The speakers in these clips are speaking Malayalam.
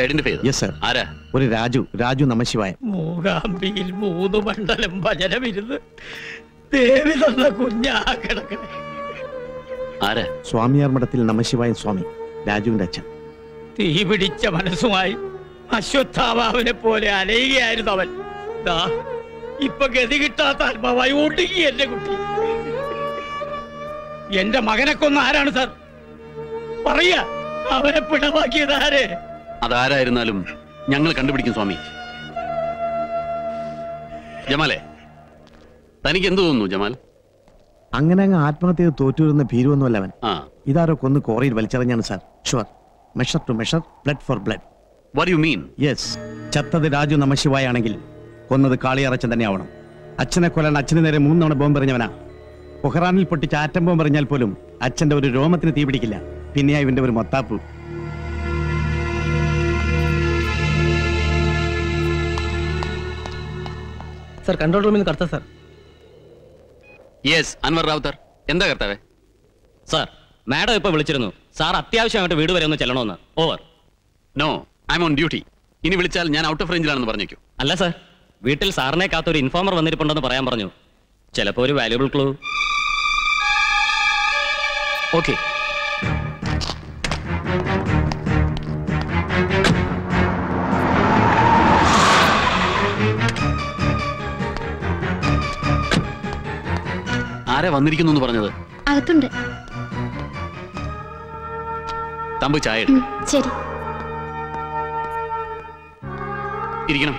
ഐഡന്റിഫൈ ചെയ്തു? യെസ് സർ ആരാ? ഒരു രാജു രാജു നമശിവായ മൂകാംബിയിൽ മൂന്ന് മണ്ഡലം ഭജനമിരുന്ന് ദേവി തന്ന കുഞ്ഞാ കിടക്കണേ ആരാ? സ്വാമിയാർ മഠത്തിൽ നമശിവായ സ്വാമി രാജുവിന്റെ അച്ഛൻ. തീ പിടിച്ച മനസ്സുമായി അശ്വത്ഥാമാവിനെ പോലെ അലയുകയായിരുന്നു അവൻ. ദാ ഇപ്പൊ ഗതി കിട്ടാത്ത ആത്മാവായി ഒടുങ്ങി എന്റെ കുട്ടി. എന്റെ മകനെ കൊന്ന ആരാണ് സാർ? പറയാ അവനെ പിണമാക്കിയത് ആര്? അതാരായിരുന്നാലും ഞങ്ങൾ കണ്ടുപിടിക്കും സ്വാമി. ജമാലെ തനിക്ക് എന്ത് തോന്നുന്നു ജമാൽ? അങ്ങനെ അങ്ങ് ആത്മഹത്യ തോറ്റുവരുന്ന ഭീരുവൊന്നുമല്ല അവൻ. ഇതാരോ കൊന്ന് കോറിയിൽ വലിച്ചെറിഞ്ഞാണ് sir. Sure measure to measure blood for blood what you mean yes ചത്തത് രാജു നമശിവായ ആണെങ്കിൽ കൊന്നത് കാളിയറച്ചൻ തന്നെ ആവണം. അച്ഛനെ കൊല്ലാൻ അച്ഛന് നേരെ മൂന്നവണ ബോംബെറിഞ്ഞവനാ പൊഹ്റാനിൽ പൊട്ടിച്ച് ആറ്റം ബോംബെറിഞ്ഞാൽ പോലും അച്ഛന്റെ ഒരു രോമത്തിന് തീപിടിക്കില്ല. പിന്നെയാ ഇവന്റെ ഒരു മൊത്താപ്പ്. സർ കൺട്രോൾ റൂമിൽ നിന്ന് കടത്ത സർ യെസ് അൻവർ റാവുത്തർ എന്താ കർത്താവേ? സാർ മാഡം ഇപ്പൊ വിളിച്ചിരുന്നു. സാർ അത്യാവശ്യമായിട്ട് വീട് വരെ ഒന്ന് ചെല്ലണമെന്ന് over no I'm on duty ഇനി വിളിച്ചാൽ ഞാൻ ഔട്ട് ഓഫ് റേഞ്ചിലാണെന്ന് പറഞ്ഞേക്കൂ. അല്ല സാർ വീട്ടിൽ സാറിനെ കാത്തൊരു ഇൻഫോമർ വന്നിരിപ്പുണ്ടെന്ന് പറയാൻ പറഞ്ഞു. ചിലപ്പോ ഒരു വാല്യുബിൾ ക്ലൂ ഓക്കെ ആരാ വന്നിരിക്കുന്നു എന്ന് പറഞ്ഞത്? അകത്തുണ്ട്. തമ്പ് ചായ. ശരി. ഇരിക്കണം.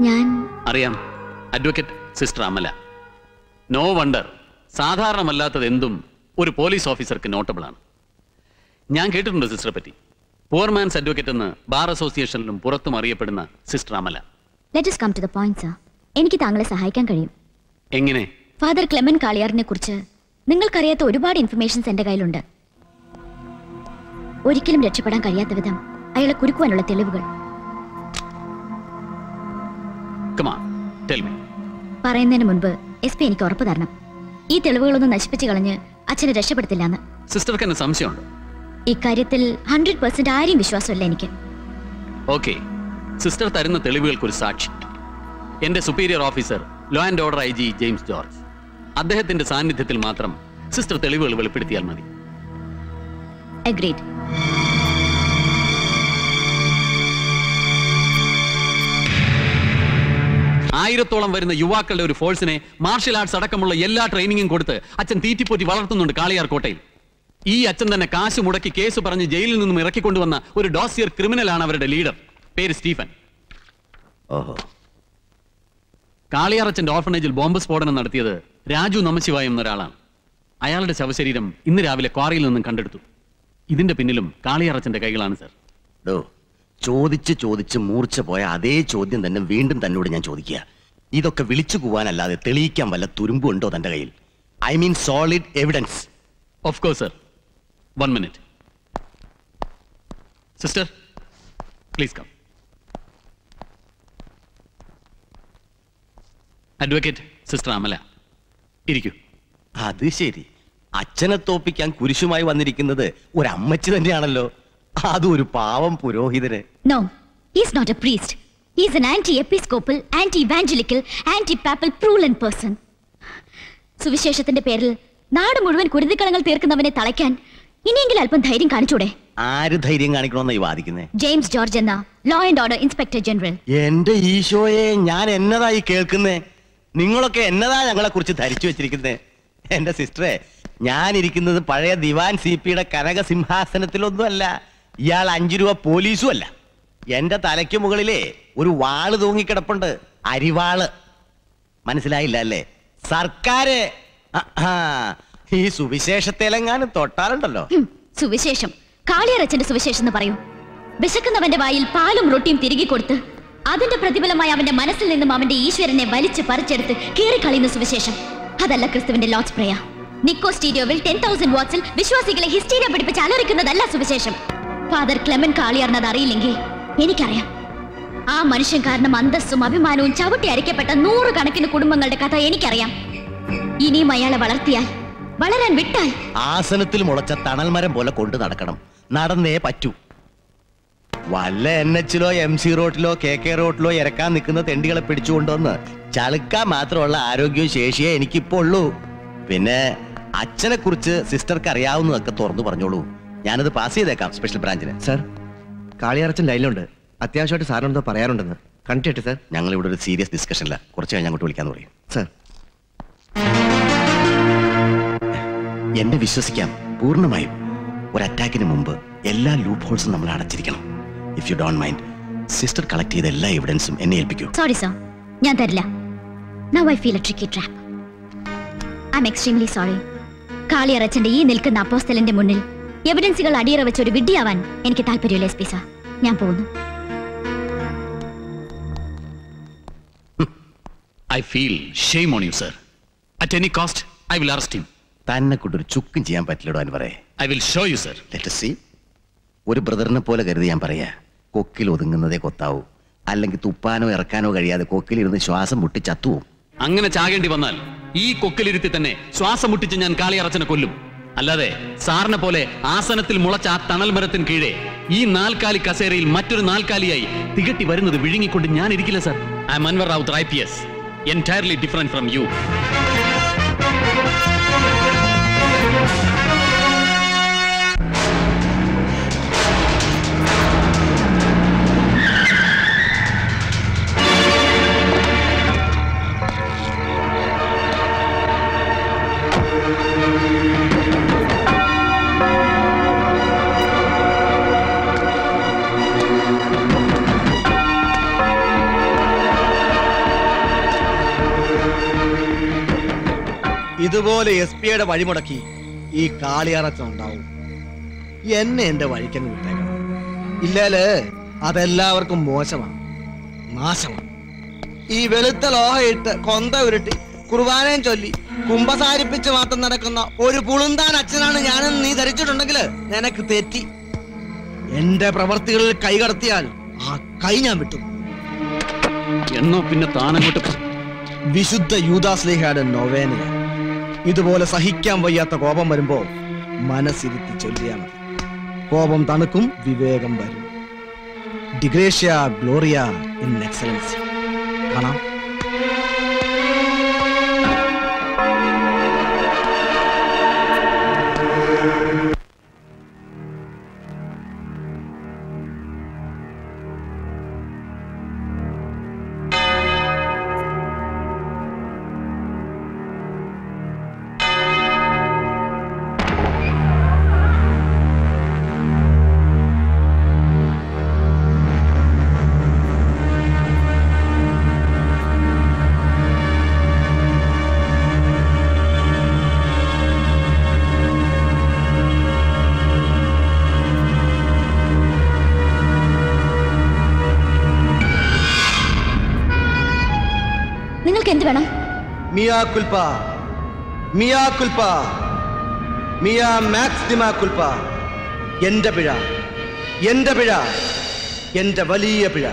ഞാൻ അറിയാം. Advocate sister Amala. No wonder സാധാരണമല്ലാത്തത് എന്തും ഒരു പോലീസ് ഓഫീസർക്ക് നോട്ടബിൾ ആണ്. ഞാൻ കേട്ടിട്ടുണ്ട് സിസ്റ്ററെ പറ്റി. പോർമാൻസ് അഡ്വക്കേറ്റ് എന്ന് ബാർ അസോസിയേഷനിലും പുറത്തും അറിയപ്പെടുന്ന sister Amala. Let come to the point sir എനിക്ക് താങ്കളെ സഹായിക്കാൻ കഴിയും. എങ്ങനെ? ഫാദർ ക്ലെമൻ കാളിയാറിനെ കുറിച്ച് നിങ്ങൾക്കറിയാത്ത ഒരുപാട് ഇൻഫർമേഷൻസ് എന്റെ കയ്യിലുണ്ട്. ഒരിക്കലും രക്ഷപ്പെടാൻ കഴിയാത്ത വിധം അയാളെ കുരുക്കുവാനുള്ള തെളിവുകൾ. പറയുന്നതിന് മുൻപ് എസ് പി എനിക്ക് ഉറപ്പ് തരണം. ഈ തെളിവുകളൊന്നും നശിപ്പിച്ചു കളഞ്ഞ് അച്ഛനെ രക്ഷപ്പെടുത്തില്ലെന്ന്. സിസ്റ്റർക്ക് എന്നെ സംശയമുണ്ട്. ഇക്കാര്യത്തിൽ ഹൺഡ്രഡ് പെർസെന്റ് ആരെയും വിശ്വാസമല്ല എനിക്ക്. ഓക്കെ സിസ്റ്റർ തരുന്ന തെളിവുകൾക്ക് ഒരു സാക്ഷി. എന്റെ superior officer law and order I G James George അദ്ദേഹത്തിന്റെ സാന്നിധ്യത്തിൽ മാത്രം സിസ്റ്റർ തെളിവുകൾ വെളിപ്പെടുത്തിയാൽ മതി. അഗ്രീഡ് ആയിരത്തോളം വരുന്ന യുവാക്കളുടെ ഒരു ഫോഴ്സിനെ മാർഷൽ ആർട്സ് അടക്കമുള്ള എല്ലാ ട്രെയിനിങ്ങും കൊടുത്ത് അച്ഛൻ തീറ്റിപ്പോറ്റി വളർത്തുന്നുണ്ട് കാളിയാർ കോട്ടയിൽ. ഈ അച്ഛൻ തന്നെ കാശ് മുടക്കി കേസ് പറഞ്ഞ് ജയിലിൽ നിന്നും ഇറക്കിക്കൊണ്ടുവന്ന ഒരു ഡോസിയർ ക്രിമിനലാണ് അവരുടെ ലീഡർ. പേര് സ്റ്റീഫൻ. ഓഹോ. ഓർഫണേജിൽ ഓർഫനേജിൽ ബോംബ് സ്ഫോടനം നടത്തിയത് രാജു നമശിവായ എന്നൊരാളാണ്. അയാളുടെ ശവശരീരം ഇന്ന് രാവിലെ ക്വാറിയിൽ നിന്നും കണ്ടെടുത്തു. ഇതിന്റെ പിന്നിലും കാളിയാറച്ചന്റെ കൈകളാണ് സർ. ഡോ ചോദിച്ച് ചോദിച്ച് മൂർച്ച പോയ അതേ ചോദ്യം തന്നെ വീണ്ടും തന്നോട് ഞാൻ ചോദിക്കുക. ഇതൊക്കെ വിളിച്ചു പോവാനല്ലാതെ തെളിയിക്കാൻ വല്ല തുരുമ്പുണ്ടോ തന്റെ കയ്യിൽ? I mean solid evidence. Of course sir one minute sister please come advocate sister Amala ഇരിക്കൂ. അത് ശരി. അച്ഛനെ തോപ്പിക്കാൻ കുരിശുമായി വന്നിരിക്കുന്നത് ഒരു അമ്മച്ചി തന്നെയാണല്ലോ. അത് ഒരു പാവം പുരോഹിതന്. No is not a priest is an anti episcopal anti evangelical anti papal പ്രൂലൻ person സുവിശേഷത്തിന്റെ പേരിൽ നാട് മുഴുവൻ കുരുതിക്കളങ്ങൾ തീർക്കുന്നവനെ തളയ്ക്കാൻ ഇനിയെങ്കിലും അല്പം ധൈര്യം കാണിച്ചൂടെ? ആര് ധൈര്യം കാണിക്കണമെന്നായി വാദിക്കുന്നേ? ജെയിംസ് ജോർജ് എന്ന law and order inspector general എന്റെ ഈശോയെ ഞാൻ എന്നതായി കേൾക്കുന്നേ? നിങ്ങളൊക്കെ എന്നതാ ഞങ്ങളെ കുറിച്ച് ധരിച്ചു വെച്ചിരിക്കുന്നത് എന്റെ സിസ്റ്ററെ ഞാൻ ഇരിക്കുന്നത് പഴയ ദിവാൻ സി പിയുടെ കനക സിംഹാസനത്തിലൊന്നുമല്ല ഇയാൾ അഞ്ചു രൂപ പോലീസും അല്ല എന്റെ തലയ്ക്ക് മുകളിലെ ഒരു വാൾ തൂങ്ങിക്കിടപ്പുണ്ട് അരിവാൾ. മനസ്സിലായില്ല അല്ലേ? സർക്കാര് ഈ സുവിശേഷത്തിലെങ്ങാനും തൊട്ടാലുണ്ടല്ലോ ഹും, സുവിശേഷം. കാളിയറച്ചന്റെ സുവിശേഷം എന്ന് പറയൂ. വിശക്കുന്നവന്റെ വായിൽ പാലും റൊട്ടിയും തിരികെ കൊടുത്ത് അതിന്റെ പ്രതിഫലമായി അവന്റെ മനസ്സിൽ നിന്നും അവന്റെ ഈശ്വരനെ വലിച്ചു പറിച്ചെടുത്ത് കീറിക്കളയുന്ന സുവിശേഷം. അതല്ല ക്രിസ്തുവിന്റെ ലോഡ്സ് പ്രയ നിക്കോ സ്റ്റീരിയോവിൽ ടെൻ തൗസൻഡ് വാട്സിൽ വിശ്വാസികളെ ഹിസ്റ്റീരിയ പിടിപ്പിച്ച് അലറിക്കുന്നതല്ല സുവിശേഷം. ഫാദർ ക്ലെമൻ കാളിയാർന്നത് അറിയില്ലെങ്കിൽ എനിക്കറിയാം. ആ മനുഷ്യൻ കാരണം അന്തസ്സും അഭിമാനവും ചവിട്ടി അരിക്കപ്പെട്ട നൂറുകണക്കിന് കുടുംബങ്ങളുടെ കഥ എനിക്കറിയാം. ഇനിയും അയാളെ വളർത്തിയാൽ വളരാൻ വിട്ടാൽ. ആസനത്തിൽ മുളച്ച തണൽമരം പോലെ കൊണ്ടു നടക്കണം. നടന്നേ പറ്റൂ. വല്ല എൻ എച്ചിലോ എം സി റോട്ടിലോ കെ കെ റോട്ടിലോ ഇറക്കാൻ നിൽക്കുന്ന തെണ്ടികളെ പിടിച്ചുകൊണ്ടുവന്ന് ചളുക്കാൻ മാത്രമുള്ള ആരോഗ്യവും ശേഷിയേ എനിക്കിപ്പോ ഉള്ളൂ. പിന്നെ അച്ഛനെ കുറിച്ച് സിസ്റ്റർക്ക് അറിയാവുന്നതൊക്കെ തുറന്നു പറഞ്ഞോളൂ. ഞാനത് പാസ് ചെയ്തേക്കാം സ്പെഷ്യൽ ബ്രാഞ്ചിന്. സർ കാളിയാറച്ചൻ ലൈനിലുണ്ട്. അത്യാവശ്യമായിട്ട് സാറിനെന്തോ പറയാറുണ്ടെന്ന് കണ്ടിട്ട് സർ. ഞങ്ങൾ ഇവിടെ ഒരു സീരിയസ് ഡിസ്കഷനില്ല കുറച്ച് കഴിഞ്ഞ് അങ്ങോട്ട് വിളിക്കാന്ന് പറയും. സർ. എന്നെ വിശ്വസിക്കാം. പൂർണമായും. ഒരു അറ്റാക്കിന് മുമ്പ് എല്ലാ ലൂപ്പ് ഹോൾസും നമ്മൾ അടച്ചിരിക്കണം. If you don't mind sister collect ചെയ്ത എല്ലാ എവിഡൻസും എന്നെ ഏൽപ്പിക്കൂ. സോറി സർ ഞാൻ തരില്ല. Now I feel a tricky trap I'm extremely sorry കാളിയറച്ചന്റെ ഈ നിൽക്കുന്ന അപ്പോസ്റ്റലിന്റെ മുന്നിൽ എവിഡൻസുകൾ അടിയറ വെച്ച് ഒരു വിഡ്ഢിയാവാൻ എനിക്ക് താല്പര്യമില്ല എസ് പി സാർ ഞാൻ പോകുന്നു. I feel shame on you sir at any cost I will arrest him തന്നെ കൊണ്ടൊരു ചുക്കും ചെയ്യാൻ പറ്റില്ലടോ അൻവറേ. I will show you sir let see ഒരു ബ്രദറിനെ പോലെ കരുതി ഞാൻ പറയാ. കൊക്കിൽ ഒതുങ്ങുന്നതേ കൊത്താവൂ. അല്ലെങ്കിൽ തുപ്പാനോ ഇറക്കാനോ കഴിയാതെ കൊക്കിലിരുന്ന് ശ്വാസം മുട്ടി ചത്തുവും അങ്ങനെ ചാകേണ്ടി വന്നാൽ ഈ കൊക്കിലിരുത്തി തന്നെ ശ്വാസം മുട്ടിച്ച് ഞാൻ കാളിയറച്ചനെ കൊല്ലും. അല്ലാതെ സാറിനെ പോലെ ആസനത്തിൽ മുളച്ച ആ തണൽ മരത്തിന് കീഴെ ഈ നാൽക്കാലി കസേരയിൽ മറ്റൊരു നാൽക്കാലിയായി തികട്ടി വരുന്നത് വിഴുങ്ങിക്കൊണ്ട് ഞാൻ ഇരിക്കില്ല sir. I'm Anwar Ravuth I P S entirely different from you ഇതുപോലെ എസ് പിയുടെ വഴിമുടക്കി ഈ കാളിയറച്ചം ഉണ്ടാവും എന്നെ എന്റെ വഴിക്കങ്ങ് വിട്ടേക്കണം. ഇല്ലാൽ അതെല്ലാവർക്കും മോശമാണ്. നാശമാണ്. ഈ വെളുത്ത ലോഹയിട്ട് കൊന്ത ഉരുട്ടി കുർബാനയും ചൊല്ലി കുംഭസാരിപ്പിച്ച് മാത്രം നടക്കുന്ന ഒരു പുളുന്താൻ അച്ഛനാണ് ഞാനെന്ന് നീ ധരിച്ചിട്ടുണ്ടെങ്കിൽ നിനക്ക് തെറ്റി. എന്റെ പ്രവർത്തികളിൽ കൈ കടത്തിയാൽ ആ കൈ ഞാൻ വിട്ടു. എന്നോ പിന്നെ താനങ്ങോട്ട് വിശുദ്ധ യൂദാസ്ലിഹയുടെ നൊവേനയ ഇതുപോലെ സഹിക്കാൻ വയ്യാത്ത കോപം വരുമ്പോ മനസ്സിരുത്തി ചൊല്ലിയാ മതി. കോപം തണുക്കും വിവേകം വരും. ഡിഗ്രേഷ്യ ഗ്ലോറിയ ഇൻ എക്സലൻസി. കാണാം. മിയാ മിയ മിയാ മിയ മാക്സ് ദിമാ കുൽപ എന്റെ പിഴ. എന്റെ പിഴ. എന്റെ വലിയ പിഴ.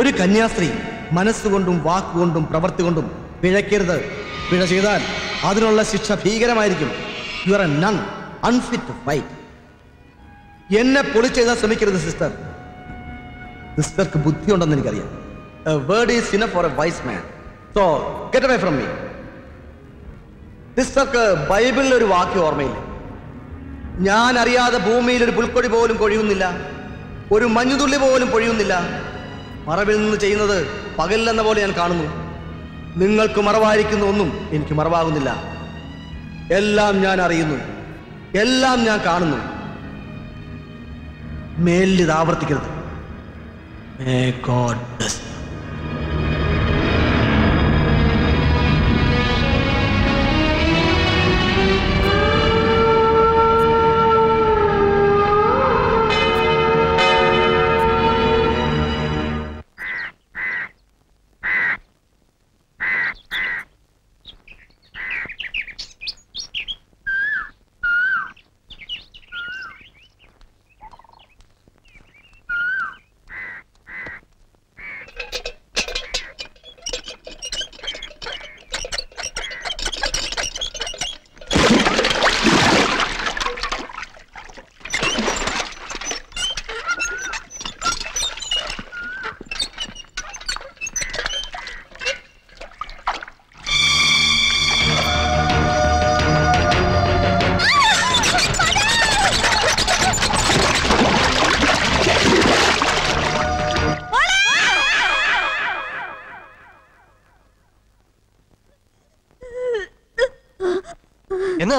ഒരു കന്യാസ്ത്രീ മനസ്സുകൊണ്ടും വാക്കുകൊണ്ടും പ്രവൃത്തി കൊണ്ടും പിഴയ്ക്കരുത്. പിഴ ചെയ്താൽ അതിനുള്ള ശിക്ഷ ഭീകരമായിരിക്കും. You are a nun unfit to fight എന്നെ പൊളിച്ചെഴുതാൻ ശ്രമിക്കരുത് സിസ്റ്റർ സിസ്റ്റർക്ക് ബുദ്ധിയുണ്ടെന്ന് എനിക്കറിയാം. A word is enough for a wise man so get away from me സിസ്റ്റർക്ക് ബൈബിളിൽ ഒരു വാക്യം ഓർമ്മയില്ല. ഞാൻ അറിയാതെ ഭൂമിയിൽ ഒരു പുൽക്കൊടി പോലും കൊഴിയുന്നില്ല. ഒരു മഞ്ഞുതുള്ളി പോലും പൊഴിയുന്നില്ല. മറവിൽ നിന്ന് ചെയ്യുന്നത് പകലിലെന്ന പോലെ ഞാൻ കാണുന്നു. നിങ്ങൾക്ക് മറവായിരിക്കുന്ന ഒന്നും എനിക്ക് മറവാകുന്നില്ല. എല്ലാം ഞാൻ അറിയുന്നു. എല്ലാം ഞാൻ കാണുന്നു. മേലിൽ ഇത് ആവർത്തിക്കരുത്. May God bless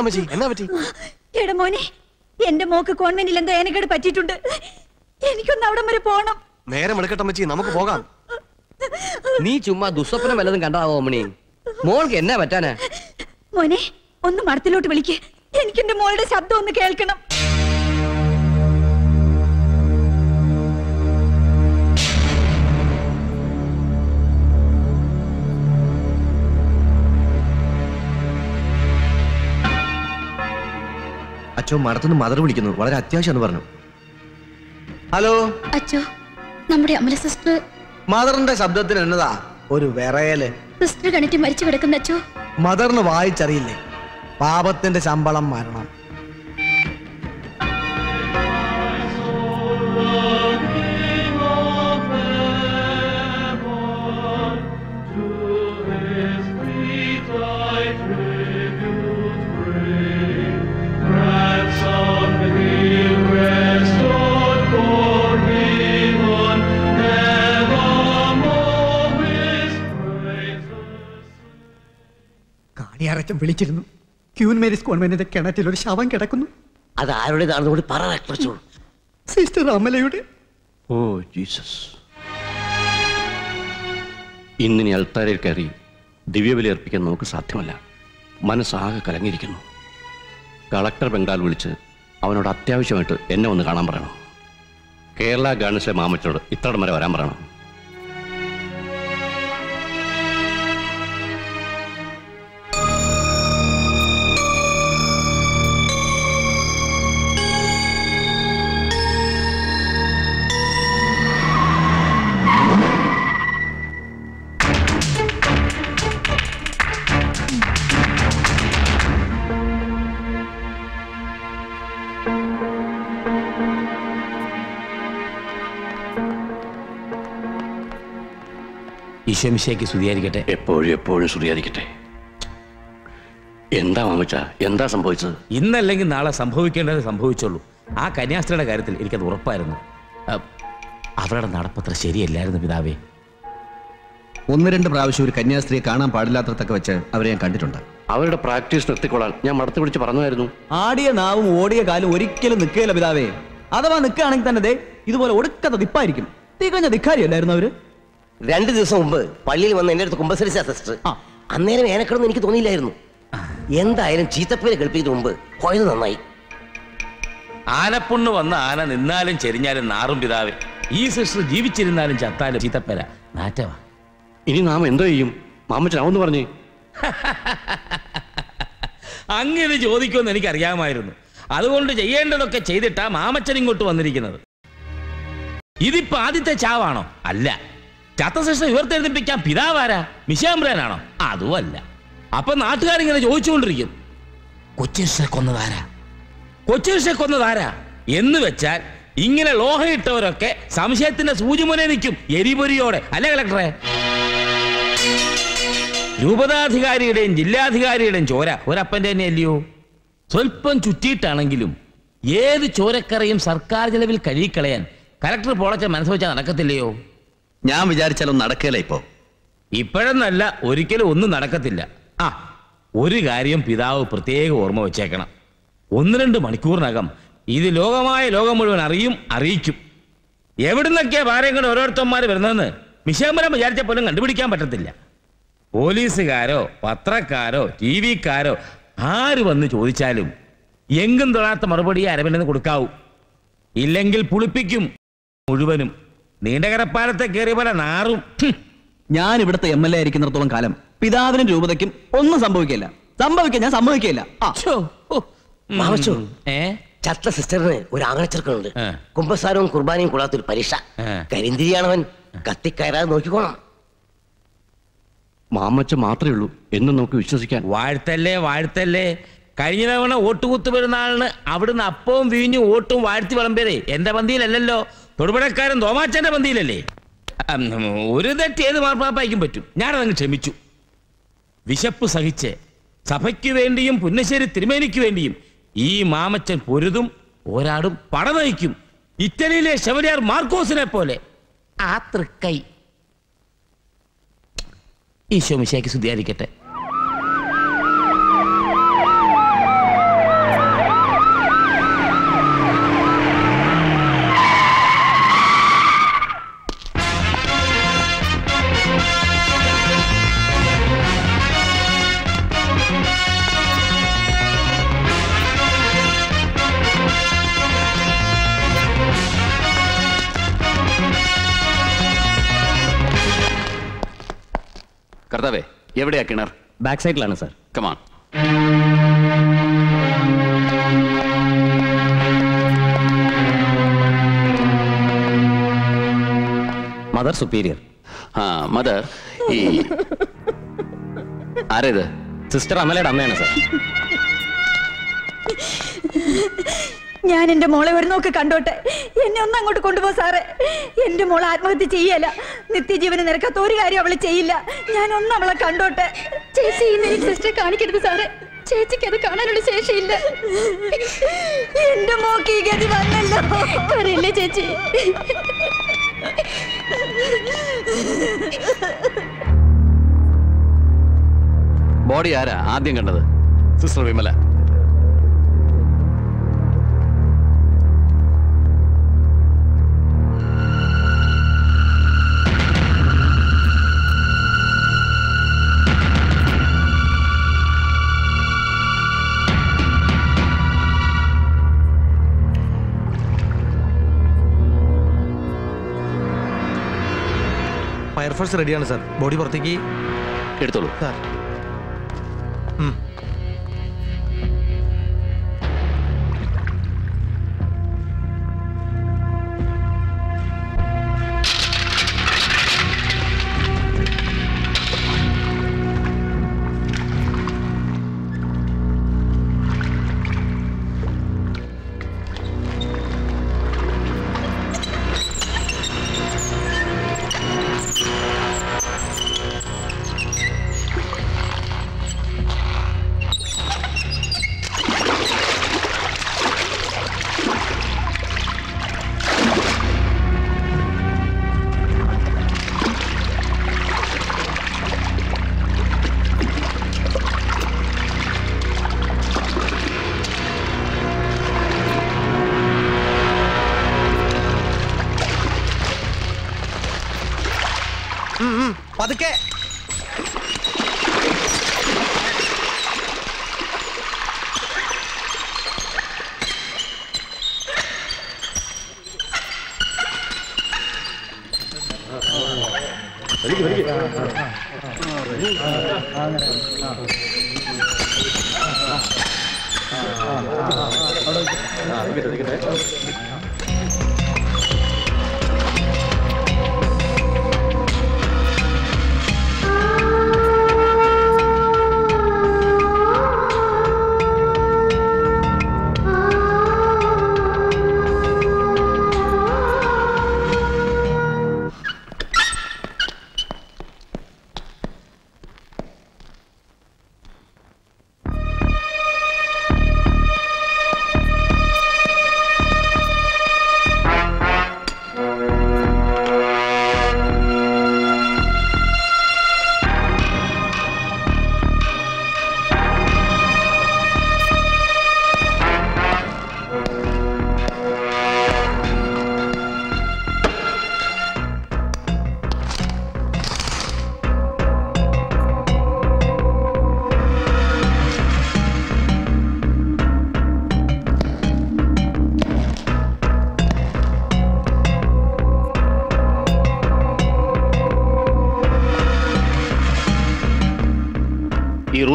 അമ്മച്ചി എന്നാ പറ്റി? എടാ മോനെ എന്റെ മോക്ക് കോൺവെന്റിൽ എന്തോ ഏനക്കേട് പറ്റിയിട്ടുണ്ട്. എനിക്കൊന്ന് അവിടം വരെ പോണം. നേരെ മെടുക്കട്ടെ അമ്മച്ചി നമുക്ക് പോകാം. നീ ചുമ്മാ ദുസ്വപ്നം വല്ലതും കണ്ടാവോ മണി മോൾക്ക് എന്നാ പറ്റാനാ? മോനെ ഒന്ന് മടത്തിലോട്ട് വിളിക്ക്. എനിക്ക് എന്റെ മോളുടെ ശബ്ദം ഒന്ന് കേൾക്കണം. അച്ഛോ മടത്തുനിന്ന് മദർ വിളിക്കുന്നു. വളരെ അത്യാവശ്യമെന്ന് പറഞ്ഞു. ഹലോ? അച്ഛോ നമ്മുടെ അമല സിസ്റ്റർ മദറിന്റെ ശബ്ദത്തിന് എന്നതാ? ഒരു വിറയൽ. സിസ്റ്റർ കണിറ്റ് മരിച്ചു കിടക്കുന്ന അച്ഛോ. മദറിന് വായിച്ചറിയില്ലേ? പാപത്തിന്റെ ശമ്പളം മരണം. കാളിയാറച്ചൻ വിളിച്ചിരുന്നു. ക്യൂൻ മേരീസ് കോൺവെന്റിന്റെ കിണറ്റിൽ ഒരു ശവം കിടക്കുന്നു. അത് ആരുടേതാണെന്ന് കൂടി പറ സിസ്റ്റർ അമലയുടെ. Oh Jesus. ഇന്നിനി അൾത്താരയിൽ കയറി ദിവ്യബലി അർപ്പിക്കാൻ നമുക്ക് സാധ്യമല്ല. മനസ്സാകെ കലങ്ങിയിരിക്കുന്നു. കളക്ടർ ബംഗാൾ വിളിച്ച് അവനോട് അത്യാവശ്യമായിട്ട് എന്നെ ഒന്ന് കാണാൻ പറയണം. കേരള ഗവൺമെൻസിലെ മാമച്ചോട് ഇത്രയും വരെ വരാൻ പറയണം. ഈശോമിശയ്ക്ക് സ്തുതിയായിരിക്കട്ടെ. എപ്പോഴും എപ്പോഴും സ്തുതിയായിരിക്കട്ടെ. എന്താ മാമിച്ച? എന്താ സംഭവിച്ചത്? ഇന്നല്ലെങ്കിൽ നാളെ സംഭവിക്കേണ്ടത് സംഭവിച്ചുള്ളൂ ആ കന്യാസ്ത്രീയുടെ കാര്യത്തിൽ എനിക്കത് ഉറപ്പായിരുന്നു. അവരുടെ നടപ്പത്ര ശരിയല്ലായിരുന്നു പിതാവേ. ഒന്ന് രണ്ട് പ്രാവശ്യം ഒരു കന്യാസ്ത്രീയെ കാണാൻ പാടില്ലാത്തതൊക്കെ വെച്ച് അവരെ ഞാൻ കണ്ടിട്ടുണ്ട്. അവരുടെ പ്രാക്ടീസ് നിർത്തിക്കൊള്ളാൻ ഞാൻ മടത്ത് പിടിച്ച് പറഞ്ഞായിരുന്നു ആടിയ നാവും ഓടിയ കാലും ഒരിക്കലും നിൽക്കുകയില്ല പിതാവേ. അഥവാ നിൽക്കുകയാണെങ്കിൽ തന്നെ ദേ ഇതുപോലെ ഒടുക്കത്തെ ദിപ്പായിരിക്കും. തികഞ്ഞ ധിക്കാരിയല്ലായിരുന്നു അവർ? രണ്ടു ദിവസം മുമ്പ് പള്ളിയിൽ വന്ന എന്റെ അടുത്ത് കുമ്പസരിച്ച സിസ്റ്റർ അന്നേരം ഏനക്കണമെന്ന് എനിക്ക് തോന്നിയില്ലായിരുന്നു. എന്തായാലും ചീത്തപ്പേര് കളിപ്പിക്കുന്ന മുമ്പ് പോയത് നന്നായി. ആനപ്പുണ്ണ് വന്ന ആന നിന്നാലും ചെരിഞ്ഞാലും നാറും പിതാവേ. ഈ സിസ്റ്റർ ജീവിച്ചിരുന്നാലും ചത്താലും ചീത്തപ്പേര. നാറ്റവാ ഇനി നാം എന്തോ ചെയ്യും? മാമച്ചൻ അവന്ന് പറഞ്ഞേ. അങ്ങനെ ചോദിക്കുമെന്ന് എനിക്കറിയാമായിരുന്നു. അതുകൊണ്ട് ചെയ്യേണ്ടതൊക്കെ ചെയ്തിട്ടാ മാമച്ചൻ ഇങ്ങോട്ട് വന്നിരിക്കുന്നത്. ഇതിപ്പോ ആദ്യത്തെ ചാവാണോ? അല്ല. ചത്തശേഷം ഉയർത്തെഴുതിപ്പിക്കാൻ പിതാവാരാ മിശാമ്പ്രാനാണോ അതുമല്ല. അപ്പൊ നാട്ടുകാരിങ്ങനെ ചോദിച്ചുകൊണ്ടിരിക്കും. കൊച്ചിഷെ കൊന്നതാരാ കൊച്ചിഷെ കൊന്നതാരാ എന്ന് വെച്ചാൽ ഇങ്ങനെ ലോഹയിട്ടവരൊക്കെ സംശയത്തിന്റെ സൂചിമുനെ നിൽക്കും എരിപൊരിയോടെ. അല്ലേ കളക്ടറെ? രൂപതാധികാരിയുടെയും ജില്ലാധികാരിയുടെയും ചോര ഒരപ്പന്റെ തന്നെ അല്ലയോ സ്വല്പം ചുറ്റിയിട്ടാണെങ്കിലും ഏത് ചോരക്കറയും സർക്കാർ ചെലവിൽ കഴുകിക്കളയാൻ കലക്ടർ പോളച്ച മനസ്സ് വെച്ചാൽ നടക്കത്തില്ലയോ? ഞാൻ വിചാരിച്ചാലും നടക്കല ഇപ്പോ. ഇപ്പോഴെന്നല്ല ഒരിക്കലും ഒന്നും നടക്കത്തില്ല. ആ ഒരു കാര്യം പിതാവ് പ്രത്യേക ഓർമ്മ വെച്ചേക്കണം. ഒന്ന് രണ്ട് മണിക്കൂറിനകം ഇത് ലോകമായ ലോകം മുഴുവൻ അറിയും അറിയിക്കും. എവിടുന്നൊക്കെയാ ഭാര്യങ്ങൾ ഓരോരുത്തന്മാർ വരുന്നതെന്ന് മിശാമ്പരം വിചാരിച്ച പോലും കണ്ടുപിടിക്കാൻ പറ്റത്തില്ല. പോലീസുകാരോ പത്രക്കാരോ ടി വിക്കാരോ ആര് വന്ന് ചോദിച്ചാലും എങ്കും തൊഴാത്ത മറുപടി അരവിന്ദ് കൊടുക്കാവൂ. ഇല്ലെങ്കിൽ പുളിപ്പിക്കും മുഴുവനും. നീണ്ടകരപ്പാലത്തെ കയറിയ പോലെ നാറും. ഞാൻ ഇവിടുത്തെ എം എൽ എ ആയിരിക്കുന്നിടത്തോളം കാലം പിതാവിനും രൂപതയ്ക്കും ഒന്നും സംഭവിക്കില്ല സംഭവിക്കാൻ ഞാൻ സംഭവിക്കില്ല ആ. മാമച്ചു ഏ? ചത്ത സിസ്റ്ററിന് ഒരു ആങ്ങളച്ചെറുക്കനുണ്ട്. കുമ്പസാരവും കുർബാനയും കൂടാത്ത ഒരു പരീക്ഷ കരിന്തിരിയാണവൻ. കത്തിക്കയറാതെ നോക്കിക്കോണം. മാമച്ച മാത്രമേ ഉള്ളൂ എന്ന് നമുക്ക് വിശ്വസിക്കാൻ. വാഴ്ത്തല്ലേ വാഴ്ത്തല്ലേ. കഴിഞ്ഞ തവണ ഓട്ടുകുത്ത് പെരുന്നാളിന് അവിടുന്ന് അപ്പവും വീഞ്ഞു ഓട്ടും വാഴ്ത്തി വിളമ്പേരെ എന്റെ പന്തിയിലല്ലല്ലോ. തൊടുപുഴക്കാരൻ തോമാച്ചന്റെ പന്തിയിലല്ലേ? ഒരു തെറ്റ് ഏത് മാർപ്പാപ്പായിക്കും പറ്റും. ഞാനതങ്ങ് ക്ഷമിച്ചു. വിശപ്പ് സഹിച്ച് സഭയ്ക്ക് വേണ്ടിയും പുന്നശ്ശേരി തിരുമേനിക്ക് വേണ്ടിയും ഈ മാമച്ചൻ പൊരുതും പോരാടും പട നയിക്കും. ഇറ്റലിയിലെ ശവരിയാർ മാർക്കോസിനെ പോലെ. ആ തൃക്കൈ. ഈശോ മിശയ്ക്ക് സ്തുതിയായിരിക്കട്ടെ. കർത്താവേ എവിടെയാ കിണർ ബാക്ക് സൈഡിലാണ് sir come on mother superior ആ മദർ ഈ ആരേത് സിസ്റ്റർ അമലയുടെ അമ്മയാണ് സാർ ഞാൻ എന്റെ മോളെ ഒരു നോക്ക് കണ്ടോട്ടെ? എന്നെ ഒന്ന് അങ്ങോട്ട് കൊണ്ടുപോ സാറേ. എന്റെ മോളെ ആത്മഹത്യ ചെയ്യല. നിത്യജീവന നിരക്കാത്ത ഒരു കാര്യം അവൾ ചെയ്യില്ല. ഞാൻ ഒന്ന് അവളെ കണ്ടോട്ടെ. ചേച്ചി സിസ്റ്റർ കാണിക്കരുത് സാറേ. ചേച്ചിക്ക് അത് കാണാനുള്ള ശേഷിയില്ല. എന്റെ മോക്ക് ഈ ഗതി വന്നല്ലോ. പറയല്ലേ ചേച്ചി? ബോഡി ആരാ ആദ്യം കണ്ടത്? സിസ്റ്റർ വിമല. ഫയർഫോഴ്സ് റെഡിയാണ് സാർ ബോഡി പുറത്തേക്ക്. എടുത്തോളൂ. സാർ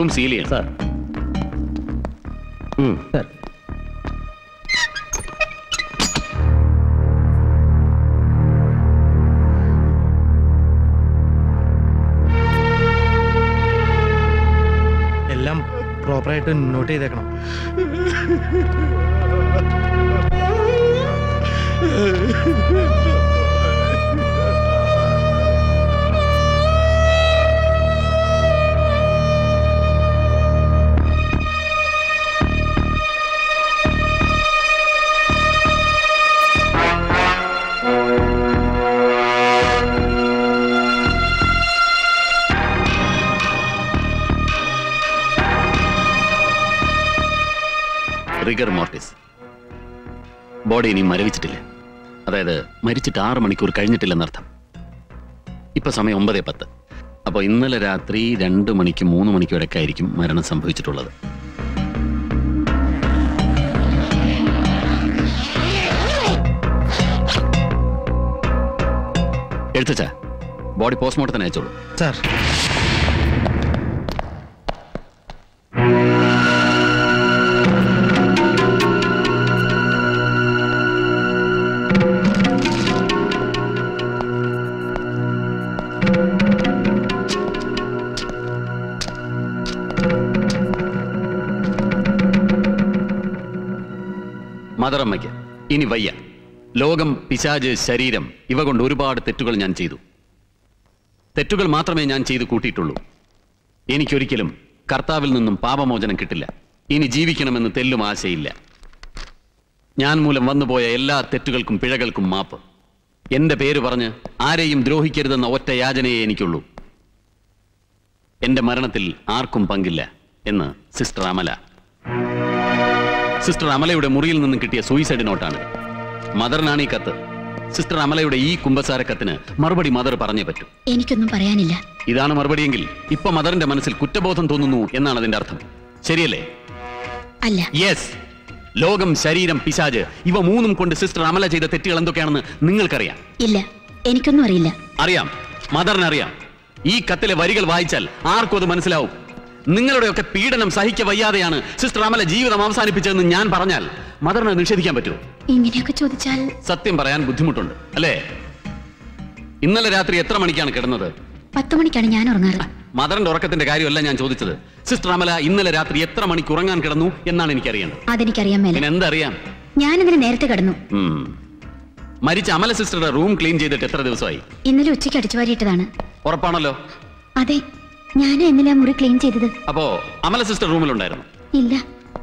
റൂം സീൽ ചെയ്യണം. സാർ. സാർ. എല്ലാം പ്രോപ്പറായിട്ട് നോട്ട് ചെയ്തേക്കണം. ബോഡി ഇനി മരവിച്ചിട്ടില്ല. അതായത് മരിച്ചിട്ട് ആറ് മണിക്കൂർ കഴിഞ്ഞിട്ടില്ലെന്നർത്ഥം ഇപ്പൊ സമയം ഒമ്പതേ പത്ത്. അപ്പോൾ ഇന്നലെ രാത്രി രണ്ട് മണിക്ക് മൂന്ന് മണിക്കും ഇടയ്ക്ക് ആയിരിക്കും മരണം സംഭവിച്ചിട്ടുള്ളത്. എഴുത്തച്ഛ ബോഡി പോസ്റ്റ്മോർട്ടത്തിന് അയച്ചോളൂ. സാർ. ഇനി വയ്യ. ലോകം പിശാജ് ശരീരം ഇവ കൊണ്ട് ഒരുപാട് തെറ്റുകൾ ഞാൻ ചെയ്തു. തെറ്റുകൾ മാത്രമേ ഞാൻ ചെയ്തു കൂട്ടിയിട്ടുള്ളൂ. എനിക്കൊരിക്കലും കർത്താവിൽ നിന്നും പാപമോചനം കിട്ടില്ല. ഇനി ജീവിക്കണമെന്ന് തെല്ലും ആശയില്ല. ഞാൻ മൂലം വന്നുപോയ എല്ലാ തെറ്റുകൾക്കും പിഴകൾക്കും മാപ്പ്. എന്റെ പേര് പറഞ്ഞ് ആരെയും ദ്രോഹിക്കരുതെന്ന ഒറ്റ യാചനയെ എനിക്കുള്ളൂ. എന്റെ മരണത്തിൽ ആർക്കും പങ്കില്ല എന്ന് സിസ്റ്റർ അമല. സിസ്റ്റർ അമലയുടെ മുറിയിൽ നിന്നും കിട്ടിയ സൂയിസൈഡ് നോട്ടാണ് മദറിനാണ് ഈ കത്ത്. സിസ്റ്റർ അമലയുടെ ഈ കുമ്പസാര കത്തിന് മറുപടി മദർ പറഞ്ഞേ പറ്റൂ. എനിക്കൊന്നും പറയാനില്ല. ഇതാണ് മറുപടിയെങ്കിൽ ഇപ്പൊ മദറിന്റെ മനസ്സിൽ കുറ്റബോധം തോന്നുന്നു എന്നാണ് അതിന്റെ അർത്ഥം. ശരിയല്ലേ? അല്ല. യെസ് ലോകം ശരീരം പിശാജ് ഇവ മൂന്നും കൊണ്ട് സിസ്റ്റർ അമല ചെയ്ത തെറ്റുകൾ എന്തൊക്കെയാണെന്ന് നിങ്ങൾക്കറിയാം. ഇല്ല. എനിക്കൊന്നും അറിയില്ല. അറിയാം. മദറിനറിയാം. ഈ കത്തിലെ വരികൾ വായിച്ചാൽ ആർക്കും അത് മനസ്സിലാവും. നിങ്ങളുടെയൊക്കെ പീഡനം സഹിക്ക വയ്യാതെയാണ് സിസ്റ്റർ അമല ജീവിതം അവസാനിപ്പിച്ചതെന്ന് ഞാൻ പറഞ്ഞാൽ മദറിനെ നിഷേധിക്കാൻ പറ്റുമോ? ഇങ്ങനെയൊക്കെ ചോദിച്ചാൽ സത്യം പറയാൻ ബുദ്ധിമുട്ടുണ്ട് അല്ലേ? ഇന്നലെ രാത്രി എത്ര മണിക്കാണ് കിടന്നത്? പത്ത് മണിക്കാണ് ഞാൻ ഉറങ്ങാറ്. മദറിന്റെ ഉറക്കത്തിന്റെ കാര്യമല്ല ഞാൻ ചോദിച്ചത്. സിസ്റ്റർ അമല ഇന്നലെ രാത്രി എത്ര മണിക്ക് ഉറങ്ങാൻ കിടന്നു എന്നാണ് എനിക്കറിയേണ്ടത്. അതെനിക്കറിയാൻ മേല. പിന്നെ ഞാൻ ഞാനിതിന് നേരത്തെ കിടന്നു. മരിച്ച അമല സിസ്റ്ററുടെ റൂം ക്ലീൻ ചെയ്തിട്ട് എത്ര ദിവസമായി? ഇന്നലെ ഉച്ചയ്ക്ക് അടിച്ചു വാരിയിട്ടതാണ് ഉറപ്പാണല്ലോ? അതെ. ഞാൻ ഇന്നലെ മുറി ക്ലീൻ ചെയ്തത്. അപ്പോ അമല സിസ്റ്റർ റൂമിലുണ്ടായിരുന്നു? ഇല്ല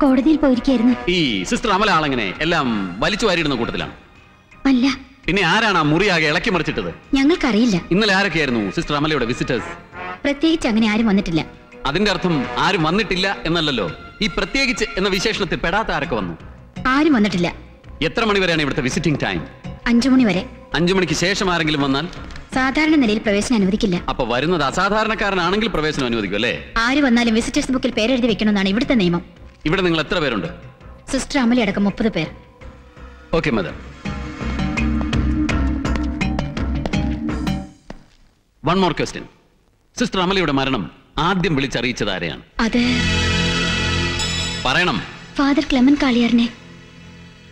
കോടതിയിൽ പോയിരിക്കായിരുന്നു. ഈ സിസ്റ്റർ അമല ആളെങ്ങനെ എല്ലാം വലിച്ചു വാരിയിടുന്ന കൂട്ടത്തിലാണ്? അല്ല. പിന്നെ ആരാണ് ആ മുറി ആകെ ഇളക്കി മറിച്ചിട്ടത്? ഞങ്ങൾക്കറിയില്ല. ഇന്നലെ ആരൊക്കെയായിരുന്നു സിസ്റ്റർ അമലയുടെ വിസിറ്റേഴ്സ് പ്രത്യേകിച്ച് അങ്ങനെ ആരും വന്നിട്ടില്ല. അതിന്റെ അർത്ഥം ആരും വന്നിട്ടില്ല എന്നല്ലല്ലോ. ഈ പ്രത്യേകിച്ച് എന്ന വിശേഷണത്തിൽ പെടാത്ത ആരൊക്കെ വന്നു? ആരും വന്നിട്ടില്ല. എത്ര മണി വരെയാണ് ഇവിടുത്തെ വിസിറ്റിംഗ് ടൈം അഞ്ചു മണി വരെ അഞ്ചു മണിക്ക് ശേഷം ആരെങ്കിലും വന്നാൽ? സാധാരണ നിലയിൽ പ്രവേശനം അനുവദിക്കില്ല. അപ്പൊ വരുന്നത് അസാധാരണക്കാരനാണെങ്കിൽ പ്രവേശനം അനുവദിക്കും അല്ലേ? ആര് വന്നാലും വിസിറ്റേഴ്സ് ബുക്കിൽ പേരെഴുതി വെക്കണമെന്നാണ് ഇവിടുത്തെ നിയമം. ഇവിടെ നിങ്ങൾ എത്ര പേരുണ്ട്? സിസ്റ്റർ അമലി അടക്കം മുപ്പത് പേർ. Okay mother one more question sister അമലിയുടെ മരണം ആദ്യം വിളിച്ചറിയിച്ചത് ആരെയാണ്? അത് പറയണം. ഫാദർ ക്ലെമൻ കാളിയാറിനെ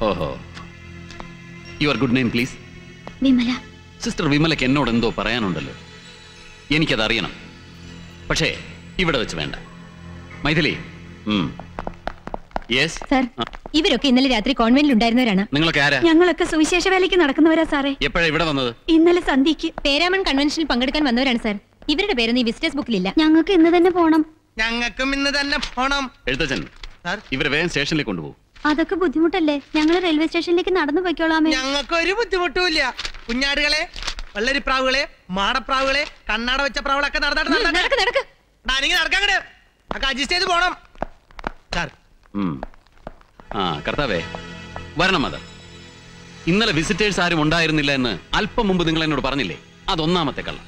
ഓഹോ. Your good name please Vimala. Sister വിമലയ്ക്ക് എന്നോട് എന്തോ പറയാനുണ്ടല്ലോ. എനിക്കതറിയണം. പക്ഷേ ഇവിടെ വെച്ച് വേണ്ട. മൈഥിലി സാർ ഇവരൊക്കെ ഇന്നലെ രാത്രി കോൺവെന്റിൽ ഉണ്ടായിരുന്നവരാണ്. നിങ്ങളൊക്കെ ആരാ? ഞങ്ങളൊക്കെ സുവിശേഷ വേലയ്ക്ക് നടക്കുന്നവരാ സാറേ. എപ്പോഴാ ഇവിടെ വന്നത്? ഇന്നലെ സന്ധ്യക്ക് പേരാമൺ കൺവെൻഷനിൽ പങ്കെടുക്കാൻ വന്നവരാണ് സാർ. ഇവരുടെ പേരൊന്നും ഈ വിസിറ്റേഴ്സ് ബുക്കിലില്ല ഞങ്ങൾക്ക് ഇന്ന് തന്നെ പോണം. ഞങ്ങൾക്കും ഇന്ന് തന്നെ പോണം. എഴുത്തച്ഛൻ ഇവരെ വേഗം സ്റ്റേഷനിലേക്ക് കൊണ്ടുപോകും. അതൊക്കെ ബുദ്ധിമുട്ടല്ലേ? ഞങ്ങൾ റെയിൽവേ സ്റ്റേഷനിലേക്ക് നടന്നു പോയിക്കോളാമേ. ഞങ്ങൾക്ക് ഒരു ബുദ്ധിമുട്ടുമില്ല. കുഞ്ഞാടുകളെ വെള്ളരിപ്രാവുകളെ മാടപ്രാവുകളെ കണ്ണാട വെച്ച പ്രാവുകളൊക്കെ നടന്നിട്ട് നടക്കാൻ അഡ്ജസ്റ്റ് ചെയ്ത് പോണം. ആ കർത്താവേ വരണം മദർ ഇന്നലെ വിസിറ്റേഴ്സ് ആരും ഉണ്ടായിരുന്നില്ല എന്ന് അല്പം മുമ്പ് നിങ്ങൾ എന്നോട് പറഞ്ഞില്ലേ? അതൊന്നാമത്തെ കള്ളം.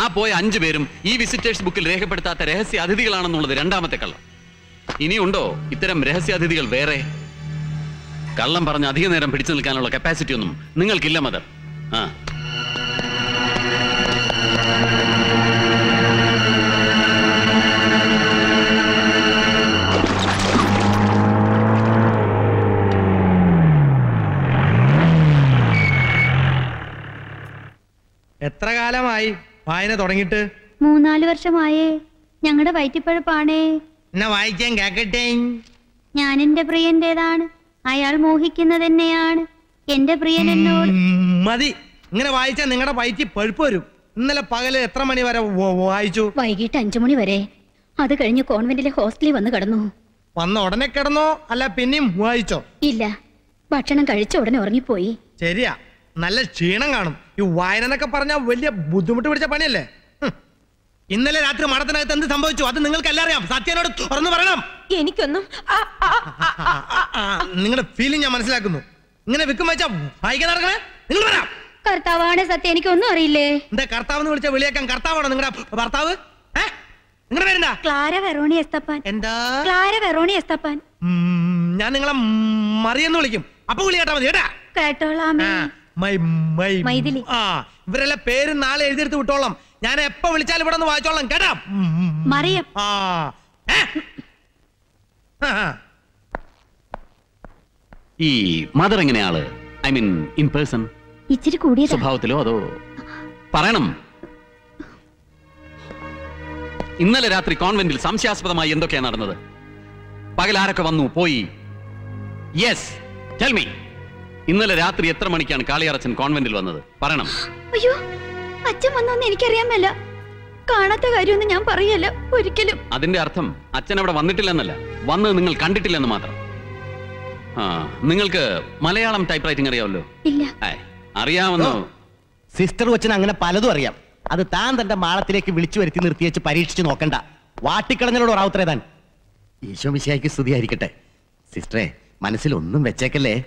ആ പോയ അഞ്ചു പേരും ഈ വിസിറ്റേഴ്സ് ബുക്കിൽ രേഖപ്പെടുത്താത്ത രഹസ്യ അതിഥികളാണെന്നുള്ളത് രണ്ടാമത്തെ കള്ളം. ഇനിയുണ്ടോ? ഇത്തരം രഹസ്യാതിഥികൾ വേറെ? കള്ളം പറഞ്ഞ അധിക നേരം പിടിച്ചു നിൽക്കാനുള്ള കപ്പാസിറ്റി ഒന്നും നിങ്ങൾക്കില്ല മദർ ആ. എത്ര കാലമായി വായന തുടങ്ങിട്ട് മൂന്നാൽ വർഷമായേ. ഞങ്ങളുടെ വയറ്റിപ്പഴപ്പാണേ. എന്നെ വായിക്കാൻ കേക്കട്ടെ ഞാൻ എന്റെ പ്രിയന്റേതാണ്. അയാൾ മോഹിക്കുന്നത് തന്നെയാണ് എന്റെ പ്രിയൻ എന്നോട് മതി. ഇങ്ങനെ വായിച്ചാൽ നിങ്ങളുടെ വയറ്റി പഴുപ്പ് വരും. ഇന്നലെ പകൽ എത്ര മണി വരെ വായിച്ചു? വൈകിട്ട് അഞ്ചു മണി വരെ. അത് കഴിഞ്ഞ് കോൺവെന്റിലെ ഹോസ്റ്റലിൽ വന്ന് കിടന്നു. വന്ന ഉടനെ കിടന്നോ? അല്ല പിന്നെയും വായിച്ചോ? ഇല്ല. ഭക്ഷണം കഴിച്ച ഉടനെ ഉറങ്ങിപ്പോയി. ശരിയാ. നല്ല ക്ഷീണം കാണും. ഈ വായന എന്നൊക്കെ പറഞ്ഞാൽ വലിയ ബുദ്ധിമുട്ട് പിടിച്ച പണിയല്ലേ. ഇന്നലെ രാത്രി മഠത്തിനകത്ത് എന്ത് സംഭവിച്ചു? അത് നിങ്ങൾക്ക് എല്ലാം അറിയാം സത്യനോട് തുറന്നു പറയണം. എനിക്കൊന്നും നിങ്ങളുടെ ഫീലിംഗ് ഞാൻ മനസ്സിലാക്കുന്നു. ഇങ്ങനെ വിക്കും വെച്ചാ വായിക്കാൻ നടക്കണേ? നിങ്ങൾ പറയാം കർത്താവാണ് സത്യം. എനിക്കൊന്നും അറിയില്ലേ? എന്താ കർത്താവ് വിളിച്ച വിളിയേക്കാൻ കർത്താവാണോ നിങ്ങളുടെ ഭർത്താവ്? നിങ്ങളുടെ പേരെന്താ? ക്ലാര വെറോണി എസ്തപ്പാൻ. എന്താ? ക്ലാര വെറോണി എസ്തപ്പാൻ. ഞാൻ നിങ്ങളെ മറിയെന്ന് വിളിക്കും. അപ്പൊ വിളി കേട്ടാ മതി കേട്ടാ? കേട്ടോളാം മൈ മൈ. ആ ഇവരെല്ലാം പേര് നാളെ എഴുതിയെടുത്ത് വിട്ടോളാം. ഞാൻ എപ്പോ വിളിച്ചാലും ഇവിടെ ഒന്ന് വായിച്ചോളാം. കേട്ടാ. മറിയം. ആ. ഏ? ആ, ആ. ഈ മദർ എങ്ങനെയാൾ ഐ മീൻ ഇൻ പേഴ്സൺ? ഇച്ചിരി കൂടിയ സ്വഭാവത്തിലോ അതോ? പറയണം. ഇന്നലെ രാത്രി കോൺവെന്റിൽ സംശയാസ്പദമായി എന്തൊക്കെയാണ് നടന്നത്? പകൽ ആരൊക്കെ വന്നു? പോയി. യെസ് ടെൽ മീ ഇന്നലെ രാത്രി എത്ര മണിക്കാണ് കാളിയറച്ചൻ കോൺവെന്റിൽ വന്നത്? പറയണം. അയ്യോ അച്ഛൻ വന്നോന്ന് എനിക്കറിയാൻ മേല. കാണാത്ത കാര്യമൊന്നും ഞാൻ പറയല്ല ഒരിക്കലും. അതിന്റെ അർത്ഥം അച്ഛൻ അവിടെ വന്നിട്ടില്ലെന്നല്ല. വന്നത് നിങ്ങൾ കണ്ടിട്ടില്ലെന്ന് മാത്രം. ആ നിങ്ങൾക്ക് മലയാളം ടൈപ്പ് റൈറ്റിംഗ് അറിയാമല്ലോ? ഇല്ല. അറിയാമെന്നോ? സിസ്റ്റർ വച്ചൻ അങ്ങനെ പലതും അറിയാം. അത് താൻ തന്റെ മാളത്തിലേക്ക് വിളിച്ചു വരുത്തി നിർത്തി വെച്ച് പരീക്ഷിച്ച് നോക്കണ്ട. വാട്ടിക്കളഞ്ഞലോട് റാവുത്തരേ താൻ. ഈശോ മിശിയായിക്ക് സ്തുതിയായിരിക്കട്ടെ. സിസ്റ്ററെ മനസ്സിലൊന്നും വെച്ചേക്കല്ലേ?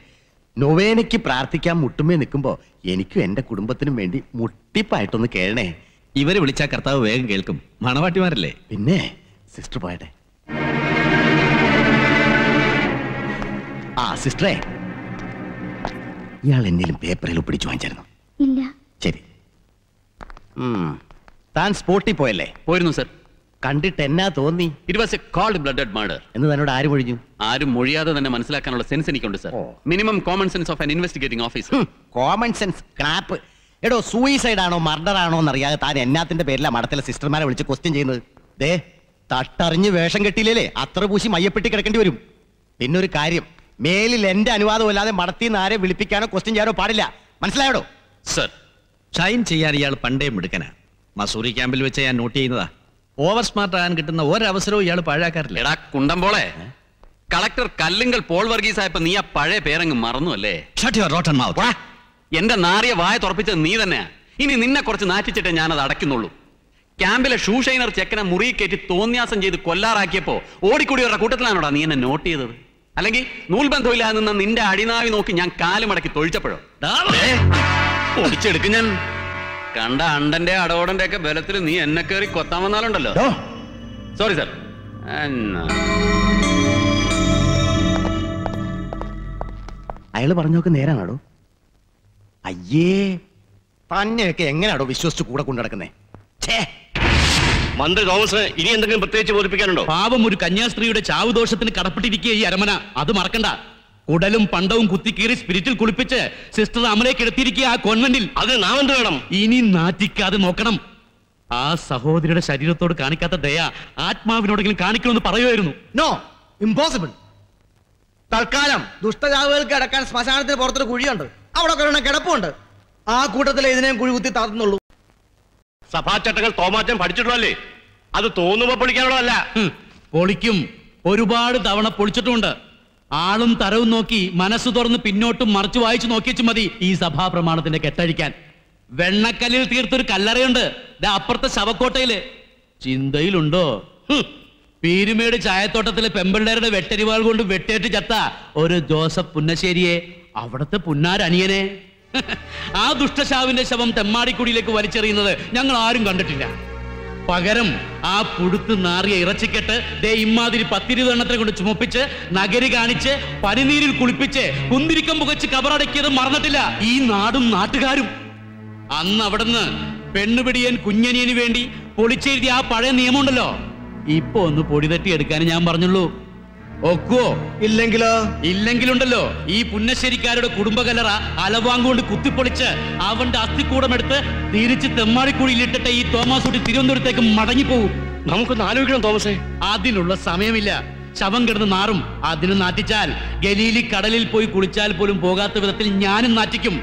നൊവേനയ്ക്ക് പ്രാർത്ഥിക്കാൻ മുട്ടുമേ നിൽക്കുമ്പോ എനിക്കും എന്റെ കുടുംബത്തിനും വേണ്ടി മുട്ടിപ്പായിട്ടൊന്ന് കേഴണേ ഇവരെ വിളിച്ചാ കർത്താവ് വേഗം കേൾക്കും. മണവാട്ടിമാരല്ലേ? പിന്നെ സിസ്റ്റർ പോയട്ടെ. ആ സിസ്റ്ററേ. ഇയാൾ എന്തെങ്കിലും പേപ്പറിൽ പിടിച്ചു വാങ്ങിച്ചായിരുന്നു. ഇല്ല. ശരി. ഉം. താൻ സ്പോട്ടിൽ പോയല്ലേ? പോയിരുന്നു സർ. കണ്ടിട്ട് എന്നാ തോന്നി? It was a cold blooded murder എന്ന് തന്നോട് ആര് മൊഴിഞ്ഞു? ആരും മൊഴിയാതെ തന്നെ മനസ്സിലാക്കാനുള്ള സെൻസ് എനിക്കുണ്ട് sir minimum common sense of an investigating officer common sense crap എടോ സൂയിസൈഡ് ആണോ മർഡർ ആണോ എന്നറിയാതെ താൻ എന്നാത്തിന്റെ പേരിലാ മഠത്തിലെ സിസ്റ്റർമാരെ വിളിച്ച് ക്വസ്റ്റ്യൻ ചെയ്യുന്നത്. ദേ തട്ടറിഞ്ഞ് വേഷം കെട്ടിയില്ലേ? അത്ര പൂശി മയ്യപ്പെട്ടി കിടക്കേണ്ടി വരും. പിന്നെ ഒരു കാര്യം മേലിൽ എന്റെ അനുവാദം ഇല്ലാതെ മടത്തി നിന്ന് ആരെ വിളിപ്പിക്കാനോ ക്വസ്റ്റ്യൻ ചെയ്യാനോ പാടില്ല. മനസ്സിലായോ സർ ഷൈൻ ചെയ്യാൻ ഇയാൾ പണ്ടേ മിടുക്കനാ. മസൂറി ക്യാമ്പിൽ വെച്ച് ഞാൻ നോട്ട് ചെയ്യുന്നതാ. ഓവർ സ്മാർട്ട് ആകാൻ കിട്ടുന്ന ഒരവസരവും ഇയാൾ പാഴാക്കാറില്ല. എടാ കുണ്ടംപോളെ കളക്ടർ കല്ലുങ്കൽ പോൾ വർഗീസ് ആയപ്പോ നീ ആ പഴയ പേരങ്ങ് മറന്നു അല്ലേ എന്റെ നാറിയ വായ തുറപ്പിച്ചത് നീ തന്നെയാ. ഇനി നിന്നെ കുറച്ച് നാറ്റിച്ചിട്ടേ ഞാനത് അടയ്ക്കുന്നുള്ളൂ. ക്യാമ്പിലെ ഷൂ ഷൈനർ ചെക്കനെ മുറി കയറ്റി തോന്നിയാസം ചെയ്ത് കൊല്ലാറാക്കിയപ്പോ ഓടിക്കൂടിയവരുടെ കൂട്ടത്തിലാണോടാ നീ എന്നെ നോട്ട് ചെയ്തത്? അല്ലെങ്കിൽ നൂൽബന്ധമില്ലാതെ നിന്ന നിന്റെ അടിനാവി നോക്കി ഞാൻ കാലുമടക്കി തൊഴിച്ചപ്പോഴോ? ഓടിച്ചെടുക്കും ഒടിച്ചെടുക്കും ഞാൻ. കണ്ട അണ്ടന്റെ അടവോടന്റെ ഒക്കെ ബലത്തിൽ നീ എന്നെ കയറി കൊത്താൻ വന്നാലുണ്ടല്ലോ. സോറി സാർ അയാൾ പറഞ്ഞൊക്കെ നേരാണോ അയ്യേ തന്നെയൊക്കെ എങ്ങനെയാണോ വിശ്വസിച്ച് കൂടെ കൊണ്ടു നടക്കുന്നേ? മന്ത്രി തോമസ് ഇനി എന്തെങ്കിലും പ്രത്യേകിച്ച് ബോധിപ്പിക്കാനുണ്ടോ? പാവം ഒരു കന്യാസ്ത്രീയുടെ ചാവുദോഷത്തിന് കടപ്പെട്ടിരിക്കുക ഈ അരമന. അത് മറക്കണ്ട. കുടലും പണ്ടവും കുത്തിക്കീറി സ്പിരിറ്റിൽ കുളിപ്പിച്ച് സിസ്റ്റർ അമലേക്ക് എടുത്തിരിക്കുക ആ കോൺവെന്റിൽ അത് നാം എന്ത് വേണം ഇനി നാറ്റിക്കാതെ നോക്കണം. ആ സഹോദരിയുടെ ശരീരത്തോട് കാണിക്കാത്ത ദയ ആത്മാവിനോടെങ്കിലും കാണിക്കണമെന്ന് പറയുമായിരുന്നു. നോ ഇമ്പോസിബിൾ തൽക്കാലം ദുഷ്ടജാവുകൾക്ക് കിടക്കാൻ ശ്മശാനത്തിന് പുറത്തൊരു കുഴിയുണ്ട്. അവിടെ ഒരെണ്ണം കിടപ്പുണ്ട്. ആ കൂട്ടത്തിലെ ഇതിനെയും കുഴി കുത്തി താത്തുന്നുള്ളൂ സഭാചട്ടങ്ങൾ തോമാറ്റം പഠിച്ചിട്ടുള്ളല്ലേ അത് തോന്നുമ്പോ പൊളിക്കാനുള്ളതല്ല. പൊളിക്കും. ഒരുപാട് തവണ പൊളിച്ചിട്ടുമുണ്ട്. ആളും തരവും നോക്കി മനസ്സ് തുറന്ന് പിന്നോട്ടും മറിച്ചു വായിച്ചു നോക്കിച്ചു മതി ഈ സഭാ പ്രമാണത്തിന്റെ കെട്ടഴിക്കാൻ. വെണ്ണക്കല്ലിൽ തീർത്തൊരു കല്ലറയുണ്ട്. അപ്പുറത്തെ ശവക്കോട്ടയിൽ. ചിന്തയിലുണ്ടോ. പീരുമേട് ചായത്തോട്ടത്തിലെ പെമ്പിള്ളേരുടെ വെട്ടരിവാൾ കൊണ്ട് വെട്ടേറ്റ് ചത്ത ഒരു ജോസഫ് പുന്നശ്ശേരിയെ അവിടത്തെ പുന്നാരനിയനെ. ആ ദുഷ്ടശാവിന്റെ ശവം തെമ്മാടിക്കുടിയിലേക്ക് വലിച്ചെറിയുന്നത് ഞങ്ങൾ ആരും കണ്ടിട്ടില്ല. പകരം ആ പുഴുത്ത് നാറിയ ഇറച്ചിക്കെട്ട് ദേ ഇമ്മാതിരി പത്തിരുതെണ്ണത്തിനെ കൊണ്ട് ചുമപ്പിച്ച് നഗരി കാണിച്ച് പനിനീരിൽ കുളിപ്പിച്ച് കുന്തിരിക്കം പുകച്ച് കബറടക്കിയത് മറന്നിട്ടില്ല. ഈ നാടും നാട്ടുകാരും. അന്ന് അവിടുന്ന് പെണ്ണുപിടിയൻ കുഞ്ഞനിയന് വേണ്ടി പൊളിച്ചെഴുതിയ ആ പഴയ നിയമമുണ്ടല്ലോ. ഇപ്പൊ ഒന്ന് പൊടി എടുക്കാൻ ഞാൻ പറഞ്ഞുള്ളൂ. ഒക്കുവോ? ഇല്ലെങ്കിലോ? ഇല്ലെങ്കിലുണ്ടല്ലോ. ഈ പുന്നശ്ശേരിക്കാരുടെ കുടുംബകലറ അലവാങ്ങുകൊണ്ട് കുത്തിപ്പൊളിച്ച് അവന്റെ അസ്ഥിക്കൂടമെടുത്ത് തിരിച്ച് തെമ്മാടിക്കുഴിയിലിട്ടിട്ട് ഈ തോമസ് കുട്ടി തിരുവനന്തപുരത്തേക്ക് മടങ്ങിപ്പോവും. നമുക്കൊന്ന് ആലോചിക്കണം തോമസേ. അതിനുള്ള സമയമില്ല. ശവം കിടന്ന് നാറും. അതിന് നാറ്റിച്ചാൽ ഗലീലി കടലിൽ പോയി കുളിച്ചാൽ പോലും പോകാത്ത വിധത്തിൽ ഞാനും നാറ്റിക്കും.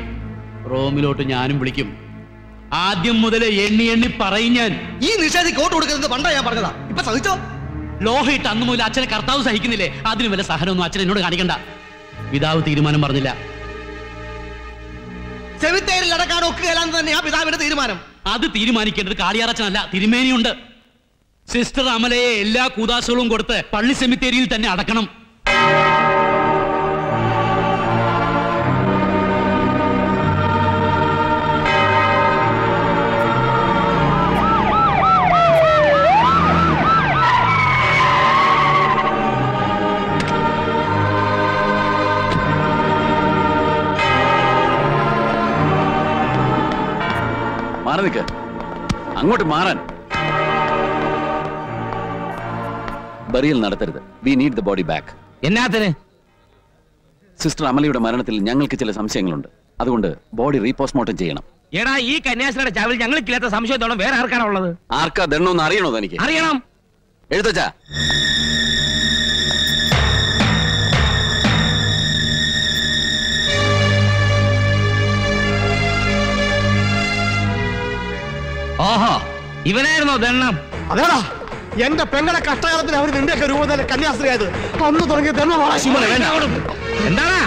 റോമിലോട്ട് ഞാനും വിളിക്കും. ആദ്യം മുതൽ എണ്ണി എണ്ണി പറയും ഞാൻ. ഈ നിഷേധിക്ക് കോട്ട് കൊടുക്കുന്നത് പണ്ടാ ഞാൻ പറഞ്ഞതാ. ഇപ്പൊ സഹിച്ചോ? ലോഹയിട്ട് അന്നു മുതൽ അച്ഛനെ കർത്താവ് സഹിക്കുന്നില്ലേ? അതിന് വല്ല സഹനമൊന്നും അച്ഛൻ എന്നോട് കാണിക്കണ്ട. പിതാവ് തീരുമാനം പറഞ്ഞില്ല. ചെവിത്തേരിൽ അടക്കാൻ ഒക്കുകയല്ലാന്ന് തന്നെ ആ പിതാവിന്റെ തീരുമാനം. അത് തീരുമാനിക്കേണ്ടത് കാളിയാറച്ചനല്ല തിരുമേനിയുണ്ട്. സിസ്റ്റർ അമലയെ എല്ലാ കൂതാശകളും കൊടുത്ത് പള്ളി സെമിത്തേരിയിൽ തന്നെ അടക്കണം. നിൽക്ക് അങ്ങോട്ട് മാറാൻ. ബറിയൽ നടത്തരുത്. We need the body back എന്നാത്തിന്? Sister അമലിയുടെ മരണത്തിൽ ഞങ്ങൾക്ക് ചില സംശയങ്ങളുണ്ട്. അതുകൊണ്ട് ബോഡി റീപോസ്റ്റ്മോർട്ടം ചെയ്യണം. എടാ ഈ കന്യാസ്ത്രീയുടെ ചാവിൽ ഞങ്ങൾക്കില്ലാത്ത സംശയത്തോളം വേറെ ആർക്കാണുള്ളത്? ആർക്കാ ദണ്ണോന്ന് അറിയണോ തനിക്ക്? അറിയണം. എഴുത്തച്ചാ ഓഹോ ഇവനായിരുന്നോ ദണ്ണം? അതേടാ എന്റെ പെങ്ങളെ കഷ്ടകാലത്തിന് അവർ നിന്റെയൊക്കെ രൂപത്തിൽ കന്യാസ്ത്രീയായത്. അന്ന് തുടങ്ങിയ എന്താടാ?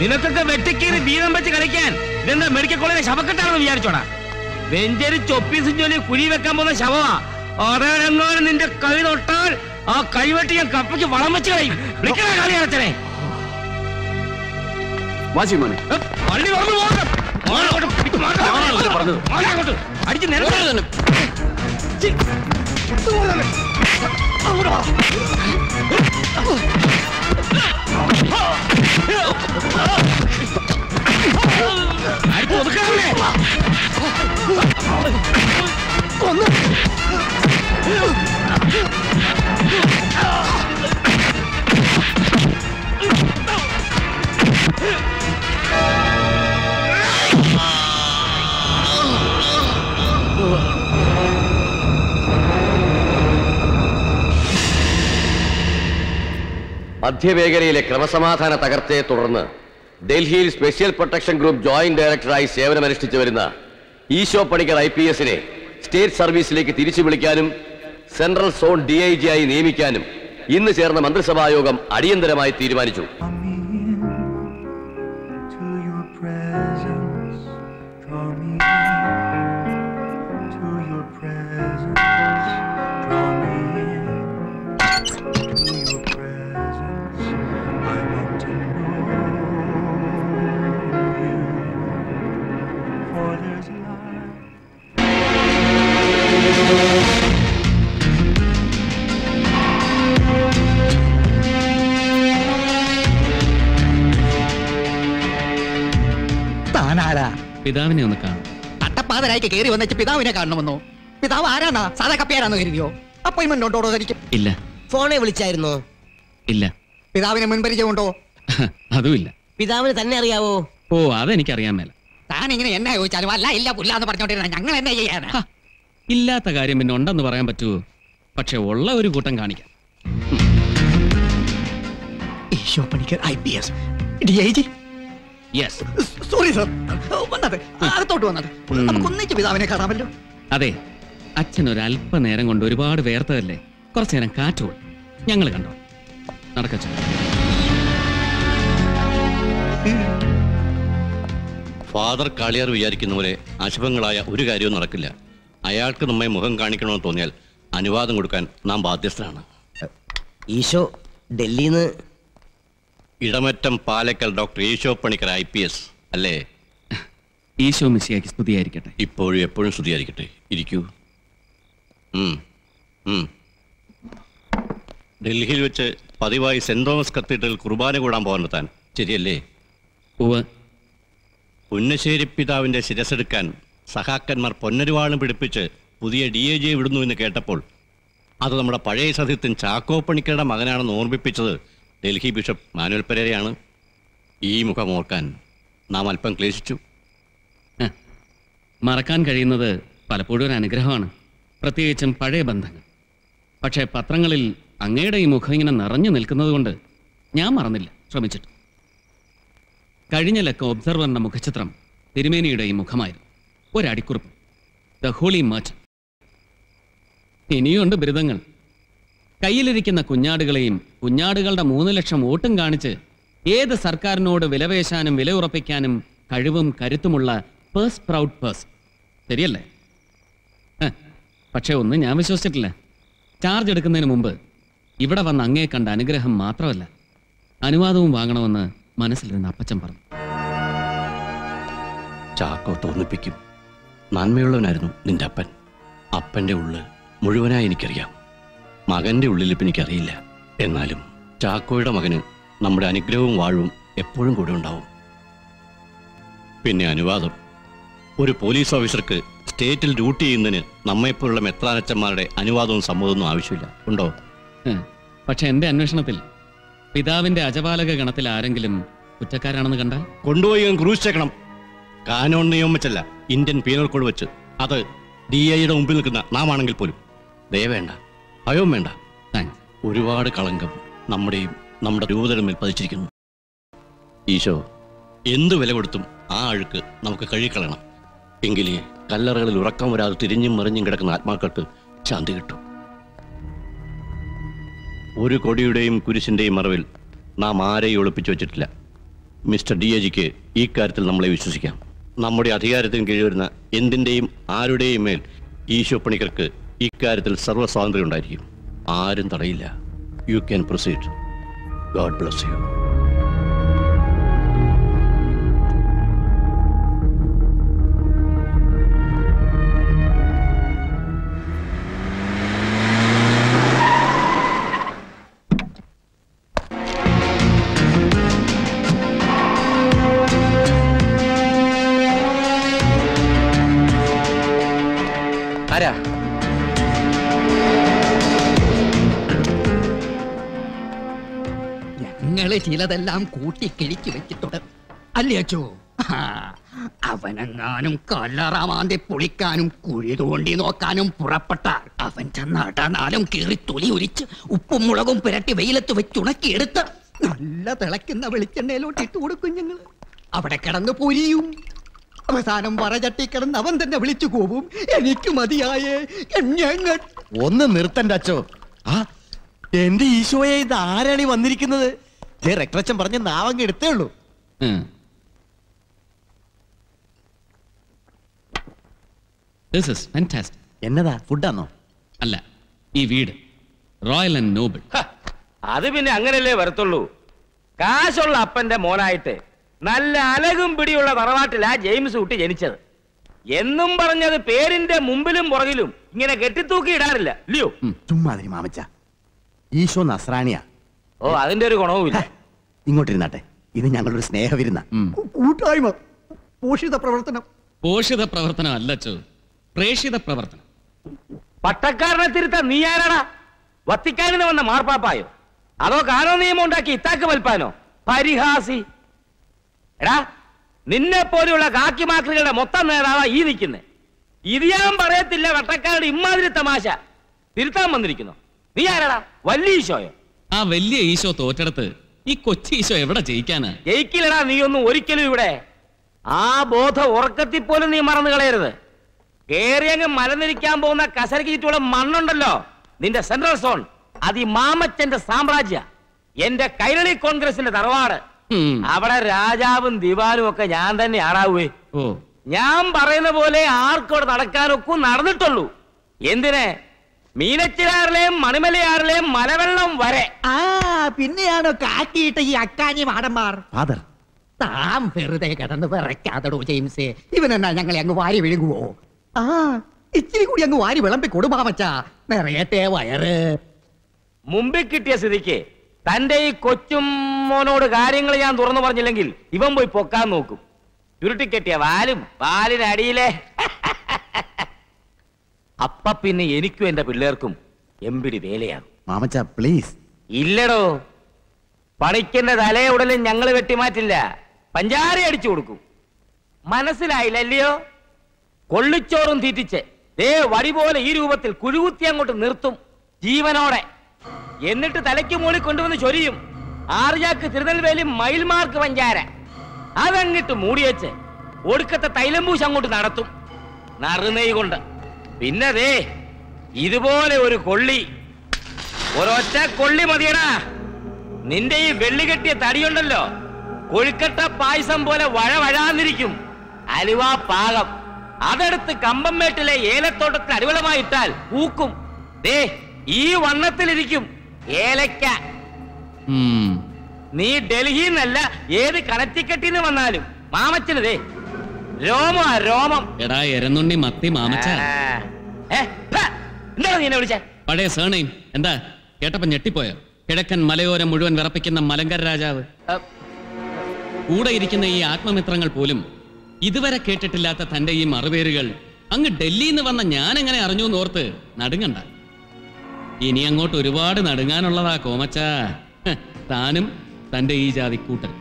നിനക്കൊക്കെ വെട്ടിക്കീറി വീതം വെച്ച് കളിക്കാൻ ഇതെന്താ മെഡിക്കൽ കോളേജിലെ ശവക്കെട്ടാണെന്ന് വിചാരിച്ചോടാ? വെഞ്ചരി ചൊപ്പീസും ജോലി കുഴി വെക്കാൻ പോകുന്ന ശവമാ. ഒരെങ്ങാനും നിന്റെ കൈ തൊട്ടാൽ ആ കൈവെട്ടി ഞാൻ കപ്പയ്ക്ക് വളം വെച്ച് കളയും. വിളിക്കണ കളി അടച്ചനെ വാശി മോനെ. പള്ളി പറഞ്ഞു പറഞ്ഞത്? അടിച്ച് നിരന്തരം അടിച്ച് ഒതുക്കണമല്ലേ മധ്യമേഖലയിലെ ക്രമസമാധാന തകർച്ചയെ തുടർന്ന് ഡൽഹിയിൽ സ്പെഷ്യൽ പ്രൊട്ടക്ഷൻ ഗ്രൂപ്പ് ജോയിന്റ് ഡയറക്ടറായി സേവനമനുഷ്ഠിച്ചു വരുന്ന ഈശോ പണിക്കർ ഐ പി എസിനെ സ്റ്റേറ്റ് സർവീസിലേക്ക് തിരിച്ചു വിളിക്കാനും central zone D I G ആയി നിയമിക്കാനും ഇന്ന് ചേർന്ന മന്ത്രിസഭായോഗം അടിയന്തരമായി തീരുമാനിച്ചു. പിതാവിനെ ഒന്ന് കാണും തട്ടപ്പാതരായിക്ക് കയറി വന്നിട്ട് പിതാവിനെ കാണണമെന്നോ? പിതാവ് ആരാന്നാ? സാധാ കപ്പിയാരാന്ന് കരുതിയോ? അപ്പോയിന്റ്മെന്റ് ഉണ്ടോ തനിക്ക്? ഇല്ല. ഫോണെ വിളിച്ചായിരുന്നോ? ഇല്ല. പിതാവിനെ മുൻപരിചയമുണ്ടോ? അതുമില്ല. പിതാവിന് തന്നെ അറിയാവോ? ഓ അതെനിക്കറിയാൻ മേല. താൻ ഇങ്ങനെ എന്നാ ചോദിച്ചാലും അല്ല ഇല്ല പുല്ല എന്ന് പറഞ്ഞോണ്ടിരുന്ന ഞങ്ങൾ എന്നെ ചെയ്യാനാ? ഇല്ലാത്ത കാര്യം പിന്നെ ഉണ്ടെന്ന് പറയാൻ പറ്റുമോ പക്ഷെ ഉള്ള ഒരു കൂട്ടം കാണിക്കാം. Eesho Panicker I P S. D I G. Yes sorry sir വന്നത് അകത്തോട്ട് വന്നത് നമുക്കൊന്നിച്ച് പിതാവിനെ കാണാമല്ലോ. അതെ. അച്ഛൻ ഒരു അല്പനേരം കൊണ്ട് ഒരുപാട് വേർത്തതല്ലേ? കുറച്ചു നേരം കാറ്റു ഞങ്ങൾ കണ്ടോ? നടക്കച്ച ഫാദർ കാളിയാർ വിചാരിക്കുന്ന പോലെ അശുഭങ്ങളായ ഒരു കാര്യവും നടക്കില്ല. അയാൾക്ക് നമ്മെ മുഖം കാണിക്കണമെന്ന് തോന്നിയാൽ അനുവാദം കൊടുക്കാൻ നാം ബാധ്യസ്ഥരാണ്. Eesho ഡൽഹിന്ന് Edamattam Palakkal doctor Eesho Panicker I P S അല്ലേ? ഈശോ മിസ്സിയാക്കി സ്തുതിയായിരിക്കട്ടെ. ഇപ്പോഴും എപ്പോഴും സ്തുതിയായിരിക്കട്ടെ. ഇരിക്കൂ. ഡൽഹിയിൽ വെച്ച് പതിവായി സെന്റ് തോമസ് കത്തീഡ്രൽ കുർബാന കൂടാൻ പോകാൻ താൻ ശരിയല്ലേ? പുന്നശ്ശേരി പിതാവിന്റെ ശിരസെടുക്കാൻ സഹാക്കന്മാർ പൊന്നരുവാളും പിടിപ്പിച്ച് പുതിയ ഡി എ ജിയെ വിടുന്നു എന്ന് കേട്ടപ്പോൾ അത് നമ്മുടെ പഴയ സത്യത്തിൻ ചാക്കോ പണിക്കരുടെ മകനാണെന്ന് ഓർമ്മിപ്പിച്ചത് ഡൽഹി ബിഷപ്പ് മാനുവൽ പെരേരയാണ്. ഈ മുഖം ഓർക്കാൻ നാം അല്പം ക്ലേശിച്ചു. മറക്കാൻ കഴിയുന്നത് പലപ്പോഴും ഒരു അനുഗ്രഹമാണ്. പ്രത്യേകിച്ചും പഴയ ബന്ധങ്ങൾ. പക്ഷേ പത്രങ്ങളിൽ അങ്ങയുടെ ഈ മുഖം ഇങ്ങനെ നിറഞ്ഞു നിൽക്കുന്നത് കൊണ്ട് ഞാൻ മറന്നില്ല ശ്രമിച്ചിട്ട്. കഴിഞ്ഞ ലക്ക ഒബ്സർവറിന്റെ മുഖചിത്രം തിരുമേനിയുടെ ഈ മുഖമായിരുന്നു. ഒരടിക്കുറിപ്പ്. ദ ഹോളി മച്ച് ഇനിയുണ്ട് ബിരുദങ്ങൾ. കയ്യിലിരിക്കുന്ന കുഞ്ഞാടുകളെയും കുഞ്ഞാടുകളുടെ മൂന്ന് ലക്ഷം വോട്ടും കാണിച്ച് ഏത് സർക്കാരിനോട് വിലപേശാനും വില ഉറപ്പിക്കാനും കഴിവും കരുത്തുമുള്ള പേഴ്സ് പ്രൗഡ് പേഴ്സ്. ശരിയല്ലേ? പക്ഷെ ഒന്നും ഞാൻ വിശ്വസിച്ചിട്ടില്ല. ചാർജ് എടുക്കുന്നതിന് മുമ്പ് ഇവിടെ വന്ന് അങ്ങേ കണ്ട അനുഗ്രഹം മാത്രമല്ല അനുവാദവും വാങ്ങണമെന്ന് മനസ്സിലിരുന്ന് അപ്പച്ചൻ പറഞ്ഞു. ചാക്കോ തോന്നിപ്പിക്കും നന്മയുള്ളവനായിരുന്നു നിന്റെ അപ്പൻ. അപ്പന്റെ ഉള്ളിൽ മുഴുവനായി എനിക്കറിയാം. മകന്റെ ഉള്ളിലിപ്പ് എനിക്കറിയില്ല എന്നാലും ചാക്കോയുടെ മകന് നമ്മുടെ അനുഗ്രഹവും വാഴവും എപ്പോഴും കൂടെ ഉണ്ടാവും. പിന്നെ അനുവാദം. ഒരു പോലീസ് ഓഫീസർക്ക് സ്റ്റേറ്റിൽ ഡ്യൂട്ടി ചെയ്യുന്നതിന് നമ്മെപ്പോലുള്ള മെത്രാനച്ചന്മാരുടെ അനുവാദവും സമ്മതമൊന്നും ആവശ്യമില്ല. ഉണ്ടോ? പക്ഷെ എന്റെ അന്വേഷണത്തിൽ പിതാവിന്റെ അജപാലക ഗണത്തിൽ ആരെങ്കിലും കുറ്റക്കാരാണെന്ന് കണ്ടാൽ? കൊണ്ടുപോയി ക്രൂസ് ചേക്കണം കാനോൺ നിയമം വെച്ചല്ല ഇന്ത്യൻ പീനൽ കോഡ് വെച്ച്. അത് ഡി ഐയുടെ മുമ്പിൽ നിൽക്കുന്ന നാം ആണെങ്കിൽ പോലും ദയ വേണ്ട. താങ്ക്സ് ഒരുപാട് കളങ്കം നമ്മുടെയും നമ്മുടെ രൂപതയുടെ പതിച്ചിരിക്കുന്നു. ഈശോ എന്ത് വില കൊടുത്തും ആ അഴുക്ക് നമുക്ക് കഴുകിക്കളയണം. എങ്കിലേ കല്ലറകളിൽ ഉറക്കം വരാതെ തിരിഞ്ഞും മറിഞ്ഞും കിടക്കുന്ന ആത്മാക്കൾക്ക് ശാന്തി കിട്ടും. ഒരു കൊടിയുടെയും കുരിശിന്റെയും മറവിൽ നാം ആരെയും ഒളിപ്പിച്ചു വെച്ചിട്ടില്ല. മിസ്റ്റർ ഡി എജിക്ക് ഈ കാര്യത്തിൽ നമ്മളെ വിശ്വസിക്കാം. നമ്മുടെ അധികാരത്തിന് കീഴിൽ വരുന്ന എന്തിന്റെയും ആരുടെയും മേൽ ഈശോ പണിക്കർക്ക് ഇക്കാര്യത്തിൽ സർവ സ്വാതന്ത്ര്യം ഉണ്ടായിരിക്കും. ആരും തടയില്ല. You can proceed God bless you ഞങ്ങൾ ചിലതെല്ലാം കൂട്ടിക്കിഴിച്ചു വെച്ചിട്ടുണ്ട്. അല്ലേ അച്ചു? അവനെങ്ങാനും കല്ലറാമാന്തി പൊളിക്കാനും കുഴി തോണ്ടി നോക്കാനും പുറപ്പെട്ടാൽ അവൻ ചെന്നാട്ടാനാലും കീറി തൊലി ഒരിച്ച് ഉപ്പും മുളകും പുരട്ടി വെയിലത്ത് വെച്ചുണക്കിയെടുത്ത് നല്ല തിളയ്ക്കുന്ന വെളിച്ചെണ്ണയിലോട്ട് ഇട്ട് കൊടുക്കും ഞങ്ങൾ അവിടെ കിടന്ന് പൊരിയും. അവസാനം വറചട്ടി കിടന്ന് അവൻ തന്നെ വിളിച്ചു പോവും എനിക്ക് മതിയായേ ഒന്ന് നിർത്തണ്ട അച്ചോ. ആ എന്റെ ഈശോയെ ഇത് ആരാണ് വന്നിരിക്കുന്നത്? റെക്ടറച്ചൻ പറഞ്ഞ നാവങ്ങ് എടുത്തേ ഉള്ളൂ. എന്നതാ ഫുഡാന്നോ അല്ല ഈ വീട്. റോയൽ ആൻഡ് നോബിൾ അത് പിന്നെ അങ്ങനല്ലേ വരത്തുള്ളൂ. കാശുള്ള അപ്പന്റെ മോനായിട്ട് നല്ല അലകും പിടിയുള്ള തറവാട്ടിലാ ജെയിംസ് കുട്ടി ജനിച്ചത്. എന്നും പറഞ്ഞത് പേരിന്റെ മുമ്പിലും പുറകിലും ഇങ്ങനെ കെട്ടിത്തൂക്കി ഇടാറില്ല ഇല്ലയോ ചുമ്മാതിരി മാമച്ച. ഈശോ നസ്രാണിയാ. ഓ അതിന്റെ ഒരു ഗുണവുമില്ല ഇങ്ങോട്ടിരുന്നാട്ടെ. ഇത് ഞങ്ങളുടെ സ്നേഹവിരുന്ന. കൂട്ടായ്മ. പോഷിത പ്രവർത്തനം. പോഷിത പ്രവർത്തനം അല്ല പ്രേഷിത പ്രവർത്തനം. പട്ടക്കാരനെ തിരുത്താൻ നീ ആരാടാ? വത്തിക്കാനിൽ വന്ന മാർപ്പാപ്പായോ? അതോ കാനോ നിയമം ഉണ്ടാക്കി ഇത്താക്ക് വൽപ്പാനോ പരിഹാസി. എടാ നിന്നെ പോലെയുള്ള കാക്കി മാക്രികളുടെ മൊത്തം നേതാവാ ഈ നിൽക്കുന്നത് ഇത് ഞാൻ പറയത്തില്ല വട്ടക്കാരുടെ ഇമ്മാതിരി തമാശ. തിരുത്താൻ വന്നിരിക്കുന്നു. നീ ആരാടാ? വല്ലീശോയോ? ആ വലിയ ഈശോ തോറ്റെടുത്ത് ഈ കൊച്ചി ഈശോ എവിടെ ജയിക്കാനാ? ജയിക്കില്ലടാ നീ ഒന്നും ഒരിക്കലും ഇവിടെ. ആ ബോധം ഉറക്കത്തിൽ പോലും നീ മറന്നു കളയരുത്. കേറിയങ്ങ് മലനിരിക്കാൻ പോകുന്ന കസരക്ക് ചുറ്റുള്ള മണ്ണുണ്ടല്ലോ നിന്റെ സെൻട്രൽ സോൺ അത് ഈ മാമച്ചന്റെ സാമ്രാജ്യ എന്റെ കൈരളി കോൺഗ്രസിന്റെ തറവാട്. അവിടെ രാജാവും ദിവാലും ഒക്കെ ഞാൻ തന്നെ ആടാവേ. ഞാൻ പറയുന്ന പോലെ ആർക്കോടെ നടക്കാനൊക്കെ നടന്നിട്ടുള്ളൂ. എന്തിന്? മീനച്ചിലാറിലെയും മണിമലയാറിലെയും മലവെള്ളം വരെ. ആ പിന്നെയാണോ കാക്കിയിട്ട ഈ അക്കാഞ്ഞി മാടന്മാർ? ഫാദർ. താൻ വെറുതെ കിടന്ന് വിറയ്ക്കാതടോ ജെയിംസേ. ഇവനെന്നാ ഞങ്ങളെ അങ്ങ് വാരി വിഴുങ്ങുവോ? ആ ഇച്ചിരി കൂടി അങ്ങ് വാരി വിളമ്പി കൊടുമാമച്ചാ നിറയട്ടെ വയറ്. മുമ്പിൽ കിട്ടിയ സ്ഥിതിക്ക് തന്റെ ഈ കൊച്ചും മോനോട് കാര്യങ്ങൾ ഞാൻ തുറന്നു പറഞ്ഞില്ലെങ്കിൽ ഇവൻ പോയി പൊക്കാൻ നോക്കും. ചുരുട്ടിക്കെട്ടിയ വാലും വാലിനടിയിലെ. അപ്പ പിന്നെ എനിക്കും എന്റെ പിള്ളേർക്കും എമ്പിടി വേലയാകും. മാമച്ച പ്ലീസ് ഇല്ലടോ. പണിക്കന്റെ തലയെ ഉടലും ഞങ്ങൾ വെട്ടിമാറ്റില്ല. പഞ്ചാരി അടിച്ചു കൊടുക്കും. മനസ്സിലായില്ലല്ലയോ? കൊള്ളിച്ചോറും തീറ്റിച്ച്. ദേ വടി പോലെ ഈ രൂപത്തിൽ കുഴുകുത്തി അങ്ങോട്ട് നിർത്തും ജീവനോടെ. എന്നിട്ട് തലയ്ക്ക് മൂളി കൊണ്ടുവന്ന് ചൊരിയും. ആർജാക്ക് തിരുനെൽവേലി മയിൽമാർക്ക് പഞ്ചാര. അതങ്ങിട്ട് മൂടിയച്ച് ഒടുക്കത്തെ തൈലംബൂശ് അങ്ങോട്ട് നടത്തും. നറുനെയ് കൊണ്ട്. പിന്നെ ദേ ഇതുപോലെ ഒരു കൊള്ളി. ഒരൊറ്റ കൊള്ളി മതിയടാ. നിന്റെ ഈ വെള്ളി കെട്ടിയ തടിയുണ്ടല്ലോ. കൊഴുക്കട്ട പായസം പോലെ വഴവഴാന്നിരിക്കും അലുവ പാകം. അതെടുത്ത് കമ്പംമേട്ടിലെ ഏലത്തോട്ടത്തിൽ അടിവളമായിട്ടാൽ പൂക്കും. ദേ ഈ വണ്ണത്തിലിരിക്കും ഏലക്ക. നീ ഡൽഹിന്നല്ല ഏത് കണറ്റിക്കെട്ടിന്ന് വന്നാലും. മാമച്ചന് ദേ രോമ രോമം. എടാ എരന്നുണ്ണി മത്തി മാമച്ച. എന്താണ് നീ എന്നെ വിളിച്ചേ? പഴയ സേണയും എന്താ? കേട്ടപ്പോ ഞെട്ടിപ്പോയോ? കിഴക്കൻ മലയോരം മുഴുവൻ വിറപ്പിക്കുന്ന മലങ്കര രാജാവ്. കൂടെ ഇരിക്കുന്ന ഈ ആത്മമിത്രങ്ങൾ പോലും ഇതുവരെ കേട്ടിട്ടില്ലാത്ത തന്റെ ഈ മറുപേരുകൾ അങ്ങ് ഡൽഹിയിൽ നിന്ന് വന്ന ഞാൻ എങ്ങനെ അറിഞ്ഞു എന്നോർത്ത് നടുങ്ങണ്ട. ഇനി അങ്ങോട്ട് ഒരുപാട് നടുങ്ങാനുള്ളതാ കോമച്ച. താനും തന്റെ ഈ ജാതി കൂട്ടൻ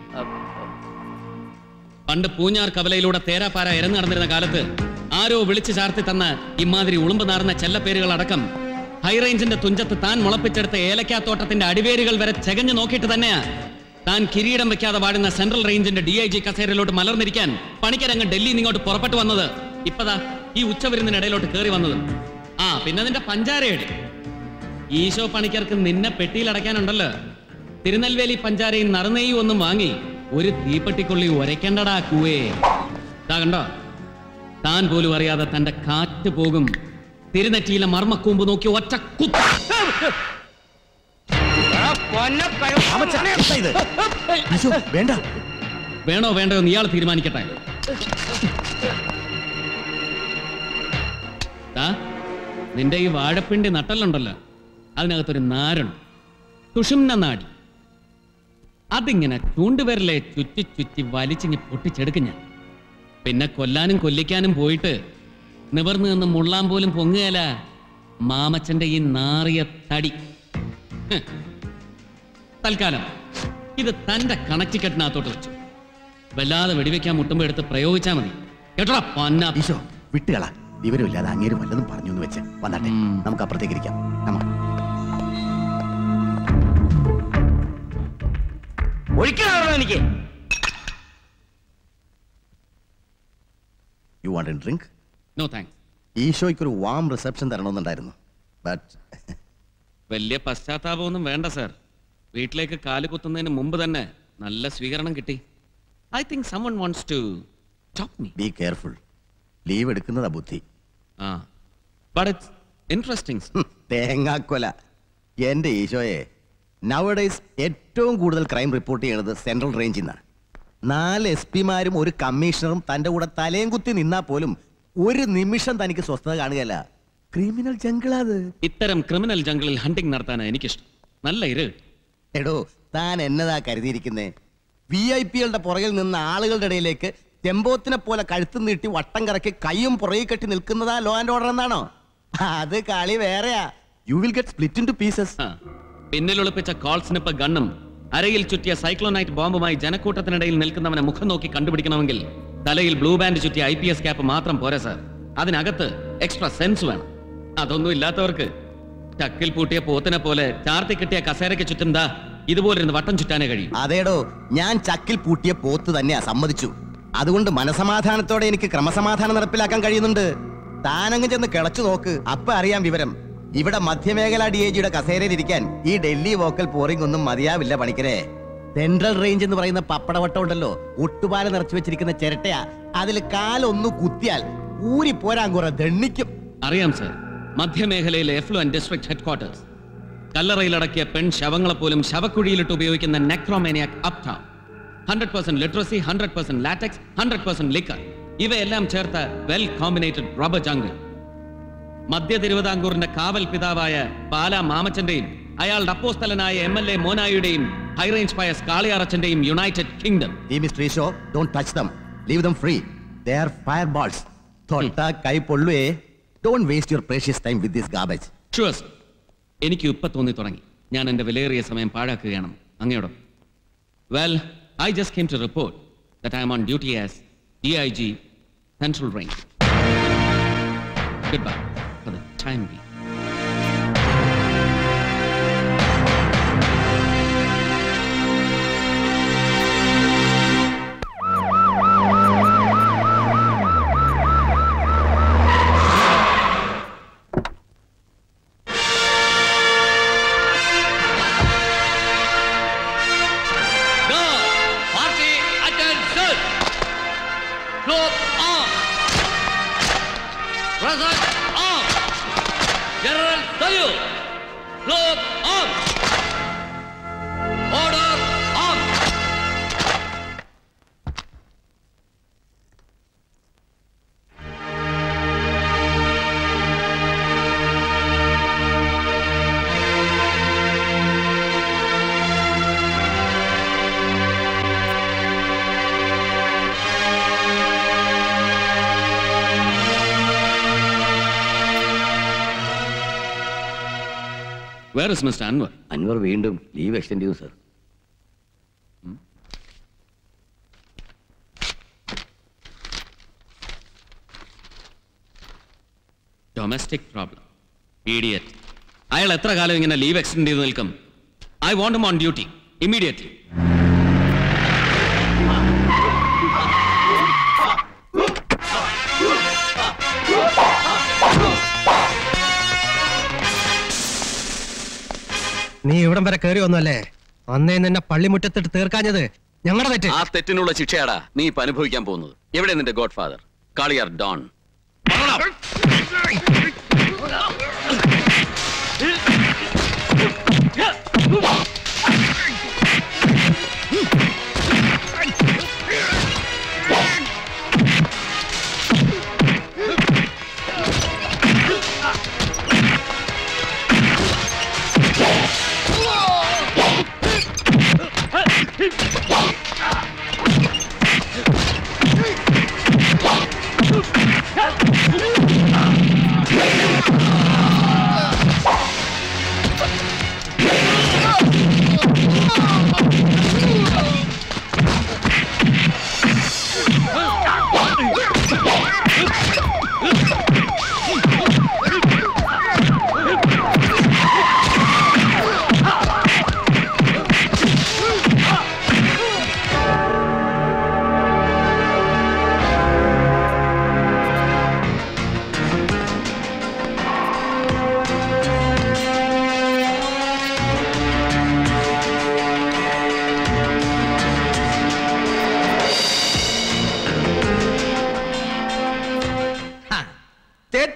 പണ്ട് പൂഞ്ഞാർ കവലയിലൂടെ തേരാപ്പാര ഇരന്നു നടന്നിരുന്ന കാലത്ത് ആരോ വിളിച്ചു ചാർത്തി തന്ന ഇമാതിരി ഉളുമ്പ് നാറുന്ന ചെല്ലപ്പേരുകൾ അടക്കം ഹൈറേഞ്ചിന്റെ തുഞ്ചത്ത് താൻ മുളപ്പിച്ചെടുത്ത ഏലക്കാത്തോട്ടത്തിന്റെ അടിവേരുകൾ വരെ ചെകഞ്ഞു നോക്കിയിട്ട് തന്നെയാ. താൻ കിരീടം വെക്കാതെ വാടുന്ന സെൻട്രൽ റേഞ്ചിന്റെ ഡി ഐ ജി കസേരയിലോട്ട് മലർന്നിരിക്കാൻ പണിക്കരങ്ങ് ഡൽഹിയിൽ ഇങ്ങോട്ട് പുറപ്പെട്ടു വന്നത്. ഇപ്പതാ ഈ ഉച്ചവിരുന്നിനിടയിലോട്ട് കയറി വന്നത്. ആ പിന്നെ നിന്റെ പഞ്ചാരയുടെ. ഈശോ പണിക്കർക്ക് നിന്നെ പെട്ടിയിൽ അടയ്ക്കാനുണ്ടല്ലോ. തിരുനെൽവേലി പഞ്ചാരയും നറുനെയ്യും ഒന്നും വാങ്ങി. ഒരു തീപ്പെട്ടിക്കൊള്ളി ഉരയ്ക്കണ്ടടാ കൂവേ. കണ്ടോ? താൻ പോലും അറിയാതെ തന്റെ കാറ്റ് പോകും. തിരുനെറ്റിയിലെ മർമ്മക്കൂമ്പ് നോക്കി ഒറ്റ കുത്ത വേണ്ട. വേണോ വേണ്ടോ എന്ന് ഇയാൾ തീരുമാനിക്കട്ടെ. നിന്റെ ഈ വാഴപ്പിണ്ടി നട്ടല്ലുണ്ടല്ലോ. അതിനകത്തൊരു നാരുണ്ട്. തുഷിംന നാടി. അതിങ്ങനെ ചൂണ്ടുവരലെ ചുറ്റി ചുറ്റി വലിച്ചിങ്ങി പൊട്ടിച്ചെടുക്കും ഞാൻ. പിന്നെ കൊല്ലാനും കൊല്ലിക്കാനും പോയിട്ട് നിവർന്നു നിന്ന് മുള്ളാൻ പോലും പൊങ്ങുകയല്ല മാമച്ചന്റെ ഈ നാറിയ തടി. തൽക്കാലം ഇത് തന്റെ കണക്റ്റിക്കറ്റിനകത്തോട്ട് വെച്ചു. വല്ലാതെ വെടിവെക്കാൻ മുട്ടുമ്പോ എടുത്ത് പ്രയോഗിച്ചാ മതി. കേട്ടോ പൊന്ന ഈശോ വിട്ടുകള. വിവരമില്ലാതെ അങ്ങേര് വല്ലതും പറഞ്ഞു വെച്ച്. വന്നാട്ടെ നമുക്ക് അപ്പുറത്തേക്ക് ഇരിക്കാം. നമ്മ ഒഴിക്കണോ എനിക്ക്. You want drink no thanks ഈശോയ്ക്ക് ഒരു വാം റിസപ്ഷൻ തരണമെന്നുണ്ടായിരുന്നു. ബട്ട് വലിയ പശ്ചാത്താപമൊന്നും വേണ്ട സർ വീട്ടിലേക്ക് കാൽ കുത്തുന്നതിന് മുമ്പ് തന്നെ നല്ല സ്വീകരണം കിട്ടി. I think someone wants to talk me be careful leave എടുക്കുന്നതാ ബുദ്ധി. ആ. ബട്ട് ഇറ്റ്സ് ഇൻട്രസ്റ്റിംഗ് തേങ്ങാക്കൊല. എന്റെ ഈശോയെ നവഡേസ് ഏറ്റവും കൂടുതൽ ക്രൈം റിപ്പോർട്ട് ചെയ്യണത് സെൻട്രൽ റേഞ്ചിൽ നിന്നാണ് നാല് എസ് പിമാരും ഒരു കമ്മീഷണറും തന്റെ കൂടെ തലയും കുത്തി നിന്നാ പോലും ഒരു നിമിഷം തനിക്ക് സ്വസ്ഥത കാണുകയല്ല. ക്രിമിനൽ ജംഗിളാത് ഇത്തരം ക്രിമിനൽ ജംഗിളിൽ ഹണ്ടിങ് നടത്താനാണ് എനിക്കിഷ്ടം. നല്ല ഇര. എടോ താൻ എന്നതാ കരുതിയിരിക്കുന്നേ? വി ഐ പികളുടെ പുറകിൽ നിന്ന് ആളുകളുടെ ഇടയിലേക്ക് ചെമ്പോത്തിനെ പോലെ കഴുത്ത് നീട്ടി വട്ടം കറക്കി കൈയും പുറകെ കെട്ടി നിൽക്കുന്നതാ ലോ ആൻഡ് ഓർഡർ എന്നാണോ? അത് കളി വേറെയാ. You will get split in two pieces പിന്നിൽ ഒളിപ്പിച്ച കോൾ സ്നിപ്പ് ഗണ്ണും അരയിൽ ചുറ്റിയ സൈക്ലോനൈറ്റ് ബോംബുമായി ജനക്കൂട്ടത്തിനിടയിൽ നിൽക്കുന്നവനെ മുഖം നോക്കി കണ്ടുപിടിക്കണമെങ്കിൽ തലയിൽ ബ്ലൂ ബാൻഡ് ചുറ്റിയ ഐ പി എസ് ക്യാപ്പ് മാത്രം പോരാ സാർ. അതിനകത്ത് എക്സ്ട്രാ സെൻസ് വേണം. അതൊന്നും ഇല്ലാത്തവർക്ക് ടക്കിൽ പൂട്ടിയ പോത്തിനെ പോലെ ചാർത്തി കിട്ടിയ കസേരയ്ക്ക് ചുറ്റും ദാ ഇതുപോലിരുന്ന് വട്ടം ചുറ്റാനേ കഴിയും. അതേടോ ഞാൻ ചക്കിൽ പൂട്ടിയ പോത്ത് തന്നെയാ സമ്മതിച്ചു. അതുകൊണ്ട് മനസമാധാനത്തോടെ എനിക്ക് ക്രമസമാധാനം നടപ്പിലാക്കാൻ കഴിയുന്നുണ്ട്. താനങ്ങ് ചെന്ന് കിളച്ചു നോക്ക് അപ്പൊ അറിയാം വിവരം. ഇവിടെ മധ്യമേഖല ഡി ഐ ജിയുടെ കസേരയിൽ ഇരിക്കാൻ ഈ ഡൽഹി വോക്കൽ പോറിംഗ് ഒന്നും മതിയാവില്ല പണിക്കരെ. സെൻട്രൽ റേഞ്ച് എന്ന് പറയുന്ന പപ്പടവട്ടം ഉണ്ടല്ലോ. ഒട്ടുപാല നിറച്ചു വെച്ചിരിക്കുന്ന ചിരട്ടയാ. അതിൽ കാലൊന്നു കുത്തിയാൽ ഊരി പോരാൻ കുറെ ദണ്ണിക്കും. അറിയാം സർ. മധ്യമേഖലയിലെ എഫ്ലുവൻ ഡിസ്ട്രിക്ട് ഹെഡ്ക്വാർട്ടേഴ്സ്. കല്ലറയിലടക്കിയ പെൺ ശവങ്ങളെ പോലും ശവക്കുഴിയിലിട്ട് ഉപയോഗിക്കുന്ന necromaniac uptown hundred percent literacy hundred percent latex hundred percent liquor ഇവയെല്ലാം ചേർത്ത വെൽ കോമ്പിനേറ്റഡ് റബ്ബർ ജംഗിൾ മധ്യ തിരുവിതാംകൂറിന്റെ കാവൽ പിതാവായ പാല മാമച്ചന്റെയും അയാളുടെ അപ്പോസ്തലനായ എം എൽ എ മോനായുടെയും ഹൈറേഞ്ച് പയസ് കാളിയാറച്ചന്റെയും യുണൈറ്റഡ് കിങ്ഡം ഈ show don't touch them leave them free they are fire balls തൊട്ട കൈ പൊള്ളുവേ. Don't waste your precious time with this garbage sure എനിക്ക് ഇപ്പൊ തോന്നി തുടങ്ങി. ഞാൻ എന്റെ വിലയേറിയ സമയം പാഴാക്കുകയാണ്. അങ്ങയോടും. Well I just came to report that I am on duty as DIG central range for the time be? Where is Anwar Anwar? Anwar വീണ്ടും ലീവ് എക്സ്റ്റെൻഡ് ചെയ്തു സർ ഡൊമസ്റ്റിക് പ്രോബ്ലം ഇഡിയറ്റ് അയാൾ എത്ര കാലം ഇങ്ങനെ ലീവ് എക്സ്റ്റെൻഡ് ചെയ്ത് നിൽക്കും? I want on duty immediately നീ ഇവിടം വരെ കയറി വന്നല്ലേ? അന്നേ നിന്നെ പള്ളിമുറ്റത്തിട്ട് തീർക്കാഞ്ഞത് ഞങ്ങളുടെ തെറ്റ്. ആ തെറ്റിനുള്ള ശിക്ഷയാടാ നീ ഇപ്പൊ അനുഭവിക്കാൻ പോകുന്നത്. എവിടെ നിന്റെ godfather Kaliyar don. State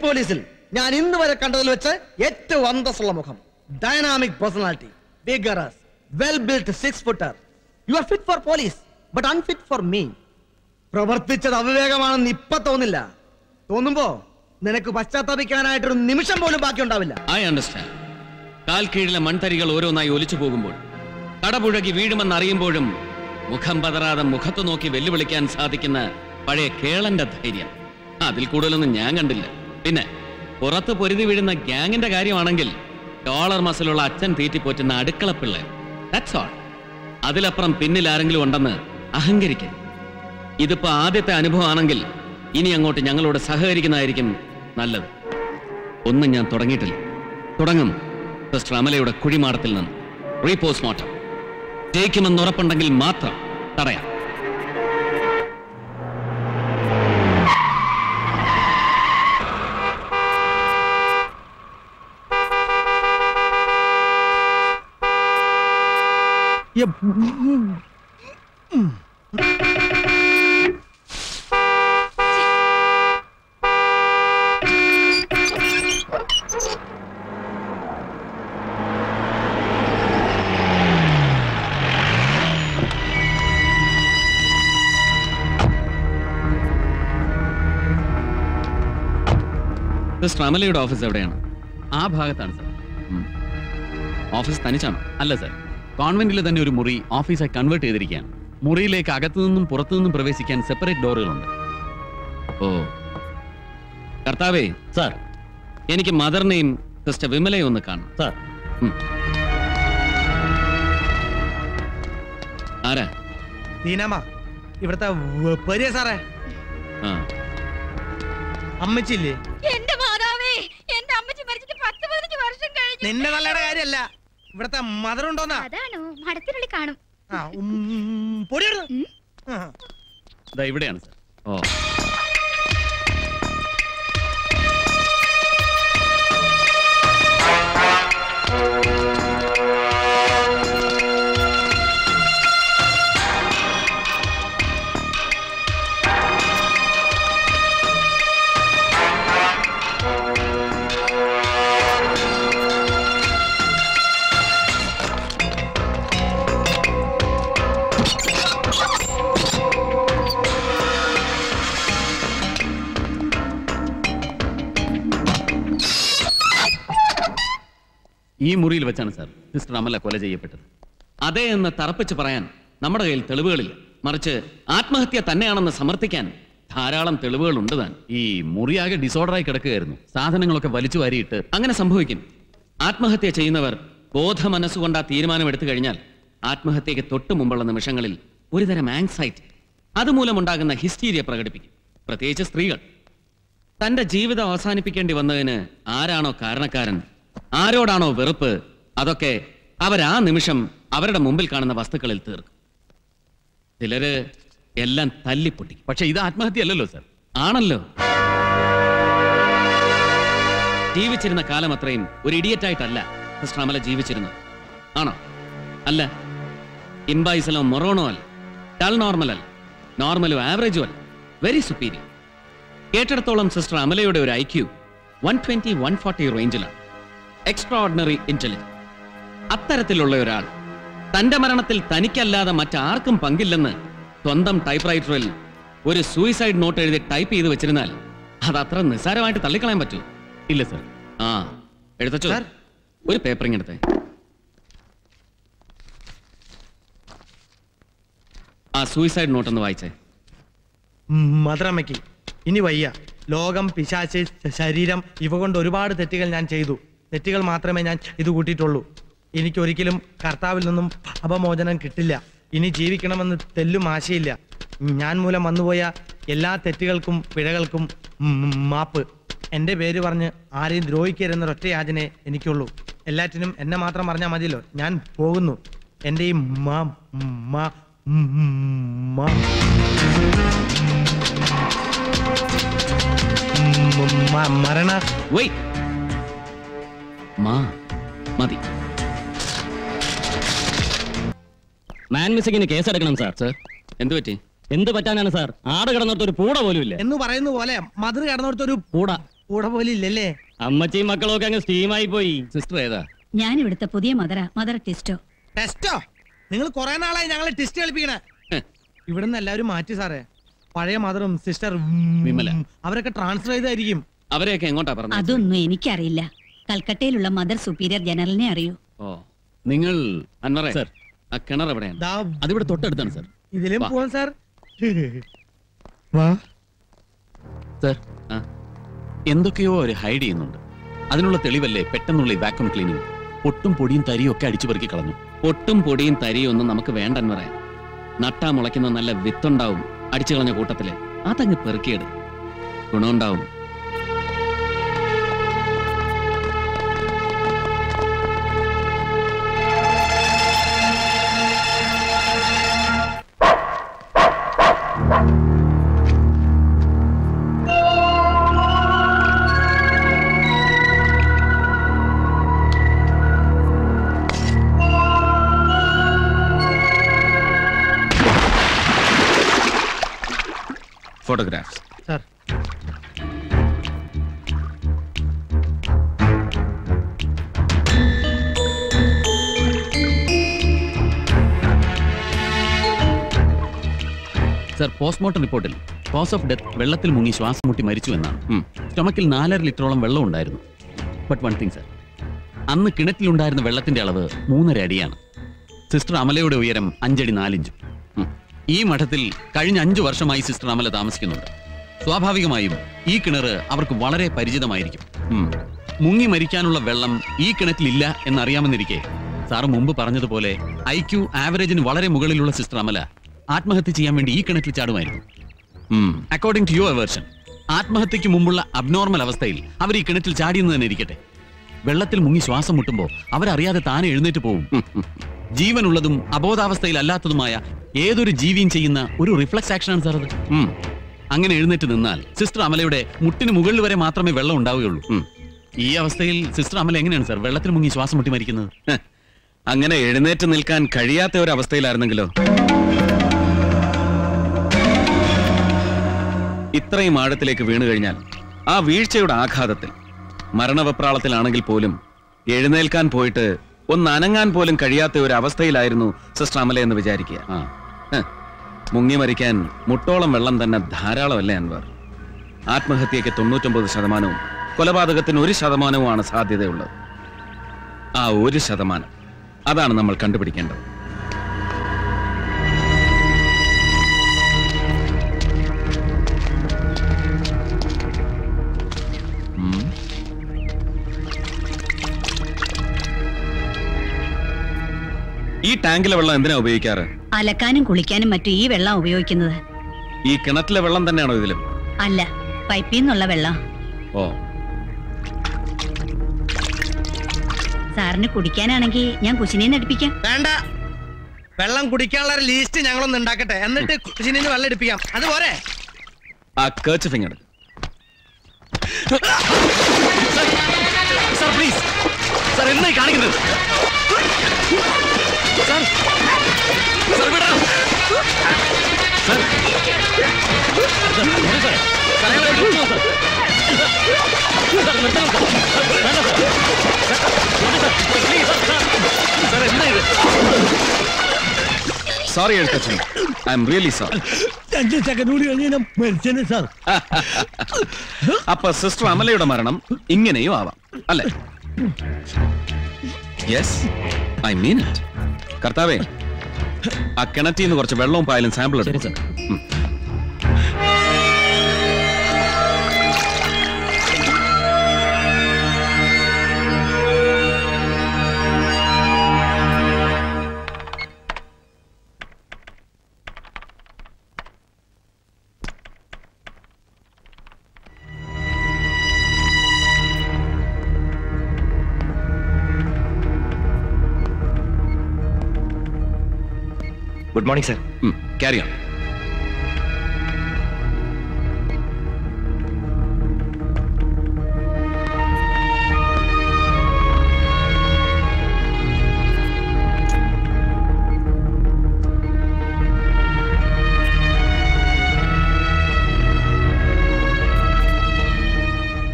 പോലീസിൽ ഞാൻ ഇന്ന് വരെ കണ്ടതിൽ വെച്ച് ഏറ്റവും അന്തസ്സുള്ള മുഖം. Dynamic personality vigorous well built six footer you are fit for police but unfit for me പ്രവർത്തിച്ചത് അവിവേകമാണെന്ന് ഇപ്പൊ തോന്നില്ല. തോന്നുമ്പോ നിനക്ക് പശ്ചാത്തപിക്കാനായിട്ടൊരു നിമിഷം പോലും ബാക്കി ഉണ്ടാവില്ല. ഐ അണ്ടർസ്റ്റാൻഡ് കാൽ കീഴിലെ മൺതരികൾ ഓരോന്നായി ഒലിച്ചു പോകുമ്പോൾ കടപുഴകി വീഴുമെന്ന് അറിയുമ്പോഴും മുഖം പതറാതെ മുഖത്ത് നോക്കി വെല്ലുവിളിക്കാൻ സാധിക്കുന്ന പഴയ കേളന്റെ ധൈര്യം. അതിൽ കൂടുതലൊന്നും ഞാൻ കണ്ടില്ല. പിന്നെ പുറത്ത് പൊരുതി വീഴുന്ന ഗ്യാങ്ങിന്റെ കാര്യമാണെങ്കിൽ ഡോളർ മസിലുള്ള അച്ഛൻ തീറ്റിപ്പോറ്റുന്ന അടുക്കള ദാറ്റ്സ് ഓൾ അതിലപ്പുറം പിന്നിൽ ആരെങ്കിലും ഉണ്ടെന്ന് അഹങ്കരിക്കും ഇതിപ്പോ ആദ്യത്തെ അനുഭവമാണെങ്കിൽ ഇനി അങ്ങോട്ട് ഞങ്ങളോട് സഹകരിക്കുന്നതായിരിക്കും നല്ലത്. ഒന്നും ഞാൻ തുടങ്ങിയിട്ടില്ല. തുടങ്ങും. സിസ്റ്റർ അമലയുടെ കുഴിമാടത്തിൽ നിന്ന്. റീപോസ്റ്റ്മോർട്ടം ജയിക്കുമെന്ന് ഉറപ്പുണ്ടെങ്കിൽ മാത്രം തടയാം. സിസ്റ്റർ അമലയുടെ ഓഫീസ് എവിടെയാണ്? ആ ഭാഗത്താണ് സർ. ഓഫീസ് തനിച്ചാണോ? അല്ല സർ. കോൺവെന്റിലെ തന്നെ ഒരു മുറി ഓഫീസായി കൺവേർട്ട് ചെയ്തിരിക്കുകയാണ്. മുറിയിലേക്ക് അകത്തു നിന്നും പുറത്തു നിന്നും പ്രവേശിക്കാൻ സെപ്പറേറ്റ് ഡോറുകളുണ്ട്. ഓ. കർത്താവേ സാർ. എനിക്ക് മദറിനെയും സിസ്റ്റർ വിമലയും ഒന്ന് കാണണം. സാർ. ആരാ? ദീനാമ ഇവിടുത്തെ വെപ്പരിയ സാറേ. അമ്മച്ചില്ലേ എന്റെ മാതാവേ എന്റെ അമ്മച്ചി മരിച്ചിട്ട് പത്ത് പതിനഞ്ച് വർഷം കഴിഞ്ഞു. നിന്റെ നല്ലയുടെ കാര്യല്ല ഇവിടുത്തെ മദർ ഉണ്ടോന്നാ? അതാണോ? മടത്തിനുള്ളിൽ കാണും. ആ, ഉം, പൊടിയെടുത്ത്. ദാ ഇവിടെയാണ് സർ ഓ. ഈ മുറിയിൽ വെച്ചാണ് സാർ മിസ്റ്റർ അമല കൊല ചെയ്യപ്പെട്ടത്. അതേ എന്ന് തറപ്പിച്ച് പറയാൻ നമ്മുടെ കയ്യിൽ തെളിവുകളില്ല. മറിച്ച് ആത്മഹത്യ തന്നെയാണെന്ന് സമർത്ഥിക്കാൻ ധാരാളം തെളിവുകളുണ്ട് താൻ. ഈ മുറിയാകെ ഡിസോർഡറായി കിടക്കുകയായിരുന്നു. സാധനങ്ങളൊക്കെ വലിച്ചു വാരിയിട്ട് അങ്ങനെ സംഭവിക്കും. ആത്മഹത്യ ചെയ്യുന്നവർ ബോധ മനസ്സുകൊണ്ട് ആ തീരുമാനം എടുത്തു കഴിഞ്ഞാൽ ആത്മഹത്യക്ക് തൊട്ടു മുമ്പുള്ള നിമിഷങ്ങളിൽ ഒരുതരം ആങ്സൈറ്റി അതുമൂലമുണ്ടാകുന്ന ഹിസ്റ്റീരിയ പ്രകടിപ്പിക്കും. പ്രത്യേകിച്ച് സ്ത്രീകൾ. തന്റെ ജീവിതം അവസാനിപ്പിക്കേണ്ടി വന്നതിന് ആരാണോ കാരണക്കാരൻ ആരോടാണോ വെറുപ്പ് അതൊക്കെ അവരാ നിമിഷം അവരുടെ മുമ്പിൽ കാണുന്ന വസ്തുക്കളിൽ തീർക്കും. ചിലര് എല്ലാം തല്ലിപ്പൊട്ടി. പക്ഷെ ഇത് ആത്മഹത്യ അല്ലല്ലോ സാർ. ആണല്ലോ. ജീവിച്ചിരുന്ന കാലം അത്രയും ഒരു ഇഡിയറ്റായിട്ടല്ല സിസ്റ്റർ അമല ജീവിച്ചിരുന്നത്. ആണോ? അല്ല. ഇംബൈസലോ മൊറോണോ അല്ല. ടൾ നോർമൽ അല്ല. നോർമലും ആവറേജും അല്ല. Very superior. കേട്ടിടത്തോളം സിസ്റ്റർ അമലയുടെ ഒരു IQ Q one twenty one forty റേഞ്ചിലാണ്. എക്സ്ട്രാ ഓർഡിനറി ഇന്റലിജൻസ് അത്തരത്തിലുള്ള ഒരാൾ തന്റെ മരണത്തിൽ തനിക്കല്ലാതെ മറ്റാർക്കും പങ്കില്ലെന്ന് സ്വന്തം ടൈപ്പ് റൈറ്ററിൽ ഒരു സൂയിസൈഡ് നോട്ട് എഴുതി ടൈപ്പ് ചെയ്ത് വെച്ചിരുന്നാൽ അത് അത്ര നിസ്സാരമായിട്ട് തള്ളിക്കളയാൻ പറ്റൂ. ഇല്ല സർ ആ എഴുതച്ചോ ഒരു പേപ്പറിങ് എടുത്തേ. ആ സൂയിസൈഡ് നോട്ട് ഒന്ന് വായിച്ചേ. മധുരമ്മയ്ക്ക് ഇനി വയ്യ. ലോകം പിശാച്ച് ശരീരം ഇവ കൊണ്ട് ഒരുപാട് തെറ്റുകൾ ഞാൻ ചെയ്തു. തെറ്റുകൾ മാത്രമേ ഞാൻ ഇത് കൂട്ടിയിട്ടുള്ളൂ. എനിക്ക് ഒരിക്കലും കർത്താവിൽ നിന്നും അപമോചനം കിട്ടില്ല. ഇനി ജീവിക്കണമെന്ന് തെല്ലും ആശയില്ല. ഞാൻ മൂലം വന്നുപോയ എല്ലാ തെറ്റുകൾക്കും പിഴകൾക്കും മാപ്പ്. എന്റെ പേര് പറഞ്ഞ് ആരെയും ദ്രോഹിക്കരുന്ന ഒറ്റ യാചനെ എനിക്കുള്ളൂ. എല്ലാറ്റിനും എന്നെ മാത്രം പറഞ്ഞാൽ മതിയല്ലോ. ഞാൻ പോകുന്നു. എന്റെ ഈ മാ മാ മരണ മാ മതി. മാൻ മിസ്സിങ്ങിന് കേസെടുക്കണം സാർ സാർ എന്തു പറ്റി? എന്ത് പറ്റാനാണ് സാർ ആട് കിടന്നിട്ട് ഒരു പൂട പോലും ഇല്ല? എന്ന് പറയുന്ന പോലെ മധുര കടന്നിടത്തൊരു പൂട. പൂട പോലും ഇല്ലല്ലേ? അമ്മച്ചിയും മക്കളും ഒക്കെ അങ്ങ് സ്റ്റീമായി പോയി. സിസ്റ്റർ ഏതാ? ഞാൻ ഇവിടുത്തെ പുതിയ മദറ മദർ ടെസ്റ്റോ ടെസ്റ്റോ നിങ്ങൾ കുറെ നാളായി ഞങ്ങളെ ടെസ്റ്റ് കളിപ്പിക്കണേ. ഇവിടുന്ന് എല്ലാവരും മാറ്റി സാറേ. പഴയ മദറും സിസ്റ്റർ വിമല. അവരൊക്കെ ട്രാൻസ്ഫർ ചെയ്തായിരിക്കും. അവരെയൊക്കെ എങ്ങോട്ടാ പറഞ്ഞത്? അതൊന്നും എനിക്കറിയില്ല. കൽക്കട്ടയിലുള്ള മദർ സുപ്പീരിയർ ജനറലിനെ അറിയൂ. നിങ്ങൾ ആ കിണർ എവിടെയാണ്? ദാ അതിവിടെ തൊട്ടടുത്താണ് സർ. ഇതിലും സാർ. സർ എന്തൊക്കെയോ അവർ ഹൈഡ് ചെയ്യുന്നുണ്ട്. അതിനുള്ള തെളിവല്ലേ പെട്ടെന്നുള്ള ഈ വാക്യൂം ക്ലീനിങ് പൊട്ടും പൊടിയും തരിയും ഒക്കെ അടിച്ചു പെറുക്കി കളഞ്ഞു. പൊട്ടും പൊടിയും തരിയും ഒന്നും നമുക്ക് വേണ്ടെന്ന് പറയാം നട്ടാ മുളയ്ക്കുന്ന നല്ല വിത്തുണ്ടാവും അടിച്ചു കളഞ്ഞ കൂട്ടത്തിൽ. അതങ്ങ് പെറുക്കിയെടു. ഗുണമുണ്ടാവും. ഫോട്ടോഗ്രാഫ്സ് സാർ സർ പോസ്റ്റ്മോർട്ടം റിപ്പോർട്ടിൽ കോസ് ഓഫ് ഡെത്ത് വെള്ളത്തിൽ മുങ്ങി ശ്വാസം മുട്ടി മരിച്ചു എന്നാണ്. സ്റ്റൊമക്കിൽ നാലര ലിറ്ററോളം വെള്ളം ഉണ്ടായിരുന്നു. ബട്ട് വൺ തിങ് സർ അന്ന് കിണറ്റിലുണ്ടായിരുന്ന വെള്ളത്തിന്റെ അളവ് മൂന്നര അടിയാണ്. സിസ്റ്റർ അമലയുടെ ഉയരം അഞ്ചടി നാലിഞ്ചും. ഈ മഠത്തിൽ കഴിഞ്ഞ അഞ്ചു വർഷമായി സിസ്റ്റർ അമല താമസിക്കുന്നുണ്ട്. സ്വാഭാവികമായും ഈ കിണർ അവർക്ക് വളരെ പരിചിതമായിരിക്കും. മുങ്ങി മരിക്കാനുള്ള വെള്ളം ഈ കിണറ്റിലില്ല എന്നറിയാമെന്നിരിക്കെ സാറ് മുമ്പ് പറഞ്ഞതുപോലെ ഐ ക്യു ആവറേജിന് വളരെ മുകളിലുള്ള സിസ്റ്റർ അമല ആത്മഹത്യ ചെയ്യാൻ വേണ്ടി ഈ കിണറ്റിൽ ചാടുമായിരുന്നു. അക്കോർഡിംഗ് ടു യുവർ വേർഷൻ ആത്മഹത്യക്ക് മുമ്പുള്ള അബ്നോർമൽ അവസ്ഥയിൽ അവർ ഈ കിണറ്റിൽ ചാടിയെന്ന് തന്നെ ഇരിക്കട്ടെ. വെള്ളത്തിൽ മുങ്ങി ശ്വാസം മുട്ടുമ്പോൾ അവരറിയാതെ താനെ എഴുന്നേറ്റ് പോവും. ജീവനുള്ളതും അബോധാവസ്ഥയിലല്ലാത്തതുമായ ഏതൊരു ജീവിയും ചെയ്യുന്ന ഒരു റിഫ്ലക്സ് ആക്ഷനാണ് സാർ അത്. അങ്ങനെ എഴുന്നേറ്റ് നിന്നാൽ സിസ്റ്റർ അമലയുടെ മുട്ടിന് മുകളിൽ വരെ മാത്രമേ വെള്ളം ഉണ്ടാവുകയുള്ളൂ. ഈ അവസ്ഥയിൽ സിസ്റ്റർ അമല എങ്ങനെയാണ് സാർ? വെള്ളത്തിൽ മുങ്ങി ശ്വാസം മുട്ടി മരിക്കുന്നത്. അങ്ങനെ എഴുന്നേറ്റ് നിൽക്കാൻ കഴിയാത്ത ഒരു അവസ്ഥയിലായിരുന്നെങ്കിലോ ഇത്രയും ആഴത്തിലേക്ക് വീണു കഴിഞ്ഞാൽ ആ വീഴ്ചയുടെ ആഘാതത്തിൽ മരണവപ്രാളത്തിലാണെങ്കിൽ പോലും എഴുന്നേൽക്കാൻ പോയിട്ട് ഒന്ന് അനങ്ങാൻ പോലും കഴിയാത്ത ഒരു അവസ്ഥയിലായിരുന്നു സിസ്റ്റർ അമല എന്ന് വിചാരിക്കുക. മുങ്ങി മരിക്കാൻ മുട്ടോളം വെള്ളം തന്നെ ധാരാളമല്ലേ അൻവർ? ആത്മഹത്യയ്ക്ക് തൊണ്ണൂറ്റൊമ്പത് ശതമാനവും കൊലപാതകത്തിന് ഒരു ശതമാനവുമാണ് സാധ്യതയുള്ളത്. ആ ഒരു ശതമാനം. അതാണ് നമ്മൾ കണ്ടുപിടിക്കേണ്ടത്. ഈ ടാങ്കിലെ വെള്ളം എന്തിനാ ഉപയോഗിക്കാറ്? അലക്കാനും കുളിക്കാനും മറ്റും ഈ വെള്ളം ഉപയോഗിക്കുന്നത്? ഈ കിണറ്റിലെ വെള്ളം തന്നെയാണോ ഇതിലും? അല്ല പൈപ്പിൽ നിന്നുള്ള വെള്ളം. ഓ. സാറിന് കുടിക്കാനാണെങ്കിൽ ഞാൻ കുശിനെ അടുപ്പിക്കാം. വേണ്ട. വെള്ളം കുടിക്കാനുള്ള ഒരു ലീസ്റ്റ് ഞങ്ങളൊന്ന് ഉണ്ടാക്കട്ടെ. എന്നിട്ട് കുശിനിന്ന് വെള്ളം എടുപ്പിക്കാം. അത് പോരെ. ആ കേച്ച് ഫിംഗർ സർ പ്ലീസ് സർ എന്തായി കാണിക്കുന്നത്. Sorry Ezhuthachan I'm really sorry രണ്ട് സെക്കൻഡ് കൂടി കഴിഞ്ഞ് ഞാൻ മരിച്ചേനെ സാർ. അപ്പൊ സിസ്റ്റർ അമലയുടെ മരണം ഇങ്ങനെയും ആവാം അല്ലേ? യെസ് ഐ മീൻ ഇറ്റ് കർത്താവേ ആ കിണറ്റിൽ നിന്ന് കുറച്ച് വെള്ളവും പായലും സാമ്പിൾ എടുത്തു good morning sir. Carry on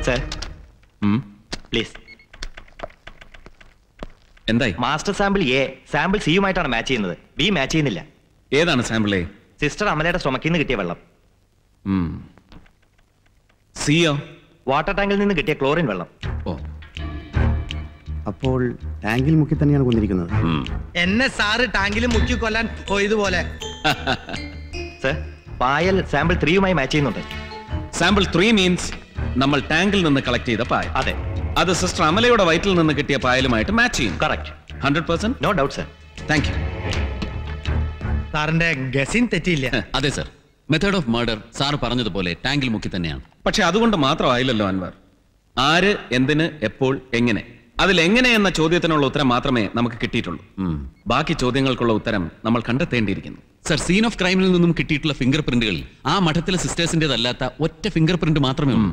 sir please എന്തായി? മാസ്റ്റർ സാമ്പിൾ എ സാമ്പിൾ സിയുമായിട്ടാണ് മാച്ച് ചെയ്യുന്നത്. ബി മാച്ച് ചെയ്യുന്നില്ല. ഏതാണ് സാമ്പിൾ സിസ്റ്റർ അമലയുടെ സ്tomach നിന്ന് കിട്ടിയ വെള്ളം. സിയോ? വാട്ടർ ടാങ്കിൽ നിന്ന് കിട്ടിയ ക്ലോറിൻ വെള്ളം. ഓ. അപ്പോൾ ടാങ്കിൽ മുക്കി തന്നെയാണ് കൊന്നിരിക്കുന്നത്. എന്നെ സാറ് ടാങ്കിൽ മുക്കി കൊല്ലാൻ പോയതുപോലെ. സർ പായൽ സാമ്പിൾ ത്രീയുമായി മാച്ച് ചെയ്യുന്നുണ്ട്. സാമ്പിൾ ത്രീ മീൻസ് നമ്മൾ ടാങ്കിൽ നിന്ന് കളക്ട് ചെയ്ത പായ അതെ. അത് സിസ്റ്റർ അമലയുടെ വയറ്റിൽ നിന്ന് കിട്ടിയ പായലുമായിട്ട് മാച്ച് ചെയ്യും. Correct. Hundred percent? No doubt sir. Thank you. സാറിന്റെ ഗസിൻ തെറ്റിയില്ല. അതെ sir. Method of murder sir പറഞ്ഞതുപോലെ ടാങ്കിൽ മുക്കി തന്നെയാണ്. പക്ഷെ അതുകൊണ്ട് മാത്രമായില്ലല്ലോ അൻവർ. ആര് എന്തിന് എപ്പോൾ എങ്ങനെ? അതിൽ എങ്ങനെ എന്ന ചോദ്യത്തിനുള്ള ഉത്തരം മാത്രമേ നമുക്ക് കിട്ടിയിട്ടുള്ളൂ. ബാക്കി ചോദ്യങ്ങൾക്കുള്ള ഉത്തരം നമ്മൾ കണ്ടെത്തേണ്ടിയിരിക്കുന്നു. സർ സീൻ ഓഫ് ക്രൈമിൽ നിന്നും കിട്ടിയിട്ടുള്ള ഫിംഗർ പ്രിന്റുകളിൽ ആ മഠത്തിലെ സിസ്റ്റേഴ്സിന്റേതല്ലാത്ത ഒറ്റ ഫിംഗർ പ്രിന്റ് മാത്രമേ ഉള്ളൂ.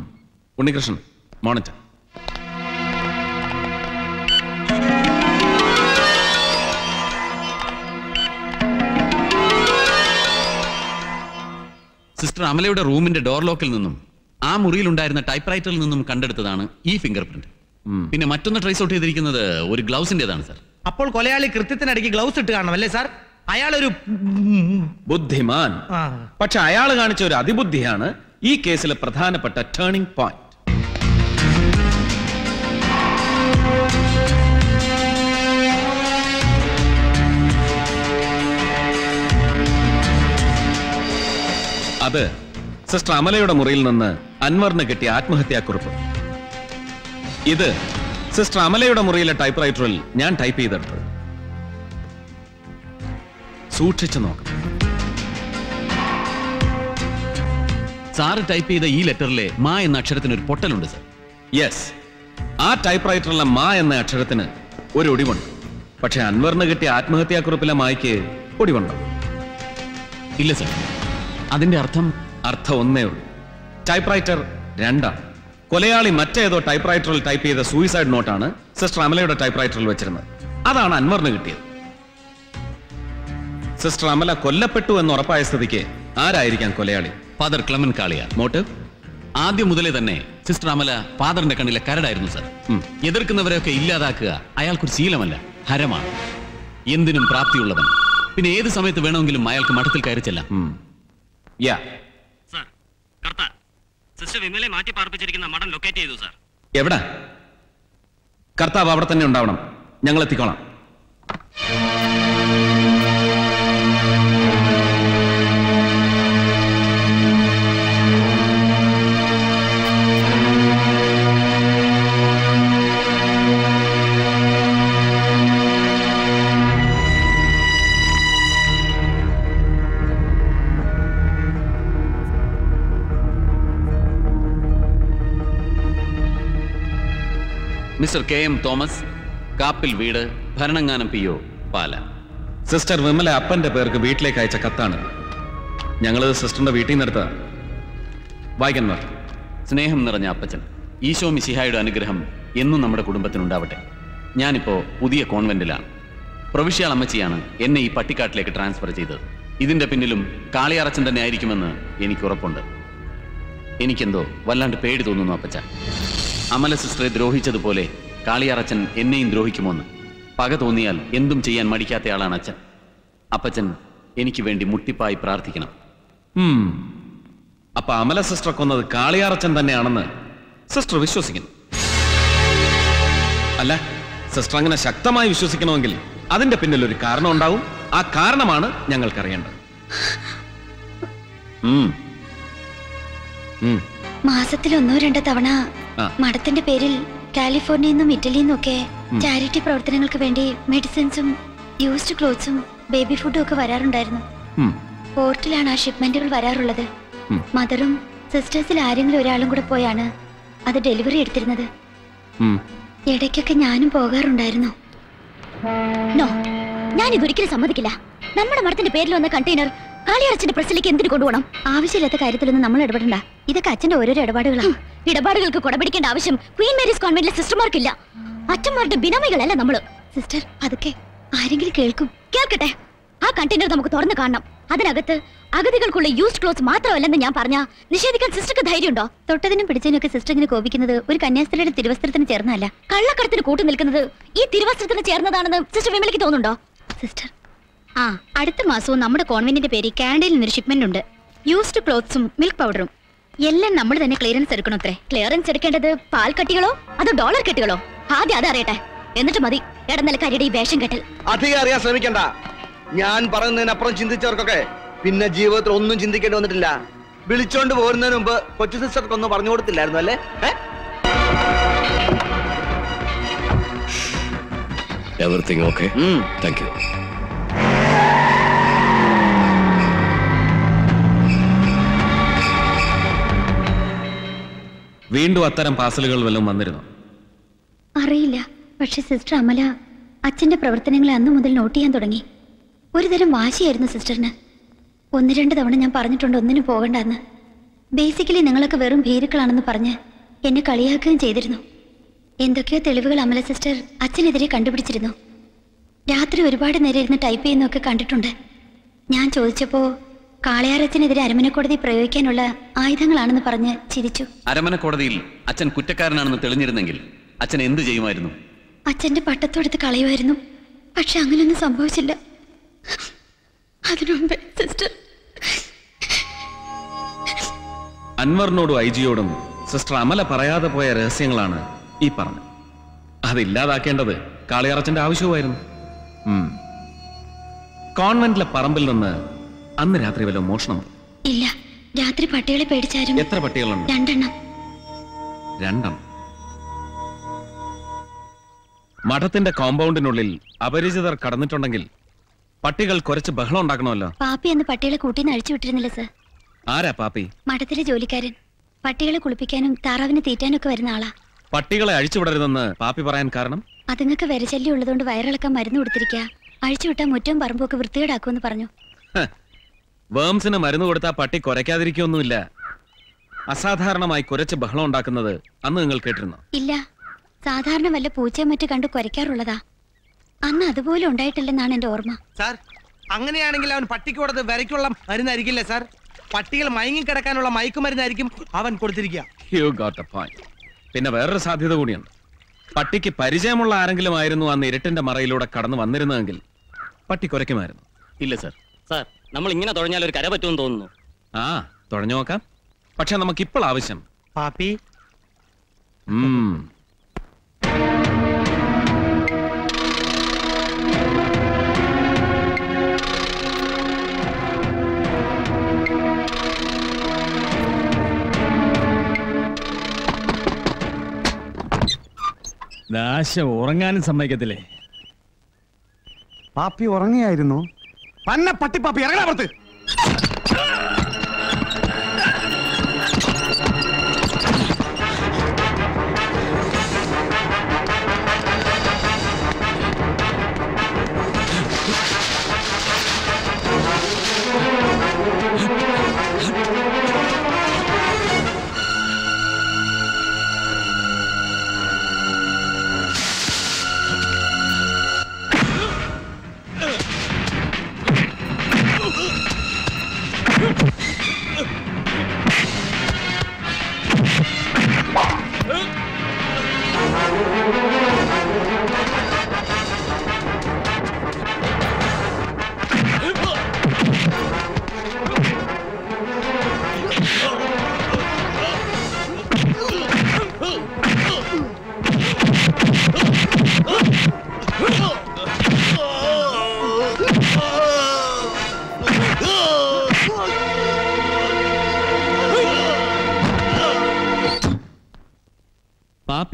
ഉണ്ണികൃഷ്ണൻ മോണിറ്റർ. സിസ്റ്റർ അമലയുടെ റൂമിന്റെ ഡോർ ലോക്കിൽ നിന്നും ആ മുറിയിൽ ഉണ്ടായിരുന്ന ടൈപ്പ് റൈറ്ററിൽ നിന്നും കണ്ടെടുത്തതാണ് ഈ ഫിംഗർ പ്രിന്റ് പിന്നെ മറ്റൊന്ന് ട്രേസ് ഔട്ട് ചെയ്തിരിക്കുന്നത് ഒരു ഗ്ലൗസിന്റേതാണ് സാർ അപ്പോൾ കൊലയാളി കൃത്യത്തിനടക്ക് ഗ്ലൗസ് ഇട്ട് കാണണം അല്ലേ സാർ ഒരു ബുദ്ധിമാൻ. പക്ഷെ അയാൾ കാണിച്ച ഒരു അതിബുദ്ധിയാണ് ഈ കേസിലെ പ്രധാനപ്പെട്ട ടേണിംഗ് പോയിന്റ് അത് സിസ്റ്റർ അമലയുടെ മുറിയിൽ നിന്ന് അൻവറിന് കിട്ടിയ ആത്മഹത്യാക്കുറിപ്പ്. ഇത് സിസ്റ്റർ അമലയുടെ മുറിയിലെ ടൈപ്പ് റൈറ്ററിൽ ഞാൻ ടൈപ്പ് ചെയ്തെടുത്തത്. സൂക്ഷിച്ചു നോക്കണം സാറ് ടൈപ്പ് ചെയ്ത ഈ ലെറ്ററിലെ മാ എന്ന അക്ഷരത്തിന് ഒരു പൊട്ടലുണ്ട് സർ. യെസ് ആ ടൈപ്പ് റൈറ്ററിലെ മാ എന്ന അക്ഷരത്തിന് ഒരു ഒടിവുണ്ട്. പക്ഷെ അൻവറിന് കിട്ടിയ ആത്മഹത്യാക്കുറിപ്പിലെ മായ്ക്ക് ഒടിവുണ്ടോ? ഇല്ല സർ. അതിന്റെ അർത്ഥം അർത്ഥം ഒന്നേ ഉള്ളൂ. ടൈപ്പ് റൈറ്റർ രണ്ടാണ് കൊലയാളി മറ്റേതോ ടൈപ്പ് റൈറ്ററിൽ ടൈപ്പ് ചെയ്ത സൂയിസൈഡ് നോട്ടാണ് സിസ്റ്റർ അമലയുടെ ടൈപ്പ് റൈറ്ററിൽ വെച്ചിരുന്നത്. അതാണ് അൻവറിന് കിട്ടിയത്. സിസ്റ്റർ അമല കൊല്ലപ്പെട്ടു എന്ന് ഉറപ്പായ സ്ഥിതിക്ക് ആരായിരിക്കാം കൊലയാളി? ഫാദർ ക്ലമൻ കാളിയ മോട്ടീവ് ആദ്യം മുതലേ തന്നെ സിസ്റ്റർ അമല ഫാദറിന്റെ കണ്ണിലെ കരടായിരുന്നു സർ എതിർക്കുന്നവരെയൊക്കെ ഇല്ലാതാക്കുക അയാൾക്കൊരു ശീലമല്ല ഹരമാണ്. എന്തിനും പ്രാപ്തിയുള്ളവൻ. പിന്നെ ഏത് സമയത്ത് വേണമെങ്കിലും അയാൾക്ക് മഠത്തിൽ കയറി ചെല്ലാം. യാ സാർ കർത്ത സിസ്റ്റർ വിമലെ മാറ്റി പാർപ്പിച്ചിരിക്കുന്ന മഠം ലൊക്കേറ്റ് ചെയ്തു സാർ എവിടെ? കർത്താവ് അവിടെ തന്നെ ഉണ്ടാവണം. ഞങ്ങൾ എത്തിക്കോളാം mister K M Thomas Kappil വീട് Bharananganam P O Pala. Sister Vimala അപ്പന്റെ പേർക്ക് വീട്ടിലേക്ക് അയച്ച കത്താണ്. ഞങ്ങൾ സിസ്റ്ററിന്റെ വീട്ടിൽ നിന്ന് എടുത്തതാണ് വായിക്കന്മാർ സ്നേഹം നിറഞ്ഞ അപ്പച്ചൻ ഈശോ മിശിഹായുടെ അനുഗ്രഹം എന്നും നമ്മുടെ കുടുംബത്തിനുണ്ടാവട്ടെ. ഞാനിപ്പോ പുതിയ കോൺവെന്റിലാണ്. പ്രവിശ്യാൾ അമ്മച്ചിയാണ് എന്നെ ഈ പട്ടിക്കാട്ടിലേക്ക് ട്രാൻസ്ഫർ ചെയ്തത്. ഇതിന്റെ പിന്നിലും കാളിയറച്ചൻ തന്നെ ആയിരിക്കുമെന്ന് എനിക്ക് ഉറപ്പുണ്ട് എനിക്കെന്തോ വല്ലാണ്ട് പേടി തോന്നുന്നു അപ്പച്ച. അമല സിസ്റ്ററെ ദ്രോഹിച്ചതുപോലെ കാളിയാറച്ചൻ എന്നെയും ദ്രോഹിക്കുമോന്ന് പക തോന്നിയാൽ എന്തും ചെയ്യാൻ മടിക്കാത്തയാളാണ് അച്ഛൻ അപ്പച്ചൻ എനിക്ക് വേണ്ടി മുട്ടിപ്പായി പ്രാർത്ഥിക്കണം. അപ്പൊ അമല സിസ്റ്റർ കൊന്നത് കാളിയാറച്ചൻ തന്നെയാണെന്ന് സിസ്റ്റർ വിശ്വസിക്കുന്നു അല്ല സിസ്റ്റർ അങ്ങനെ ശക്തമായി വിശ്വസിക്കണമെങ്കിൽ അതിന്റെ പിന്നിൽ ഒരു കാരണം ഉണ്ടാവും ആ കാരണമാണ് ഞങ്ങൾക്കറിയേണ്ടത്. മാസത്തിൽ ഒന്നോ രണ്ടോ തവണ. മഠത്തിന്റെ പേരിൽ കാലിഫോർണിയയിൽ നിന്നും ഇറ്റലിയിൽ നിന്നൊക്കെ ഉം. ചാരിറ്റി പ്രവർത്തനങ്ങൾക്ക് വേണ്ടി മെഡിസിൻസും യൂസ്ഡ് ക്ലോത്ത്സും ബേബി ഫുഡും ഒക്കെ വരാറുണ്ടായിരുന്നു. പോർട്ടിലാണ് ആ ഷിപ്മെന്റുകൾ വരാറുള്ളത്. മദറും സിസ്റ്റേഴ്സിൽ ആരെങ്കിലും ഒരാളും കൂടെ പോയാണ് അത് ഡെലിവറി എടുത്തിരുന്നത്. ഇടയ്ക്കൊക്കെ ഞാനും പോകാറുണ്ടായിരുന്നു. നോ ഞാൻ ഇതൊരിക്കലും സമ്മതിക്കില്ല. നമ്മുടെ മഠത്തിന്റെ പേരിൽ വന്ന കണ്ടെയ്നർ കാളിയറച്ചന്റെ പ്രസിലേക്ക് എന്തിനു കൊണ്ടുപോകണം? ആവശ്യമില്ലാത്ത കാര്യത്തിലൊന്നും നമ്മൾ ഇടപെടണ്ട. ഇതൊക്കെ അച്ഛന്റെ ഓരോരോ ഇടപാടുകളാണ് ഇടപാടുകൾക്ക് കൊടപിടിക്കേണ്ട ആവശ്യം ക്വീൻ മേരീസ് കോൺവെന്റിലെ സിസ്റ്റർമാർക്കില്ല. അച്ഛന്മാരുടെ ബിനമികളല്ല നമ്മൾ. സിസ്റ്റർ അതൊക്കെ ആരെങ്കിലും കേൾക്കും. കേൾക്കട്ടെ. ആ കണ്ടെയ്നർ നമുക്ക് തുറന്നു കാണണം. അതിനകത്ത് അഗതികൾക്കുള്ള യൂസ്ഡ് ക്ലോസ് മാത്രമല്ലെന്ന് ഞാൻ പറഞ്ഞ നിഷേധിക്കാൻ സിസ്റ്റർക്ക് ധൈര്യമുണ്ടോ? തൊട്ടതിനും പിടിച്ചതിനൊക്കെ സിസ്റ്റർ ഇങ്ങനെ കോപിക്കുന്നത് ഒരു കന്യാസ്ത്രീയുടെ തിരുവസ്ത്രത്തിന് ചേർന്നല്ല കള്ളക്കടത്തിന് കൂട്ടു നിൽക്കുന്നത് ഈ തിരുവസ്ത്രത്തിന് ചേർന്നതാണെന്ന് സിസ്റ്റർ വിമലയ്ക്ക് തോന്നുന്നുണ്ടോ? സിസ്റ്റർ ആ അടുത്ത മാസവും നമ്മുടെ കോൺവെന്റിന്റെ പേരിൽ കാനഡയിൽ നിന്നൊരു ഷിപ്മെന്റ് ഉണ്ട്. യൂസ്ഡ് ക്ലോത്ത്സും മിൽക്ക് പൗഡറും എല്ലാം നമ്മൾ തന്നെ ക്ലിയറൻസ് എടുക്കണം അത്രേ. ക്ലിയറൻസ് എടുക്കേണ്ടത് പാൽ കട്ടികളോ അതോ ഡോളർ കെട്ടുകളോ? ആദ്യം അതറിയട്ടെ എന്നിട്ട് മതി. ഇടനിലക്കാരിയുടെ ഈ വേഷം കെട്ടൽ. അധികം അറിയാൻ ശ്രമിക്കണ്ട. ഞാൻ പറയുന്നതിനപ്പുറം ചിന്തിച്ചവർക്കൊക്കെ പിന്നെ ജീവിതത്തിൽ ഒന്നും ചിന്തിക്കേണ്ടി വന്നിട്ടില്ല. വിളിച്ചോണ്ട് പോരുന്നതിന് മുമ്പ് കൊച്ചു സിസ്റ്റർക്ക് ഒന്നും പറഞ്ഞു കൊടുത്തില്ലായിരുന്നു അല്ലേ? Everything okay? Okay thank you വീണ്ടും അത്തരം പാസലുകൾ വല്ലതും വന്നിരുന്നു? അറിയില്ല. പക്ഷെ സിസ്റ്റർ അമല അച്ഛന്റെ പ്രവർത്തനങ്ങളെ അന്ന് മുതൽ നോട്ട് ചെയ്യാൻ തുടങ്ങി. ഒരുതരം വാശിയായിരുന്നു സിസ്റ്ററിന്. ഒന്ന് രണ്ട് തവണ ഞാൻ പറഞ്ഞിട്ടുണ്ട് ഒന്നിനും പോകണ്ടെന്ന്. ബേസിക്കലി നിങ്ങളൊക്കെ വെറും ഭീരുക്കളാണെന്ന് പറഞ്ഞ് എന്നെ കളിയാക്കുകയും ചെയ്തിരുന്നു. എന്തൊക്കെയോ തെളിവുകൾ അമല സിസ്റ്റർ അച്ഛനെതിരെ കണ്ടുപിടിച്ചിരുന്നു. രാത്രി ഒരുപാട് നേരം ഇരുന്ന് ടൈപ്പ് ചെയ്യുന്നൊക്കെ കണ്ടിട്ടുണ്ട്. ഞാൻ ചോദിച്ചപ്പോൾ കാളയാറച്ചനെതിരെ അരമനക്കോടതി പ്രയോഗിക്കാനുള്ള ആയുധങ്ങളാണെന്ന് പറഞ്ഞ് ചിരിച്ചു. അരമന കോടതിയിൽ അച്ഛൻ കുറ്റക്കാരനാണെന്ന് തെളിഞ്ഞിരുന്നെങ്കിൽ അച്ഛൻ എന്ത് ചെയ്യുമായിരുന്നു? അച്ഛന്റെ പട്ടത്തോടുത്ത് കളയുമായിരുന്നു. പക്ഷെ അങ്ങനെയൊന്നും സംഭവിച്ചില്ല. സിസ്റ്റർ. അൻവറിനോടും ഐ ജിയോടും സിസ്റ്റർ അമല പറയാതെ പോയ രഹസ്യങ്ങളാണ് ഈ പറഞ്ഞത്. അതില്ലാതാക്കേണ്ടത് കാളിയറച്ചന്റെ ആവശ്യവുമായിരുന്നു. കോൺവെന്റിലെ പറമ്പിൽ നിന്ന് അന്ന് രാത്രി വല്ല മോഷണം ഇല്ല. രാത്രി പട്ടികളെ പേടിച്ചാരും. എത്ര പട്ടികളുണ്ട്? രണ്ടെണ്ണം. രണ്ടെണ്ണം. മഠത്തിന്റെ കോമ്പൗണ്ടിനുള്ളിൽ അപരിചിതർ കടന്നിട്ടുണ്ടെങ്കിൽ പട്ടികൾ കുറച്ച് ബഹളം ഉണ്ടാക്കണമല്ലോ. പാപ്പി എന്ന് പട്ടികളെ കൂട്ടിന്ന് അഴിച്ചു വിട്ടിരുന്നില്ല സർ. ആരാ പാപ്പി? മഠത്തിലെ ജോലിക്കാരൻ. പട്ടികളെ കുളിപ്പിക്കാനും താറാവിനെ തീറ്റാനും ഒക്കെ വരുന്ന ആളാ. പട്ടികളെ അഴിച്ചുവിടരുതെന്ന് പാപ്പി പറയാൻ കാരണം? അതുങ്ങൾക്ക് വരശല്യം ഉള്ളതുകൊണ്ട് വയറിളക്കാൻ മരുന്ന് കൊടുത്തിരിക്കുക അഴിച്ചുവിട്ടാൽ മുറ്റവും പറമ്പൊക്കെ വൃത്തികേടാക്കുമെന്ന് പറഞ്ഞു. വേംസിന് മരുന്ന് കൊടുത്താൽ പട്ടി കുരയ്ക്കാതിരിക്കൊന്നുമില്ല അസാധാരണമായി കുരച്ച് ബഹളം ഉണ്ടാക്കുന്നത് അന്ന് നിങ്ങൾ കേട്ടിരുന്നു? ഇല്ല. സാധാരണ വല്ല പൂച്ചയും മറ്റു കണ്ട് കുരയ്ക്കാറുള്ളതാ അന്ന് അതുപോലെ ഉണ്ടായിട്ടില്ലെന്നാണ് എന്റെ ഓർമ്മ. സാർ അങ്ങനെയാണെങ്കിൽ അവൻ പട്ടിക്ക് കൊടുത്ത് വിരയ്ക്കുള്ള മരുന്നായിരിക്കില്ലേ സാർ? പട്ടികൾ മയങ്ങിക്കിടക്കാനുള്ള മയക്കുമരുന്നായിരിക്കും അവൻ കൊടുത്തിരിക്കുക. പിന്നെ വേറൊരു സാധ്യത കൂടിയുണ്ട്. പട്ടിക്ക് പരിചയമുള്ള ആരെങ്കിലും ആയിരുന്നു അന്ന് ഇരുട്ടിന്റെ മറയിലൂടെ കടന്നു വന്നിരുന്നതെങ്കിൽ പട്ടി കുരയ്ക്കുമായിരുന്നു ഇല്ല സാർ. സാർ നമ്മൾ ഇങ്ങനെ തുഴഞ്ഞാൽ ഒരു കര പറ്റുമെന്ന് തോന്നുന്നു. ആ തുഴഞ്ഞു നോക്കാം. പക്ഷെ നമുക്കിപ്പോൾ ആവശ്യം. പാപ്പി. ഉം. ദാശ ഉറങ്ങാനും സമ്മതിക്കത്തില്ലേ? പാപ്പി ഉറങ്ങിയായിരുന്നു. പന്ന പട്ടിപ്പാപ്പി ഇറങ്ങാ പുറത്ത്.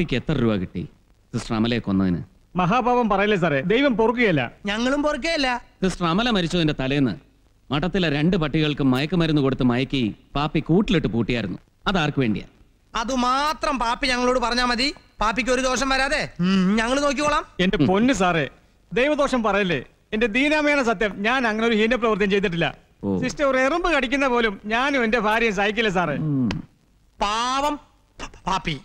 പാപ്പിക്ക് എത്ര രൂപ കിട്ടി? സിസ്റ്റർ അമലയെ കൊന്നതിന്. മഹാപാപം പറയല്ലേ സാറേ? ദൈവം പൊറുക്കുകയല്ല. ഞങ്ങളും പൊറുക്കുകയല്ല. സിസ്റ്റർ അമല മരിച്ചതിന്റെ തലേന്ന് മഠത്തിലെ രണ്ട് പട്ടികൾക്ക് മയക്കുമരുന്ന് കൊടുത്ത് മയക്കി പാപ്പി കൂട്ടിലിട്ട് പൂട്ടിയായിരുന്നു. അതാർക്ക് വേണ്ടിയാ? അത് മാത്രം പാപ്പി ഞങ്ങളോട് പറഞ്ഞാ മതി. പാപ്പിക്ക് ഒരു ദോഷം വരാതെ. ഞങ്ങൾ നോക്കിക്കോളാം. എന്റെ പൊന്ന് സാറേ ദൈവദോഷം പറയല്ലേ? എന്റെ ദീനാമയാണ് സത്യം ഞാൻ അങ്ങനെ ഒരു ഹീന പ്രവർത്തനം ചെയ്തിട്ടില്ല സിസ്റ്റർ ഒരു എറുമ്പ് കടിക്കുന്ന പോലും ഞാനും എന്റെ ഭാര്യയും സഹിക്കില്ല സാറേ. പാവം പാപ്പി.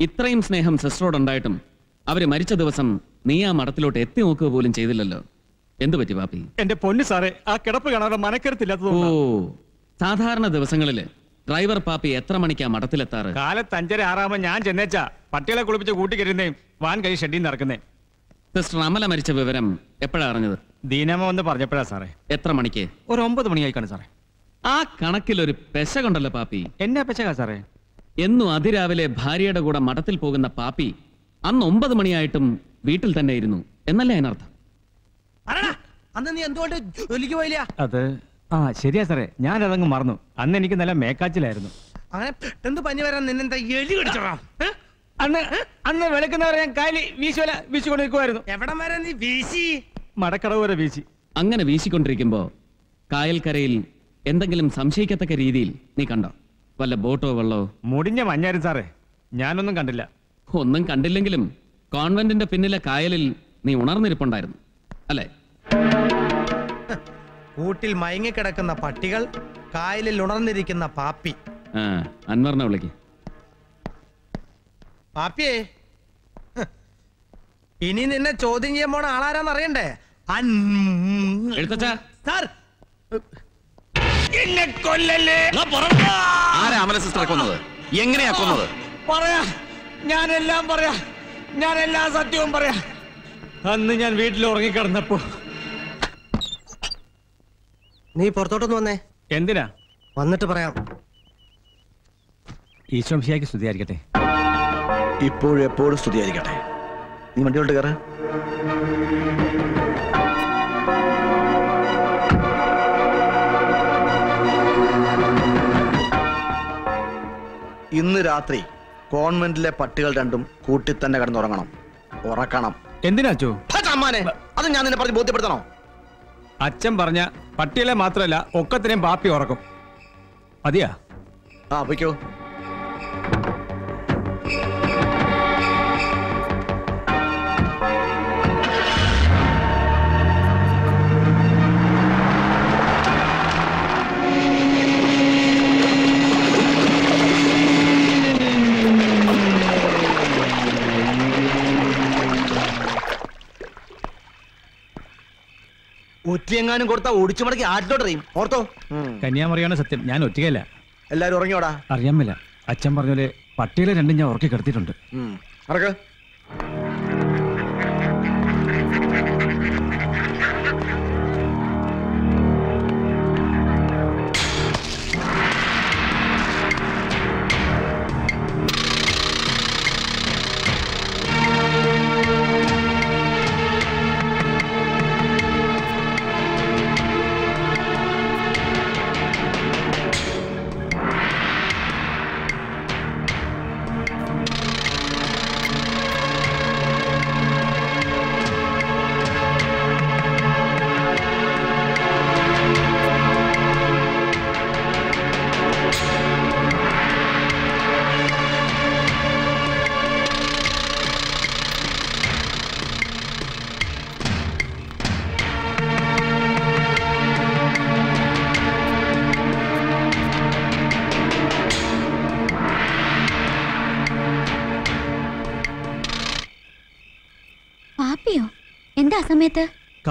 ഇത്രയും സ്നേഹം സിസ്റ്ററോടുണ്ടായിട്ടും അവർ മരിച്ച ദിവസം നീ ആ മഠത്തിലോട്ട് എത്തി നോക്കുക പോലും ചെയ്തില്ലല്ലോ. എന്തു പറ്റി പാപ്പി? എന്റെ പൊന്നു സാറേ ആ കിടപ്പ് കാണാൻ ഓ സാധാരണ ദിവസങ്ങളിൽ ഡ്രൈവർ പാപ്പി എത്ര മണിക്കാ മഠത്തിലെത്താറ്? കാലത്ത് അഞ്ചര ആറാമ ഞാൻ ചെന്നേച്ചാ പട്ടികളെ കുളിപ്പിച്ച് കൂട്ടിക്കരുന്നേയും വാൻ കൈ ഷെഡിൽ നടക്കുന്നേ. സിസ്റ്റർ അമല മരിച്ച വിവരം എപ്പോഴാ അറിഞ്ഞത്? ദീനമ്മ വന്ന് പറഞ്ഞപ്പോഴാ സാറേ. എത്ര മണിക്ക്? ഒരു ഒമ്പത് മണിയായിക്കാണ് കാണും സാറേ. ആ കണക്കിൽ ഒരു പെശ കൊണ്ടല്ലോ പാപ്പി. എന്നാ പെശകാ സാറേ? എന്നും അതിരാവിലെ ഭാര്യയുടെ കൂടെ മഠത്തിൽ പോകുന്ന പാപ്പി അന്ന് ഒമ്പത് മണിയായിട്ടും വീട്ടിൽ തന്നെ ഇരുന്നു. എന്നല്ലേ അതിനർത്ഥം? അന്ന് നീ എന്തുകൊണ്ട് ജോലിക്ക് പോയില്ല? അത് ആ ശരിയാ സാറേ. ഞാൻ അതങ്ങ് മറന്നു. അന്ന് എനിക്ക് നല്ല മേക്കാച്ചിലായിരുന്നു. അങ്ങനെ പെട്ടെന്ന് പനി വരാൻ നിന്നെന്താ എലി കടിച്ചോടാ? അന്ന് അന്ന് വിളക്കുന്നവരെ ഞാൻ കാലി വീശുവല വീശിക്കൊണ്ട് നിൽക്കുമായിരുന്നു എവിടം വരെ നീ വീശി? മടക്കടവ് വരെ വീശി. അങ്ങനെ വീശിക്കൊണ്ടിരിക്കുമ്പോ കായൽക്കരയിൽ എന്തെങ്കിലും സംശയിക്കത്തക്ക രീതിയിൽ നീ കണ്ടോ? വല്ല ബോട്ടോ വെള്ളോ? മുടിഞ്ഞ മഞ്ഞായിരുന്നു സാറേ. ഞാനൊന്നും കണ്ടില്ല. ഒന്നും കണ്ടില്ലെങ്കിലും കോൺവെന്റിന്റെ പിന്നിലെ കായലിൽ നീ ഉണർന്നിരിപ്പുണ്ടായിരുന്നു. അല്ലേ? കൂട്ടിൽ മയങ്ങിക്കിടക്കുന്ന പട്ടികൾ കായലിൽ ഉണർന്നിരിക്കുന്ന പാപ്പി. അൻവറിനെ വിളിക്ക്. പാപ്പിയേ ഇനി നിന്നെ ചോദ്യം ചെയ്യാൻ പോണ ആളാരാന്ന് അറിയണ്ടേ അൻ- സാർ എന്നെ കൊല്ലല്ലേ? ആരാ അമല സിസ്റ്ററെ കൊന്നത്? എങ്ങനെയാ കൊന്നത്? പറയാ. ഞാനെല്ലാം പറയാ. ഞാൻ എല്ലാ സത്യവും പറയാ. അന്ന് ഞാൻ വീട്ടിൽ ഉറങ്ങിക്കിടന്നപ്പോ. നീ പുറത്തോട്ടൊന്ന് വന്നേ. എന്തിനാ? വന്നിട്ട് പറയാം. ഈശ്വംശിയാക്കി സ്തുതിയായിരിക്കട്ടെ. ഇപ്പോഴും എപ്പോഴും സ്തുതിയായിരിക്കട്ടെ. നീ വണ്ടിയോട്ട് കയറ. ഇന്ന് രാത്രി കോൺവെന്റിലെ പട്ടികൾ രണ്ടും കൂട്ടി തന്നെ കിടന്നുറങ്ങണം. ഉറക്കണം. എന്തിനാച്ചോ അമ്മാനെ അത് ഞാൻ നിന്നെ പറഞ്ഞ് ബോധ്യപ്പെടുത്തണോ? അച്ഛൻ പറഞ്ഞ പട്ടികളെ മാത്രമല്ല ഒക്കത്തിനെയും ബാപ്പി ഉറക്കും. മതിയാ? ആ പൊയ്ക്കോ. ഒറ്റയെങ്ങാനും കൊടുത്താ ഒടിച്ചു മടക്കി ആറ്റിലോട്ടറിയും ഓർത്തോ? കന്യാമറിയാണ് സത്യം. ഞാൻ ഒറ്റയ്ക്കല്ല. എല്ലാരും ഉറങ്ങിയോടാ? അറിയാൻ അച്ഛൻ പറഞ്ഞ പോലെ പട്ടികളെ രണ്ടും ഞാൻ ഉറക്കി കിടത്തിയിട്ടുണ്ട്.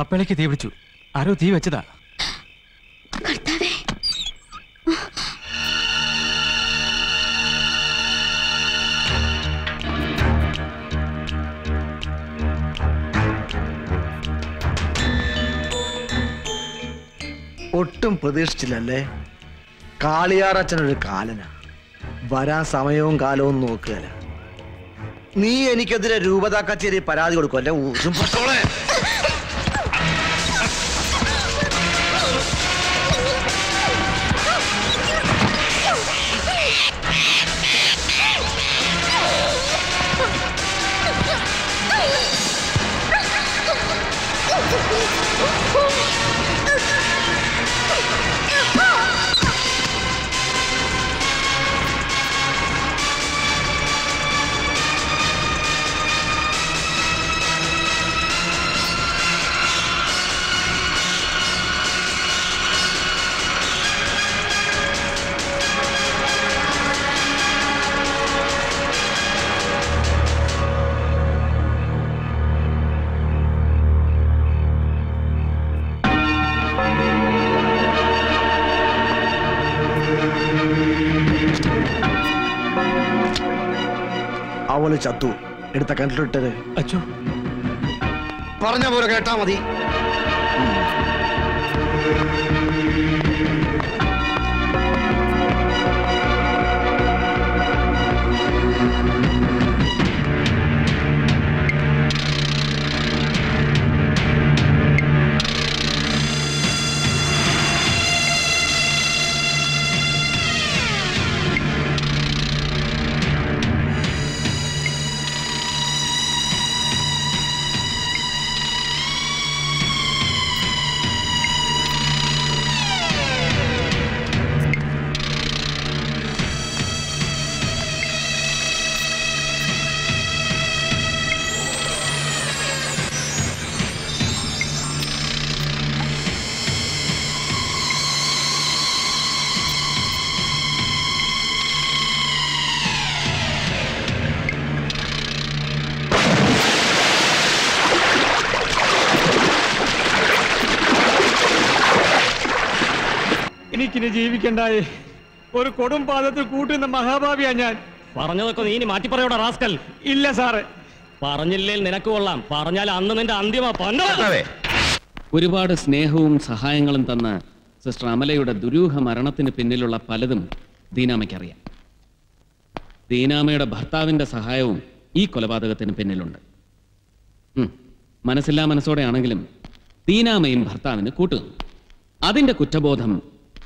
കപ്പലയ്ക്ക് തീ പിടിച്ചു. ആരോ തീ വെച്ചതാ. കർത്താവേ. ഒട്ടും പ്രതീക്ഷിച്ചില്ലല്ലേ? കാളിയാറച്ചനൊരു കാലന. വരാൻ സമയവും കാലവും നോക്കുകയല്ല. നീ എനിക്കെതിരെ രൂപതാ കച്ചേരി പരാതി കൊടുക്കും അല്ലെ ഊസും കിണറ്റിലിട്ടത് അച്ഛോ. പറഞ്ഞ പോലെ കേട്ടാ മതി. ജീവിക്കണ്ടായേ ഒരു കൊടും പാദത്തിൽ കൂട്ടുന്ന മഹാഭാവിയാ ഞാൻ. പറഞ്ഞതൊക്കെ നീ ഇനി മാറ്റി പറയോടാ റാസ്കൽ. ഇല്ല സാറേ. പറഞ്ഞില്ലേ നിനക്ക് കൊള്ളാം. പറഞ്ഞാൽ അന്ന് നിന്റെ അന്ത്യമാ പണ്ട ഒരുപാട് സ്നേഹവും സഹായങ്ങളും തന്ന സിസ്റ്റർ അമലയുടെ ദുരൂഹ മരണത്തിന് പിന്നിലുള്ള പലതും ദീനാമയ്ക്കറിയാം. ദീനാമയുടെ ഭർത്താവിന്റെ സഹായവും ഈ കൊലപാതകത്തിന് പിന്നിലുണ്ട്. മനസ്സില്ലാ മനസ്സോടെയാണെങ്കിലും ദീനാമയും ഭർത്താവിന് കൂട്ടുന്നു അതിന്റെ കുറ്റബോധം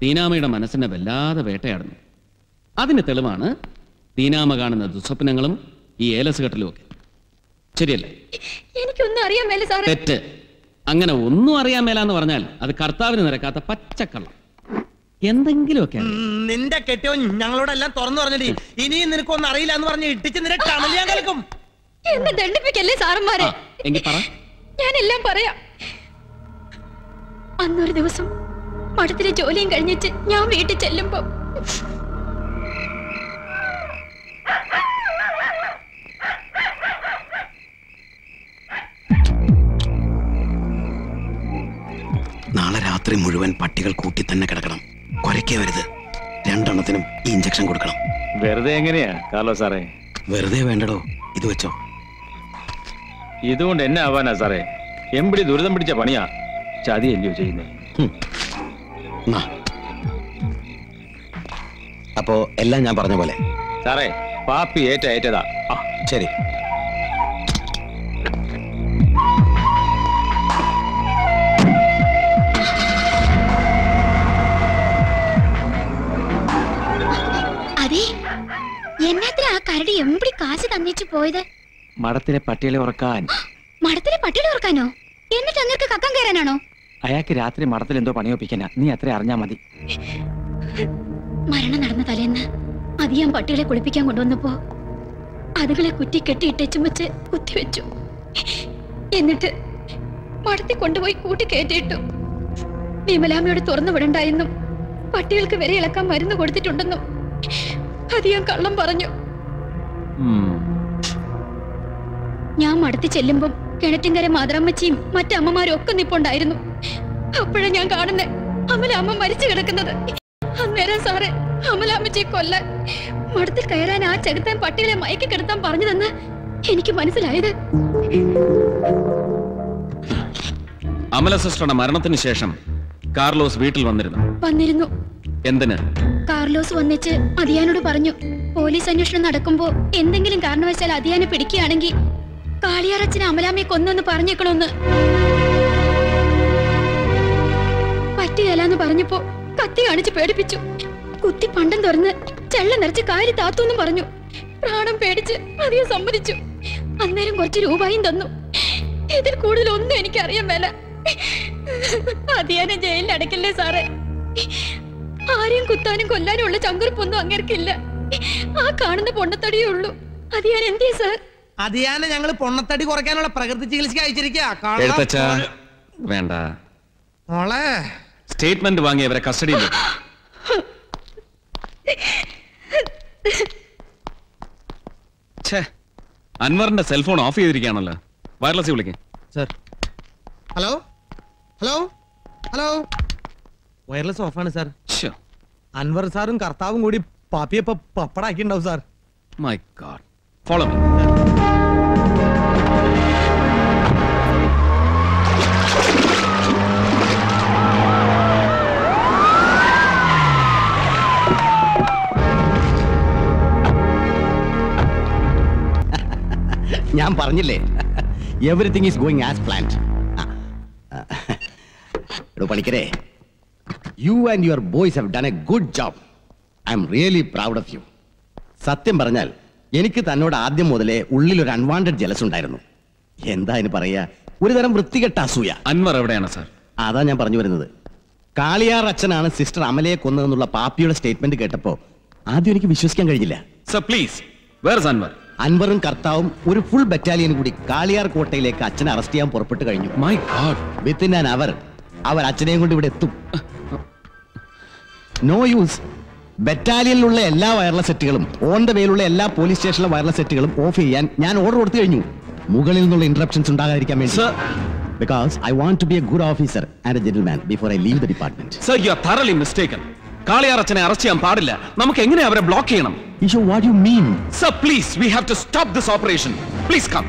ദീനാമയുടെ മനസ്സിനെ വല്ലാതെ വേട്ടയാടുന്നു. അതിന് തെളിവാണ് ദീനാമ കാണുന്ന ദുസ്വപ്നങ്ങളും ഈ ഏലസ് കെട്ടലും ഒക്കെ ശരിയല്ലേ? എനിക്കൊന്നും അറിയാൻ മേല സാറേ. തെറ്റ്. അങ്ങനെ ഒന്നും അറിയാൻ മേലാന്ന് പറഞ്ഞാൽ അത് കർത്താവിന് നിരക്കാത്ത പച്ചക്കള്ളം. എന്തെങ്കിലുമൊക്കെ. നിന്റെ കെട്ടിയോ ഞങ്ങളോടെല്ലാം തുറന്നു പറഞ്ഞിട്ട് ഇനിയും നിനക്കൊന്നും അറിയില്ല എന്ന് പറഞ്ഞ് ഇട്ടിച്ച് നിന്റെ ടണൽ ഞാൻ കേൾക്കും എന്നെ ദണ്ഡിപ്പിക്കല്ലേ സാറന്മാരെ? എങ്കിൽ പറ. ഞാനെല്ലാം പറയാം. അന്നൊരു ദിവസം മഠത്തിലെ ജോലിയും കഴിഞ്ഞിട്ട് ഞാൻ വീട്ടിൽ ചെല്ലുമ്പോ നാളെ രാത്രി മുഴുവൻ പട്ടികൾ കൂട്ടി തന്നെ കിടക്കണം. കുറയ്ക്കേ വരുത് രണ്ടെണ്ണത്തിനും ഈ ഇഞ്ചക്ഷൻ കൊടുക്കണം. വെറുതെ എങ്ങനെയാ കാർലോ സാറേ? വെറുതെ വേണ്ടടോ. ഇത് വെച്ചോ. ഇതുകൊണ്ട് എന്നെ ആവാനാ സാറേ? എമ്പിടി ദുരിതം പിടിച്ച പണിയാ. ചതി അല്ലയോ ചെയ്യുന്നേ. അപ്പോ എല്ലാം ഞാൻ പറഞ്ഞ പോലെ. സാറേ പാപ്പി ഏറ്റ ഏറ്റതാ. ആ ശരി. മടത്തിലെ എന്നാത്തിനാ ആ കരടി എമ്പടി കാശ് തന്നിച്ചു പോയത്? മഠത്തിലെ പട്ടികളെ ഉറക്കാൻ. മടത്തിലെ പട്ടികളെ ഉറക്കാനോ? എന്നിട്ട് അങ്ങനെ കക്കം കയറാനാണോ? അയാൾക്ക് രാത്രി മഠത്തിൽ എന്തോ പണിയൊപ്പിക്കാനാ. നീ അത്ര അറിഞ്ഞാ മതി. മരണം നടന്ന തലേന്ന് അധികം പട്ടികളെ കുളിപ്പിക്കാൻ കൊണ്ടുവന്നപ്പോ അതുകളെ കുറ്റി കെട്ടിയിട്ടേച്ചും വെച്ച് കുത്തിവെച്ചു. എന്നിട്ട് മടത്തി കൊണ്ടുപോയി കൂട്ടി കയറ്റിയിട്ടു വിമലാമ്മയോട് തുറന്നു വിടണ്ടായെന്നും പട്ടികൾക്ക് വരെ ഇളക്കാൻ മരുന്ന് കൊടുത്തിട്ടുണ്ടെന്നും അധികം കള്ളം പറഞ്ഞു. ഞാൻ മടത്തി ചെല്ലുമ്പം കിണറ്റിൻകര മാതറമ്മച്ചിയും മറ്റമ്മമാരും ഒക്കെ നിപ്പുണ്ടായിരുന്നു. അപ്പോഴാ ഞാൻ കാണുന്നേ. അമലാമ്മ മരിച്ചു കിടക്കുന്നത്. അന്നേരം സാറേ അമലാമ്മച്ചിയെ കൊല്ലാൻ മടത്തിൽ കയറാൻ ആ ചെകുത്താൻ പട്ടികളെ മയക്കി കിടത്താൻ പറഞ്ഞതെന്ന് എനിക്ക് മനസ്സിലായത്. അമല സിസ്റ്ററുടെ മരണത്തിന് ശേഷം കാർലോസ് വീട്ടിൽ വന്നിരുന്നു. വന്നിരുന്നു. എന്തിന്? കാർലോസ് വന്നിച്ച് അതിയാനോട് പറഞ്ഞു പോലീസ് അന്വേഷണം നടക്കുമ്പോ എന്തെങ്കിലും കാരണവശാൽ അതിയാനെ പിടിക്കുകയാണെങ്കിൽ കാളിയാറച്ചനെ അമലാമ്മയെ കൊന്നെന്ന് പറഞ്ഞേക്കണോന്ന്. പറ്റുകയല്ലെന്ന് പറഞ്ഞപ്പോ കത്തി കാണിച്ച് പേടിപ്പിച്ചു. കുത്തി പണ്ടം തുറന്ന് ചെള്ള നിറച്ച് കാരി താത്തൂന്നും പറഞ്ഞു. പ്രാണം പേടിച്ച് അധികം സമ്മതിച്ചു. അന്നേരം കുറച്ച് രൂപയും തന്നു. ഇതിൽ കൂടുതൽ ഒന്നും എനിക്കറിയാൻ മേല. അതിയാനെ ജയിലിൽ അടക്കില്ലേ സാറേ? ആരെയും കുത്താനും കൊല്ലാനും ഉള്ള ചങ്കുറിപ്പൊന്നും അങ്ങേർക്കില്ല. ആ കാണുന്ന പൊണ്ണത്തടിയേ ഉള്ളൂ. അത് എന്തിയാ സാർ? അതിയാനെ ഞങ്ങൾ പൊണ്ണത്തടി കുറയ്ക്കാനുള്ള പ്രകൃതി ചികിത്സയ്ക്ക് അയച്ചിരിക്കുക വേണ്ട. മോളെ. സ്റ്റേറ്റ്മെന്റ് വാങ്ങിയവരെ കസ്റ്റഡിയിൽ അൻവറിന്റെ സെൽഫോൺ ഓഫ് ചെയ്തിരിക്കുകയാണല്ലോ. വയർലെസ് വിളിക്കേ. Sir hello hello hello wireless ഓഫാണ് സാർ അൻവർ സാറും കർത്താവും കൂടി പാപ്പിയെ പ- പപ്പടാക്കിണ്ടാവും സാർ മൈ ഗാഡ് ഫോളോ ഞാൻ പറഞ്ഞില്ലേ? Everything is going as planned എടോ പണിക്കരെ you and your boys have done a good job I'm really proud of you സത്യം പറഞ്ഞാൽ എനിക്ക് തന്നോട് ആദ്യം മുതലേ ഉള്ളിൽ ഒരു അൺവാണ്ടഡ് ജലസ് ഉണ്ടായിരുന്നു. എന്താ അതിന് പറയാ? ഒരു തരം വൃത്തികെട്ട അസൂയ. അൻവർ എവിടെയാണ് സാർ? അതാ ഞാൻ പറഞ്ഞു വരുന്നത്. കാളിയാർ അച്ഛനാണ് സിസ്റ്റർ അമലയെ കൊന്നതെന്നുള്ള പാപ്പിയുടെ സ്റ്റേറ്റ്മെന്റ് കേട്ടപ്പോ ആദ്യം എനിക്ക് വിശ്വസിക്കാൻ കഴിഞ്ഞില്ല. Sir please where Anwar? അൻവറും കർത്താവും ഒരു ഫുൾ ബറ്റാലിയൻ കൂടി കാളിയാർ കോട്ടയിലേക്ക് അച്ഛനെ അറസ്റ്റ് ചെയ്യാൻ പുറപ്പെട്ടു കഴിഞ്ഞു. My god within an hour അവർ അച്ഛനെയും കൊണ്ട് ഇവിടെ എത്തും. നോ യൂസ് ബറ്റാലിയനിലുള്ള എല്ലാ വയർലെസ് സെറ്റുകളും ഓൺ ദ വേയിലുള്ള എല്ലാ പോലീസ് സ്റ്റേഷനിലെ വയർലെസ് സെറ്റുകളും ഓഫ് ചെയ്യാൻ ഞാൻ ഓർഡർ കൊടുത്തു കഴിഞ്ഞു. മുകളിൽ നിന്നുള്ള ഇന്ററപ്ഷൻസ് ഉണ്ടാകാതിരിക്കാൻ വേണ്ടി. Because I want to be a good officer and a gentleman before I leave the department sir you are thoroughly mistaken. കാളിയാറച്ചനെ അറസ്റ്റ് ചെയ്യാൻ പാടില്ല. നമുക്ക് എങ്ങനെ അവരെ ബ്ലോക്ക് ചെയ്യണം? Eesho what you mean sir please we have to stop this operation please come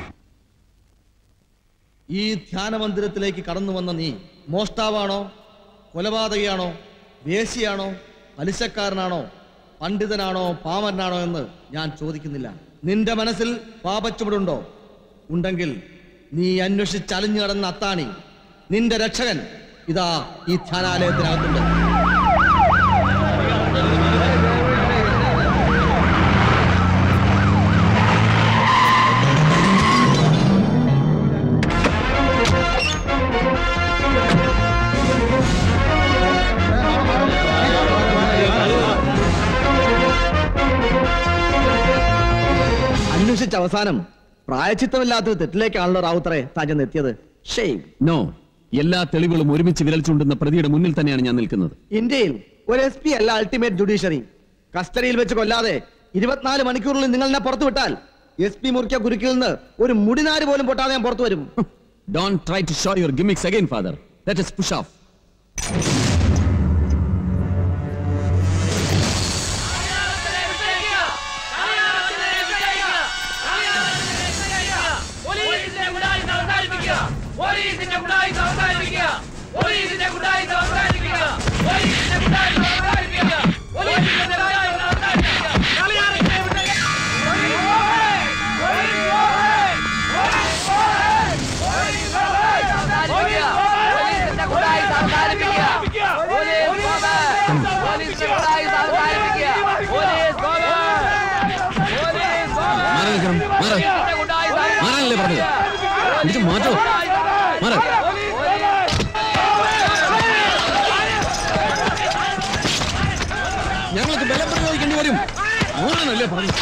ഈ ധ്യാന മന്ദിരത്തിലേക്ക് കടന്നു വന്ന നീ മോഷ്ടാവാണോ കൊലപാതകയാണോ വേശിയാണോ പലിശക്കാരനാണോ പണ്ഡിതനാണോ പാമരനാണോ എന്ന് ഞാൻ ചോദിക്കുന്നില്ല. നിന്റെ മനസ്സിൽ പാപച്ചുവടുണ്ടോ ഉണ്ടെങ്കിൽ നീ അന്വേഷിച്ചലിഞ്ഞു നടന്ന അത്താണി. നിന്റെ രക്ഷകൻ ഇതാ ഈ ധ്യാനാലയത്തിനകത്തുണ്ട്. ആലോചിച്ച് അവസാനം പ്രായച്ചിത്തമില്ലാത്തൊരു തെറ്റിലേക്കാണല്ലോ റാവുത്തറെ താൻ എത്തിയത്. നോ എല്ലാ തെളിവുകളും ഒരുമിച്ച് വിരൽ ചൂണ്ടുന്ന പ്രതിയുടെ മുന്നിൽ തന്നെയാണ് ഞാൻ നിൽക്കുന്നത്. ഇന്ത്യയിൽ ഒരു എസ് പി അല്ല അൾട്ടിമേറ്റ് ജുഡീഷ്യറി കസ്റ്റഡിയിൽ വെച്ച് കൊല്ലാതെ ഇരുപത്തിനാല് മണിക്കൂറിൽ നിങ്ങൾ എന്നെ പുറത്തു വിട്ടാൽ എസ് പി മുറിക്ക കുരുക്കിൽ നിന്ന് ഒരു മുടിനാര് പോലും പൊട്ടാതെ ഞാൻ പുറത്തു വരും. Don't try to show your gimmicks again father that is push off ഞങ്ങൾക്ക് ബലം പ്രയോഗിക്കേണ്ടി വരും. മാറാനല്ലേ പറഞ്ഞു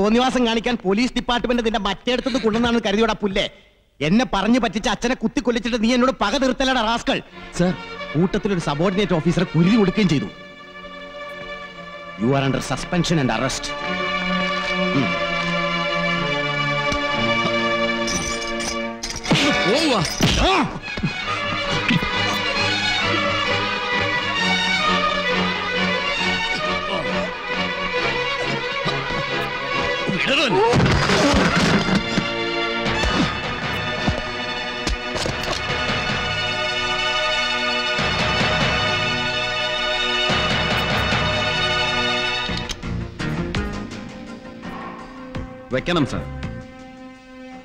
തോന്നിവാസം കാണിക്കാൻ പോലീസ് ഡിപ്പാർട്ട്മെന്റ് നിന്റെ മറ്റേടത്തുനിന്ന് കൊണ്ടുവന്നാണ് കരുതിയോടാ പുല്ലേ? എന്നെ പറഞ്ഞു പറ്റിച്ച അച്ഛനെ കുത്തി കൊല്ലിച്ചിട്ട് നീ എന്നോട് പക തീർത്തല്ലടാ റാസ്കൾ സർ കൂട്ടത്തിൽ ഒരു സബോർഡിനേറ്റ് ഓഫീസറെ കുരുതി കൊടുക്കുകയും ചെയ്തു. You are under suspension and arrest വെക്കണം സർ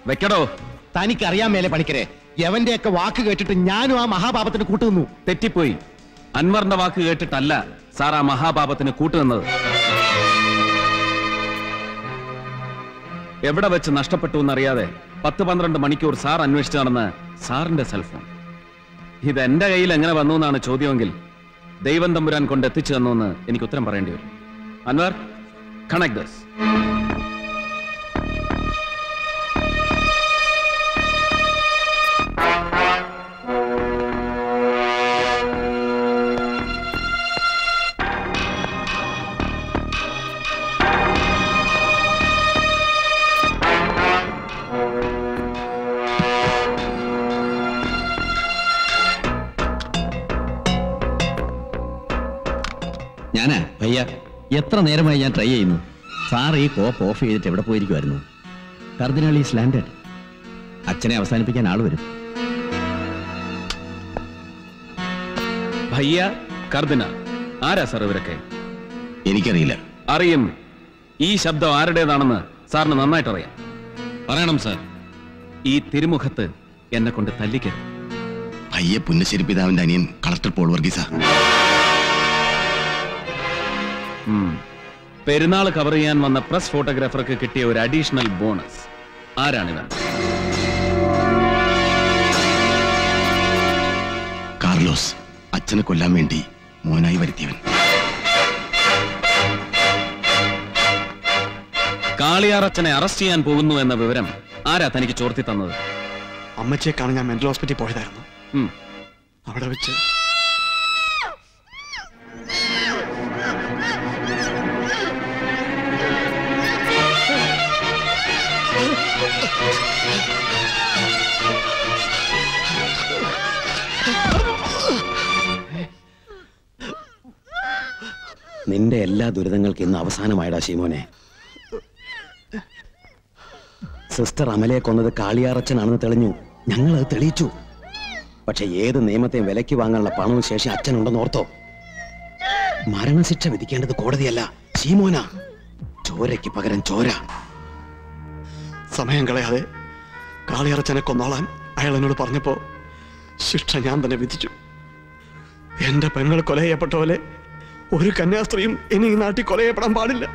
വെക്കടോ. തനിക്കറിയാൻ മേലെ പണിക്കരെ. യവന്റെയൊക്കെ വാക്ക് കേട്ടിട്ട് ഞാനും ആ മഹാപാപത്തിന് കൂട്ടുനിന്നു. തെറ്റിപ്പോയി. അൻവറിന്റെ വാക്ക് കേട്ടിട്ടല്ല സാർ ആ മഹാപാപത്തിന് കൂട്ടുനിന്നത്. എവിടെ വെച്ച് നഷ്ടപ്പെട്ടു എന്നറിയാതെ പത്ത് പന്ത്രണ്ട് മണിക്കൂർ സാർ അന്വേഷിച്ചു നടന്ന് സാറിന്റെ സെൽഫോൺ ഇത് എന്റെ കയ്യിൽ എങ്ങനെ വന്നു എന്നാണ് ചോദ്യമെങ്കിൽ ദൈവം തമ്പുരാൻ കൊണ്ട് എത്തിച്ചു തന്നു എന്ന് എനിക്ക് ഉത്തരം പറയേണ്ടി വരും. അൻവർ കണക്ട് ദസ് എത്ര നേരമായി ഞാൻ ട്രൈ ചെയ്യുന്നു? സാർ ഈ കോപ്പ് ഓഫ് ചെയ്തിട്ട് എവിടെ പോയിരിക്കുമായിരുന്നു കർദിനാൾ ഈസ് ലാൻഡഡ് അച്ഛനെ അവസാനിപ്പിക്കാൻ ആൾ വരും. ഭയ്യ കർദിന ആരാ സാർ ഇവരൊക്കെ? എനിക്കറിയില്ല. അറിയും. ഈ ശബ്ദം ആരുടേതാണെന്ന് സാറിന് നന്നായിട്ട് അറിയാം. പറയണം സാർ ഈ തിരുമുഖത്ത് എന്നെ കൊണ്ട് തല്ലിക്കരുത്. ഭയ്യ പുന്നശ്ശേരി പിതാവിന്റെ അനിയൻ കളക്ടർ പോൾ വർഗീസ. പെരുന്നാൾ കവർ ചെയ്യാൻ വന്ന പ്രസ് ഫോട്ടോഗ്രാഫർക്ക് കിട്ടിയ ഒരു അഡീഷണൽ ബോണസ് ആരാണിവൻ കാർലോസ് അച്ഛനെ കൊല്ലാൻ വേണ്ടി മോനായി വരുത്തിയവൻ. കാളിയാറച്ചനെ അറസ്റ്റ് ചെയ്യാൻ പോകുന്നു എന്ന വിവരം ആരാ തനിക്ക് ചോർത്തി തന്നത്? അമ്മച്ചിയെ കാണാൻ ഞാൻ മെന്റൽ ഹോസ്പിറ്റലിൽ പോയതായിരുന്നു. അവിടെ വെച്ച് നിന്റെ എല്ലാ ദുരിതങ്ങൾക്ക് ഇന്ന് അവസാനമായടാ ശീമോനെ. സിസ്റ്റർ അമലയെ കൊന്നത് കാളിയാറച്ചനാണെന്ന് തെളിഞ്ഞു. ഞങ്ങൾ അത് തെളിയിച്ചു. പക്ഷെ ഏത് നിയമത്തെയും വിലയ്ക്ക് വാങ്ങാനുള്ള പണവും ശേഷി അച്ഛനുണ്ടെന്ന് ഓർത്തോ? മരണശിക്ഷ വിധിക്കേണ്ടത് കോടതിയല്ല ശീമോന. ചോരയ്ക്ക് പകരം ചോര. സമയം കളയാതെ കാളിയറച്ചനെ കൊന്നോളാൻ അയാൾ എന്നോട് പറഞ്ഞപ്പോ ശിക്ഷ ഞാൻ തന്നെ വിധിച്ചു. എന്റെ പെങ്ങൾ കൊല ചെയ്യപ്പെട്ട പോലെ ഒരു കന്യാസ്ത്രീയും ഇനി ഈ നാട്ടിൽ കൊലയപ്പെടാൻ പാടില്ല.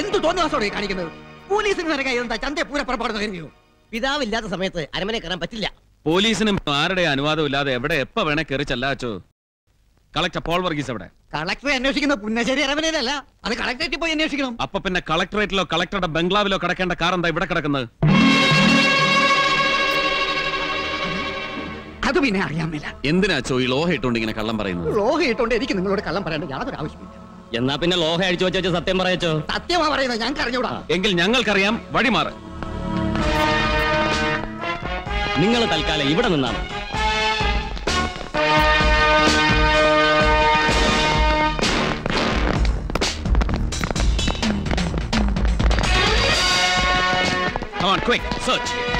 എന്ത് തോന്നിവാസോടെ കാണിക്കുന്നത്? പോലീസിന് വരെ കൈ ചന്തയെ പൂര പുറപ്പെടുന്ന കരുതിയോ പിതാവില്ലാത്ത സമയത്ത് അരമനെ കയറാൻ പറ്റില്ല. പോലീസിനും ആരുടെ അനുവാദം ഇല്ലാതെ എവിടെ എപ്പ വേണേ കയറി ചല്ലാച്ചു കളക്ടർ പോൾ വർഗീസ് എവിടെ? കളക്ടറെ അന്വേഷിക്കുന്ന പുന്നശ്ശേരി അരമനയിലല്ല അത് കളക്ടറേറ്റിൽ പോയി അന്വേഷിക്കണം. അപ്പൊ പിന്നെ കളക്ടറേറ്റിലോ കളക്ടറുടെ ബംഗ്ലാവിലോ കിടക്കേണ്ട കാർ എന്താ ഇവിടെ കിടക്കുന്നത്? അത് പിന്നെ അറിയാൻ മേല. എന്തിനാ ഈ ലോഹ ഇട്ടുകൊണ്ട് ഇങ്ങനെ കള്ളം പറയുന്നത്? ലോഹ ഇട്ടുകൊണ്ട് എനിക്ക് നിങ്ങളോട് കള്ളം പറയേണ്ട യാതൊരു ആവശ്യമില്ല എന്നാ പിന്നെ ലോഹ അടിച്ചു വെച്ചു സത്യം പറയച്ചോ? സത്യമാ പറയുന്നത് ഞങ്ങൾക്ക് അറിഞ്ഞൂടാ. എങ്കിൽ ഞങ്ങൾക്കറിയാം വഴിമാറ്. നിങ്ങൾ തൽക്കാലം ഇവിടെ നിന്നാണ് Come on, quick, search.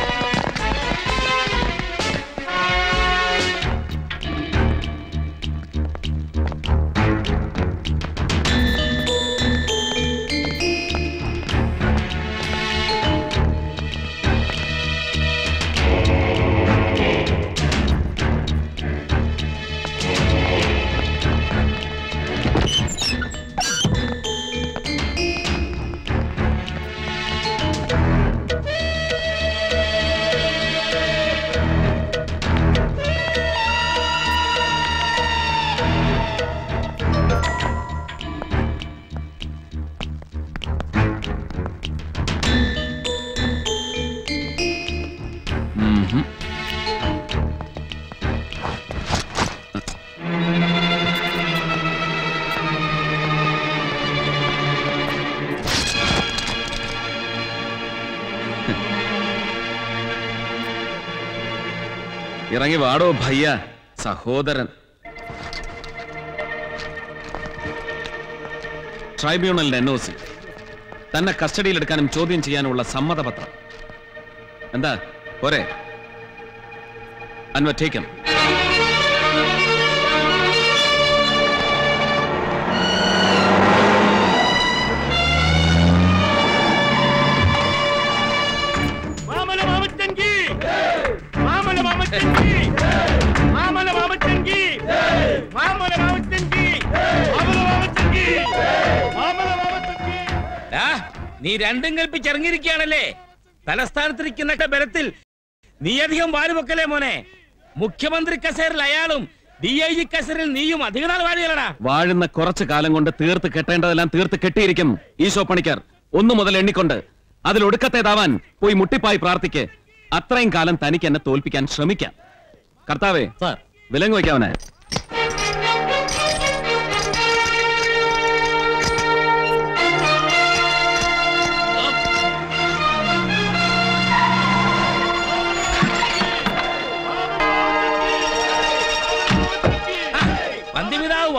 ഇറങ്ങി വാടോ ഭയ്യ. സഹോദരൻ. ട്രൈബ്യൂണലിന്റെ എൻ ഒ സി തന്നെ കസ്റ്റഡിയിലെടുക്കാനും ചോദ്യം ചെയ്യാനുമുള്ള സമ്മതപത്രം. എന്താ? പോരെ. അൻവർ ടേക്കൻ നീ രണ്ടും കൽപ്പിച്ചിറങ്ങിയിരിക്കുകയാണല്ലേ? തലസ്ഥാനത്തിരിക്കുന്ന ബലത്തിൽ നീ അധികം വാലുപൊക്കലേ മോനെ? മുഖ്യമന്ത്രി കസേറിൽ അയാളും ഡി ഐ ജി കസേറിൽ നീയും അധിക നാൾ വാഴുകയല്ലടാ വാഴുന്ന കുറച്ചു കാലം കൊണ്ട് തീർത്ത് കെട്ടേണ്ടതെല്ലാം തീർത്ത് കെട്ടിയിരിക്കും ഈശോ പണിക്കർ. ഒന്നു മുതൽ എണ്ണിക്കൊണ്ട്. അതിൽ ഒടുക്കത്തേതാവാൻ പോയി മുട്ടിപ്പായി പ്രാർത്ഥിക്ക്. അത്രയും കാലം തനിക്ക് എന്നെ തോൽപ്പിക്കാൻ ശ്രമിക്കാം. കർത്താവേ വിലങ്ങ് വയ്ക്കാവനെ.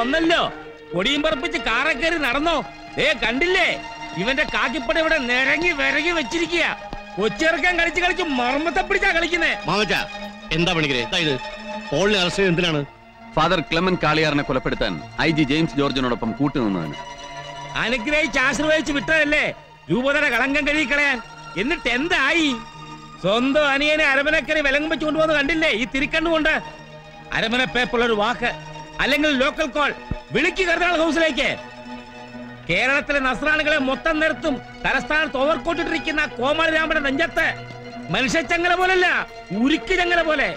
വന്നല്ലോ. കൊടിയും പറപ്പിച്ച് കാറക്കേറി നടന്നോ? ഏ കണ്ടില്ലേ? ഇവന്റെ കാക്കിപ്പട ഇവിടെ നിരങ്ങി വിരങ്ങി വെച്ചിരിക്കുക കൊച്ചിറക്കാൻ കളിച്ച് കളിച്ച് മർമ്മത്തെ പിടിച്ചാ കളിക്കുന്നേ. മാമച്ച എന്താ പണിക്കരെ? എന്താ ഇത്. പോളിനെ അറസ്റ്റ് ചെയ്ത് എന്തിനാണ്? ഫാദർ ക്ലെമൻ കാളിയാറിനെ കൊലപ്പെടുത്താൻ ഐ ജി ജെയിംസ് ജോർജിനോടൊപ്പം കൂട്ടുനിന്നതിന് അനുഗ്രഹിച്ച് ആശ്രയിച്ച് വിട്ടതല്ലേ? രൂപതര കളങ്കം കഴുകി കളയാൻ. എന്നിട്ട് എന്തായി? സ്വന്തം അനിയനെ അരമനക്കറി വിലങ്ങും വെച്ച് കൊണ്ടുവന്ന് കണ്ടില്ലേ? ഈ തിരിക്കണ്ണുകൊണ്ട്. അരമന പേപ്പുള്ള ഒരു വാക്ക്. അല്ലെങ്കിൽ ലോക്കൽ കോൾ വിളിക്ക് കർദിനാൾ ഹൗസിലേക്ക്. കേരളത്തിലെ നസ്രാണികളെ മൊത്തം നിർത്തും. തലസ്ഥാനത്ത് ഓവർക്കോട്ടിട്ടിരിക്കുന്ന കോമാളിരാമന്റെ നെഞ്ചത്ത്. മനുഷ്യച്ചങ്ങല പോലല്ല ഉരുക്ക് ചങ്ങല പോലെ.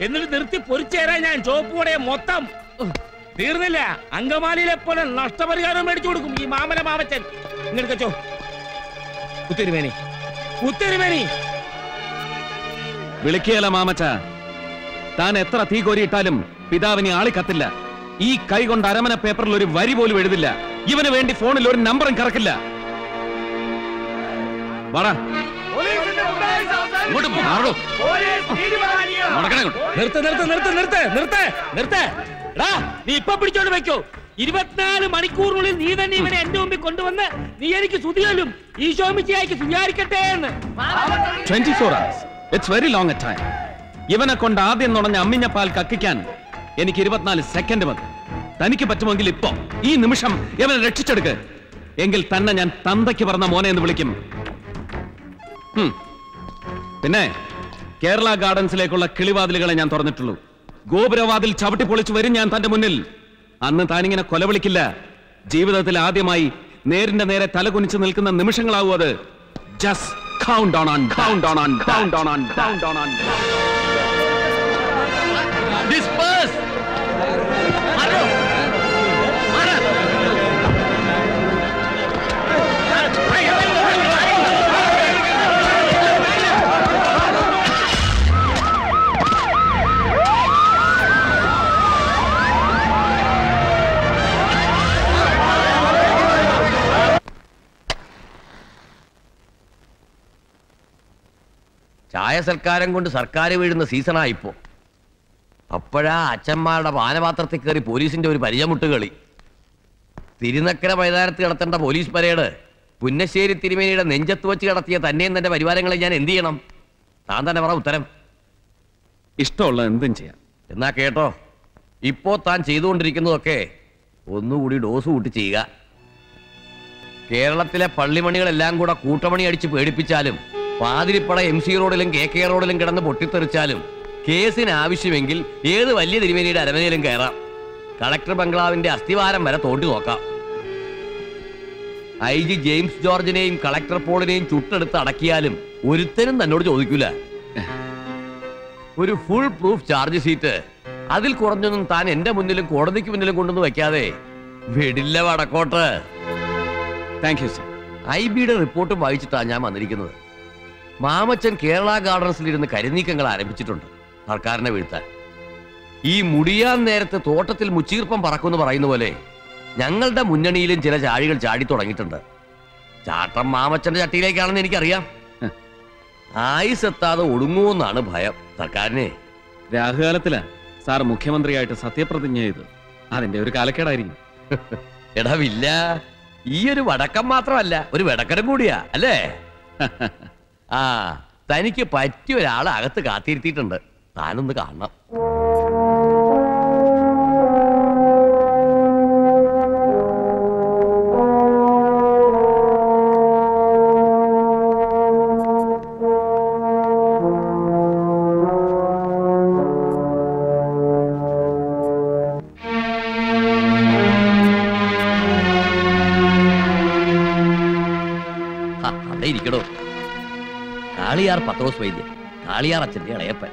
എന്നിട്ട് നിർത്തി പൊരിച്ചേരാൻ ഞാൻ ചോപ്പുകൂടെ മൊത്തം. തീർന്നില്ല. അങ്കമാലിയിലെ പോലെ നഷ്ടപരിഹാരം മേടിച്ചു കൊടുക്കും ഈ മാമല മാമച്ചൻ. ഇങ്ങോട്ട് ഉത്തരുമേനി കുത്തിരുമേനി വിളിക്കുകയല്ല മാമച്ച. താൻ എത്ര തീ കോരിയിട്ടാലും പിതാവിനെ ആളി കത്തില്ല. ഈ കൈ കൊണ്ട് അരമന പേപ്പറിൽ ഒരു വരി പോലും എഴുതില്ല. ഇവന് വേണ്ടി ഫോണിൽ ഒരു നമ്പറും കറക്കില്ല. നീ ഇപ്പൊ പിടിച്ചോണ്ട് വെക്കോ. ഇരുപത്തിനാല് മണിക്കൂറിനുള്ളിൽ നീ തന്നെ ഇവനെ എന്റെ മുമ്പിൽ കൊണ്ടുവന്ന് നീ എനിക്ക് സ്തുതിയാലും ഈശോമിച്ചിയായിക്ക് സുചാരിക്കട്ടെ എന്ന്. 24 hours. It's very a time ഇവനെ കൊണ്ട് ആദ്യം നുണഞ്ഞ അമ്മിഞ്ഞ പാൽ കക്കിക്കാൻ എനിക്ക് ഇരുപത്തിനാല് സെക്കൻഡ് മതി. തനിക്ക് പറ്റുമെങ്കിൽ ഇപ്പോ ഈ നിമിഷം ഇവനെ രക്ഷിച്ചെടുക്ക്. എങ്കിൽ തന്നെ ഞാൻ തന്തയ്ക്ക് പറഞ്ഞ മോനെ എന്ന് വിളിക്കും. പിന്നെ കേരള ഗാർഡൻസിലേക്കുള്ള കിളിവാതിലുകളെ ഞാൻ തുറന്നിട്ടുള്ളൂ. ഗോപുരവാതിൽ ചവിട്ടി പൊളിച്ചു വരും ഞാൻ തന്റെ മുന്നിൽ. അന്ന് താനിങ്ങനെ കൊലവിളിക്കില്ല ജീവിതത്തിൽ ആദ്യമായി നേരിന്റെ നേരെ തല കുനിച്ചു നിൽക്കുന്ന നിമിഷങ്ങളാവും അത്. ജസ്റ്റ്! ചായ സൽക്കാരം കൊണ്ട് സർക്കാർ വീഴുന്ന സീസണാ ഇപ്പോ. അപ്പോഴാ അച്ഛന്മാരുടെ പാനപാത്രത്തിൽ കയറി പോലീസിന്റെ ഒരു പരിചയമുട്ട് കളി. തിരുനക്കര മൈതാനത്ത് കിടത്തേണ്ട പോലീസ് പരേഡ് പുന്നശ്ശേരി തിരുമേനിയുടെ നെഞ്ചത്ത് വെച്ച് കിടത്തിയ തന്നെയും തന്റെ പരിവാരങ്ങളെ ഞാൻ എന്ത് ചെയ്യണം? താൻ തന്നെ പറ ഉത്തരം. ഇഷ്ടമുള്ള എന്തും ചെയ്യാം. എന്നാ കേട്ടോ. ഇപ്പോ താൻ ചെയ്തുകൊണ്ടിരിക്കുന്നതൊക്കെ ഒന്നുകൂടി ഡോസ് കൂട്ടി ചെയ്യുക. കേരളത്തിലെ പള്ളിമണികളെല്ലാം കൂടെ കൂട്ടമണി അടിച്ച് പേടിപ്പിച്ചാലും പാതിരിപ്പട എം സി റോഡിലും കെ കെ റോഡിലും കിടന്ന് പൊട്ടിത്തെറിച്ചാലും കേസിന് ആവശ്യമെങ്കിൽ ഏത് വലിയ തിരുമേനിയുടെ അരമനയിലും കയറാം. കളക്ടർ ബംഗ്ലാവിന്റെ അസ്ഥിവാരം വരെ തോണ്ടി നോക്കാം. ഐ ജി ജെയിംസ് ജോർജിനെയും കളക്ടർ പോളിനെയും ചുട്ടെടുത്ത് അടക്കിയാലും ഒരുത്തനും തന്നോട് ചോദിക്കൂല. ഒരു ഫുൾ പ്രൂഫ് ചാർജ് ഷീറ്റ് അതിൽ കുറഞ്ഞൊന്നും താൻ എന്റെ മുന്നിലും കോടതിക്ക് മുന്നിലും കൊണ്ടുവന്ന് വെക്കാതെ വിടില്ല വടക്കോട്ട്. താങ്ക് യു സർ ഐ ബിയുടെ റിപ്പോർട്ടും വായിച്ചിട്ടാണ് ഞാൻ വന്നിരിക്കുന്നത്. മാമച്ചൻ കേരള ഗാർഡൻസിലിരുന്ന് കരിനീക്കങ്ങൾ ആരംഭിച്ചിട്ടുണ്ട്. സർക്കാരിനെ വീഴ്ത്താൻ. ഈ മുടിയാൻ നേരത്തെ തോട്ടത്തിൽ മുച്ചീർപ്പം പറക്കുമെന്ന് പറയുന്ന പോലെ ഞങ്ങളുടെ മുന്നണിയിലും ചില ചാഴികൾ ചാടി തുടങ്ങിയിട്ടുണ്ട്. ചാട്ടം മാമച്ചന്റെ ചട്ടിയിലേക്കാണെന്ന് എനിക്കറിയാം. ആയുസ് എത്താതെ ഒടുങ്ങുമെന്നാണ് ഭയം. സർക്കാരിനെ. രാഹുകാലത്തിലാ സാർ മുഖ്യമന്ത്രിയായിട്ട് സത്യപ്രതിജ്ഞ ചെയ്തു. അതിന്റെ ഒരു കാലക്കേടായിരിക്കും. എടാവില്ല ഈ ഒരു വടക്കം മാത്രമല്ല ഒരു വടക്കരം കൂടിയാ അല്ലേ? ആ തനിക്ക് പറ്റിയ ഒരാളെ അകത്ത് കാത്തിരുത്തിയിട്ടുണ്ട്. താനൊന്ന് കാണണം. അച്ഛന്റെ ഇളയപ്പൻ.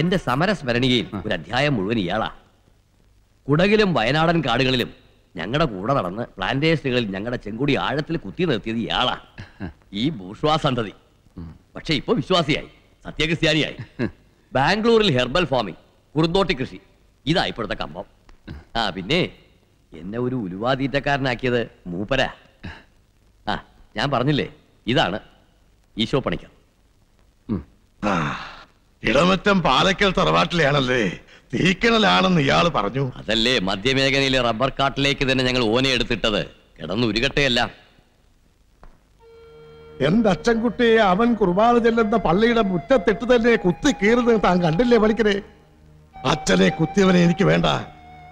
എന്റെ സമരസ്മരണികയിൽ ഒരു അധ്യായം മുഴുവൻ ഇയാളാ. കുടകിലും വയനാടൻ കാടുകളിലും ഞങ്ങളുടെ കൂടെ നടന്ന് പ്ലാന്റേഷനുകളിൽ ഞങ്ങളുടെ ചെങ്കുടി ആഴത്തിൽ കുത്തി നിർത്തിയത് ഇയാളാ. ഈ ബൂഷ്വാ സന്തതി പക്ഷെ ഇപ്പൊ വിശ്വാസിയായി. സത്യക്രിസ്ത്യാനിയായി ബാംഗ്ലൂരിൽ ഹെർബൽ ഫാമിംഗ് കുറുന്തോട്ടി കൃഷി. ഇതാ ഇപ്പോഴത്തെ കമ്പം. ആ പിന്നെ എന്നെ ഒരു ഉലുവാതീറ്റക്കാരനാക്കിയത് മൂപ്പരാ. ആ ഞാൻ പറഞ്ഞില്ലേ? ഇതാണ് ഈശോ പണിക്കർ. ഇടമറ്റം പാലക്കൽ തറവാട്ടിലെയാണല്ലേ? തീക്കണലാണെന്ന് ഇയാൾ പറഞ്ഞു. അതല്ലേ മധ്യമേഖലയിലെ റബ്ബർ കാട്ടിലേക്ക് തന്നെ ഞങ്ങൾ ഓനെ എടുത്തിട്ടത്. കിടന്ന് ഉരുകട്ടെയല്ല എന്റെ അച്ഛൻകുട്ടിയെ അവൻ കുർബാന ചെല്ലുന്ന പള്ളിയുടെ മുറ്റത്തിട്ട് തന്നെ കുത്തി കീറുന്നത് താൻ കണ്ടില്ലേ പണിക്കരെ? അച്ഛനെ കുത്തിയവനെ എനിക്ക് വേണ്ട.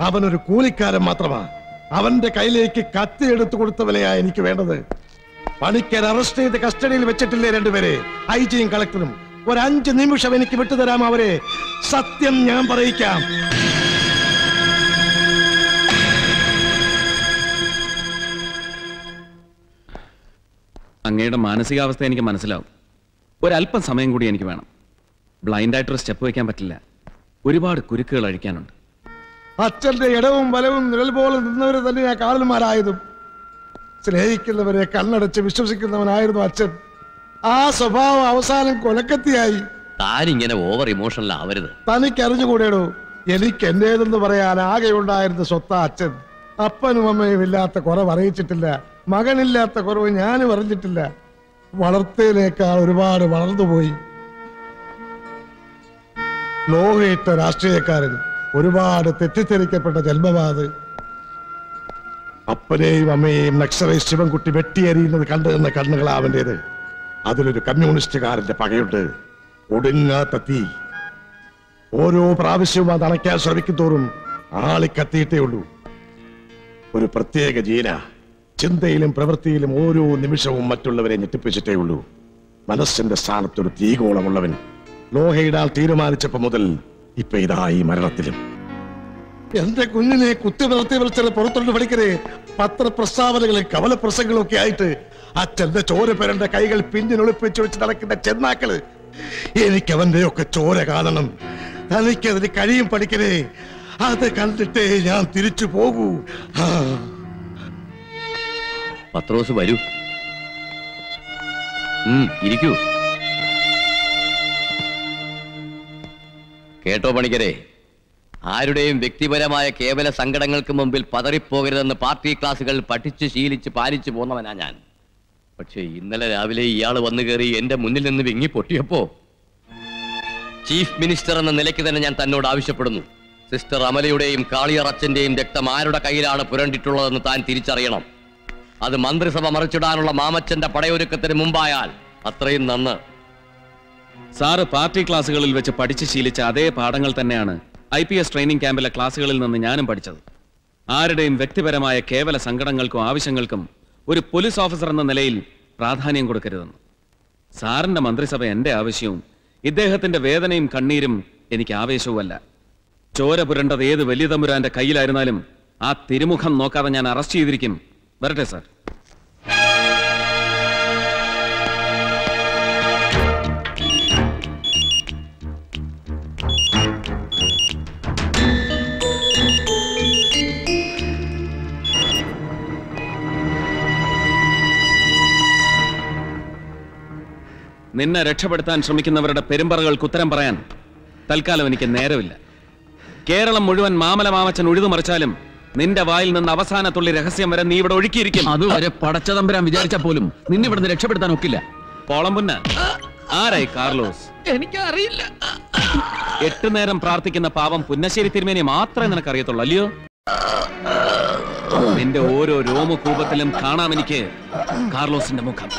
അവനൊരു കൂലിക്കാരൻ മാത്രമാ. അവന്റെ കയ്യിലേക്ക് കത്തി എടുത്തു കൊടുത്തവനെയാ എനിക്ക് വേണ്ടത്. പണിക്കർ അറസ്റ്റ് ചെയ്ത് കസ്റ്റഡിയിൽ വെച്ചിട്ടില്ലേ രണ്ടുപേരെ? ഐ ജിയും കളക്ടറും ഒരു അഞ്ച് നിമിഷം എനിക്ക് വിട്ടുതരാം അവരെ. സത്യം ഞാൻ പറയിക്കാം. അങ്ങയുടെ മാനസികാവസ്ഥ എനിക്ക് മനസ്സിലാവും. ഒരല്പം സമയം കൂടി എനിക്ക് വേണം. ബ്ലൈൻഡായിട്ടൊരു സ്റ്റെപ്പ് വയ്ക്കാൻ പറ്റില്ല. ഒരുപാട് കുരുക്കുകൾ അഴിക്കാനുണ്ട്. അച്ഛന്റെ ഇടവും വലവും നിഴൽ പോലെ നിന്നവരെ തന്നെയാ കാവൽമാരായതും. സ്നേഹിക്കുന്നവരെ കണ്ണടച്ച് വിശ്വസിക്കുന്നവനായിരുന്നു അച്ഛൻ. ആ സ്വഭാവം അവസാനം കൊലക്കത്തിയായി. താനിങ്ങനെ ഓവർ ഇമോഷണൽ ആവരുത്. തനിക്ക് അറിഞ്ഞുകൂടേടോ എനിക്ക് എന്റേതെന്ന് പറയാൻ ആകെ ഉണ്ടായിരുന്ന സ്വത്ത അച്ഛൻ. അപ്പനും അമ്മയും ഇല്ലാത്ത കുറവ് അറിയിച്ചിട്ടില്ല. മകനില്ലാത്ത കുറവ് ഞാനും അറിഞ്ഞിട്ടില്ല. വളർത്തേനേക്കാൾ ഒരുപാട് വളർന്നുപോയി ലോകയിട്ട രാഷ്ട്രീയക്കാരൻ ഒരുപാട് തെറ്റിദ്ധരിക്കപ്പെട്ട ജന്മമാത്. അപ്പനെയും അമ്മയെയും നക്സറേ ശിവൻകുട്ടി വെട്ടിയെറിയുന്നത് കണ്ടു നിന്ന കണ്ണുകളാ അവന്റേത് അതിലൊരു കമ്മ്യൂണിസ്റ്റുകാരന്റെ പകയുണ്ട്. ഒടുങ്ങാത്ത തീ. ഓരോ പ്രാവശ്യവും അത് അണയ്ക്കാൻ ശ്രമിക്കും തോറും ആളി ആളിക്കത്തിയിട്ടേ ഉള്ളൂ. ഒരു പ്രത്യേക ജീന. ചിന്തയിലും പ്രവൃത്തിയിലും ഓരോ നിമിഷവും മറ്റുള്ളവരെ ഞെട്ടിപ്പിച്ചിട്ടേ ഉള്ളൂ. മനസ്സിന്റെ സ്ഥാനത്തൊരു തീകോളമുള്ളവൻ ലോഹയിടാൽ തീരുമാനിച്ചപ്പോ മുതൽ ഇപ്പൊ ഇതായി മരണത്തിലും. എന്റെ കുഞ്ഞിനെ കുത്തി വളർത്തി വിളിച്ചത് പുറത്തോട്ട് പഠിക്കരേ പത്രപ്രസ്താവനകളും കവലപ്രസംഗങ്ങളും ഒക്കെ ആയിട്ട് അച്ഛന്റെ ചോര പേരന്റെ കൈകൾ പിന്നിനൊളിപ്പിച്ചു വെച്ച് നടക്കുന്ന ചെന്നാക്കൾ. എനിക്ക് അവന്റെ ഒക്കെ ചോര കാണണം. തനിക്കതിന് കഴിയും പഠിക്കരേ അത് കണ്ടിട്ടേ ഞാൻ തിരിച്ചു പോകൂ. പത്ര പത്രോസ് വരൂ. ഇരിക്കൂ. കേട്ടോ പണിക്കരെ. ആരുടെയും വ്യക്തിപരമായ കേവല സങ്കടങ്ങൾക്ക് മുമ്പിൽ പതറിപ്പോകരുതെന്ന് പാർട്ടി ക്ലാസുകൾ പഠിച്ച് ശീലിച്ച് പാലിച്ചു പോന്നവനാ ഞാൻ. പക്ഷേ ഇന്നലെ രാവിലെ ഇയാൾ വന്നു കയറി എന്റെ മുന്നിൽ നിന്ന് വിങ്ങി പൊട്ടിയപ്പോ ചീഫ് മിനിസ്റ്റർ എന്ന നിലയ്ക്ക് തന്നെ ഞാൻ തന്നോട് ആവശ്യപ്പെടുന്നു. സിസ്റ്റർ അമലയുടെയും കാളിയറച്ചന്റെയും രക്തം ആരുടെ കയ്യിലാണ് പുരണ്ടിട്ടുള്ളതെന്ന് താൻ തിരിച്ചറിയണം. അത് മന്ത്രിസഭ മറിച്ചിടാനുള്ള മാമച്ചന്റെ പടയൊരുക്കത്തിന് മുമ്പായാൽ അത്രയും നന്ന്. സാറ് പാർട്ടി ക്ലാസുകളിൽ വെച്ച് പഠിച്ച് ശീലിച്ച അതേ പാഠങ്ങൾ തന്നെയാണ് ഐ പി എസ് ട്രെയിനിങ് ക്യാമ്പിലെ ക്ലാസ്സുകളിൽ നിന്ന് ഞാനും പഠിച്ചത്. ആരുടെയും വ്യക്തിപരമായ കേവല സങ്കടങ്ങൾക്കും ആവശ്യങ്ങൾക്കും ഒരു പോലീസ് ഓഫീസർ എന്ന നിലയിൽ പ്രാധാന്യം കൊടുക്കരുതെന്ന്. സാറിന്റെ മന്ത്രിസഭ എന്റെ ആവശ്യവും ഇദ്ദേഹത്തിന്റെ വേദനയും കണ്ണീരും എനിക്ക് ആവേശവുമല്ല. ചോര പുരണ്ടത് ഏത് വലിയ തമ്പുരാന്റെ കയ്യിലായിരുന്നാലും ആ തിരുമുഖം നോക്കാതെ ഞാൻ അറസ്റ്റ് ചെയ്തിരിക്കും. വരട്ടെ സാർ. നിന്നെ രക്ഷപ്പെടുത്താൻ ശ്രമിക്കുന്നവരുടെ പെരുമ്പറകൾക്ക് ഉത്തരം പറയാൻ തൽക്കാലം എനിക്ക് നേരമില്ല. കേരളം മുഴുവൻ മാമല മാമച്ചൻ ഉഴുതുമറിച്ചാലും നിന്റെ വായിൽ നിന്ന് അവസാന തുള്ളി രഹസ്യം വരെ നീ ഇവിടെ ഒഴുക്കിയിരിക്കും. അതുവരെ പടച്ചതമ്പരാൻ വിചാരിച്ചാൽ പോലും നിന്നെ ഇവിടുന്ന് രക്ഷപ്പെടുത്താൻ ഒക്കില്ല. പോളംപുന്ന ആരായി കാർലോസ്? എനിക്കറിയില്ല. എട്ട് നേരം പ്രാർത്ഥിക്കുന്ന പാവം പുന്നശ്ശേരി തിരുമേനി മാത്രമേ നിനക്കറിയത്തുള്ളൂ അല്ലയോ? നിന്റെ ഓരോ രോമകൂപത്തിലും കാണാം എനിക്ക് കാർലോസിന്റെ മുഖം.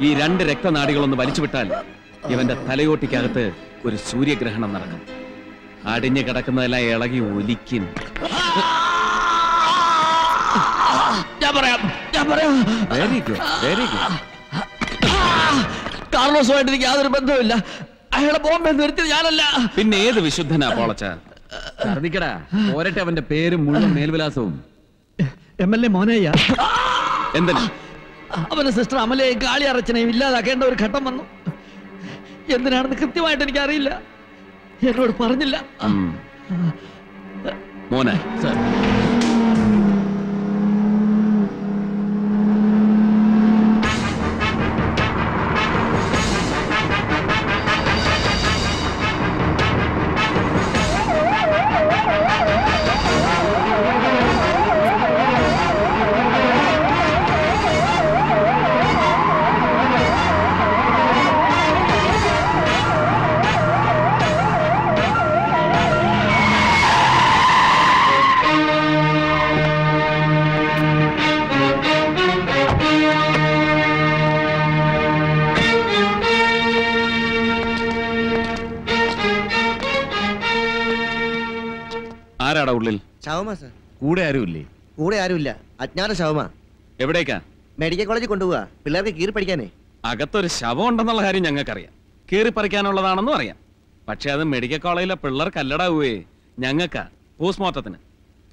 ഈ രണ്ട് രക്തനാടികളൊന്ന് വലിച്ചുവിട്ടാൽ ഇവന്റെ തലയോട്ടിക്കകത്ത് ഒരു സൂര്യഗ്രഹണം നടക്കും. അടിഞ്ഞു കിടക്കുന്നതെല്ലാം ഇളകി ഒലിക്കും. ഞാൻ പറയാം. ഞാൻ പറയാം. വെരി ഗുഡ് വെരി ഗുഡ് കാർലോസുമായിട്ട് എനിക്ക് യാതൊരു ബന്ധവുമില്ല. അയാളെ ബോംബെ നിർത്തിയത് ഞാനല്ല. പിന്നെ ഏത് വിശുദ്ധനാ പോളച്ച? ഛർദിക്കടാ. പോരട്ടെ അവന്റെ പേരും മുഴുവൻ മേൽവിലാസവും. എം എൽ എ മോനയ്യ. എന്തിനാ? അവന്റെ സിസ്റ്റർ അമലയെയും കാളി അറച്ചനെയും ഇല്ലാതാക്കേണ്ട ഒരു ഘട്ടം വന്നു. എന്തിനാണെന്ന് കൃത്യമായിട്ട് എനിക്ക് അറിയില്ല എന്നോട് പറഞ്ഞില്ല. മോനെ. സർ അജ്ഞാത ശവമാ എവിടേക്കാ? മെഡിക്കൽ കോളേജിൽ കൊണ്ടുപോവാ. പിള്ളേർക്ക് കീറി പഠിക്കാനേ. അകത്തൊരു ശവം ഉണ്ടെന്നുള്ള കാര്യം ഞങ്ങൾക്കറിയാം. കീറി പറിക്കാനുള്ളതാണെന്നും അറിയാം. പക്ഷെ അത് മെഡിക്കൽ കോളേജിലെ പിള്ളേർക്ക് അല്ലടാവുകയെ ഞങ്ങൾക്കാ പോസ്റ്റ്മോർട്ടത്തിന്.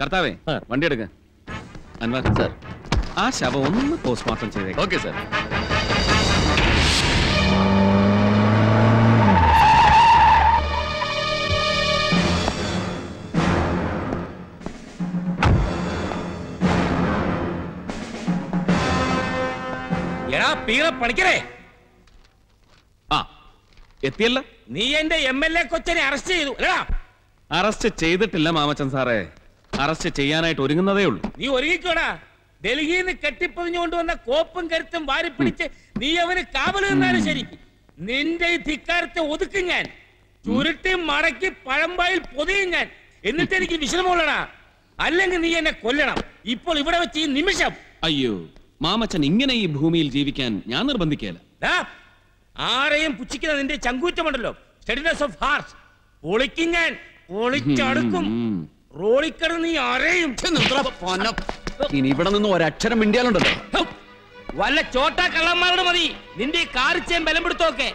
കർത്താവേ വണ്ടി എടുക്ക. അൻവർ. സർ. ആ ശവം ഒന്ന് പോസ്റ്റ്മോർട്ടം ചെയ്തേക്കാം. Okay sir. എടാ പീറ പണിക്കരേ. ആ എത്തിയല്ല. നീ എന്റെ എം എൽ എ കൊച്ചനെ അറസ്റ്റ് ചെയ്തു. അല്ലടാ. അറസ്റ്റ് ചെയ്തിട്ടില്ല മാമച്ചൻ സാറേ. അറസ്റ്റ് ചെയ്യാനായിട്ട് ഒരുങ്ങുന്നതേ ഉള്ളൂ. നീ ഒരുങ്ങിക്കോടാ. ഡൽഹിയിൽ നിന്ന് കെട്ടിപ്പൊതിഞ്ഞുകൊണ്ടുവന്ന കോപ്പും കരുത്തും വാരി പിടിച്ച് നീ അവന് കാവൽ നിന്നാലും ശരി. നിന്റെ ഈ ധിക്കാരത്തെ ഒതുക്കും ഞാൻ. ചുരുട്ടി മടക്കി പഴമ്പായിൽ പൊതിയും ഞാൻ. എന്നിട്ട് എനിക്ക് വിഷമമുള്ളടാ. അല്ലെങ്കിൽ നീ എന്നെ കൊല്ലണം. ഇപ്പോൾ ഇവിടെ വെച്ച് ഈ നിമിഷം. അയ്യോ. മാമച്ചൻ ഇങ്ങനെ ഈ ഭൂമിയിൽ ജീവിക്കാൻ ഞാൻ നിർബന്ധിക്കേല ആരെയും പുച്ഛിക്കുന്ന നിന്റെ ചങ്കൂറ്റമുണ്ടല്ലോ. സ്റ്റെഡിനസ് ഓഫ് ഹാർട്ട് ഒളിക്കും ഞാൻ. ഒളിച്ചടുക്കും റോളിക്കടന്ന് നീ ആരെയും ഇനി ഇവിടെ നിന്ന് ഒരക്ഷരം മിണ്ടിയാലുണ്ടല്ലോ. വല്ല ചോട്ടാ കള്ളന്മാരുടെ മതി. നിന്റെ ഈ കാറിച്ചേം ബലം പിടുത്തൊക്കെ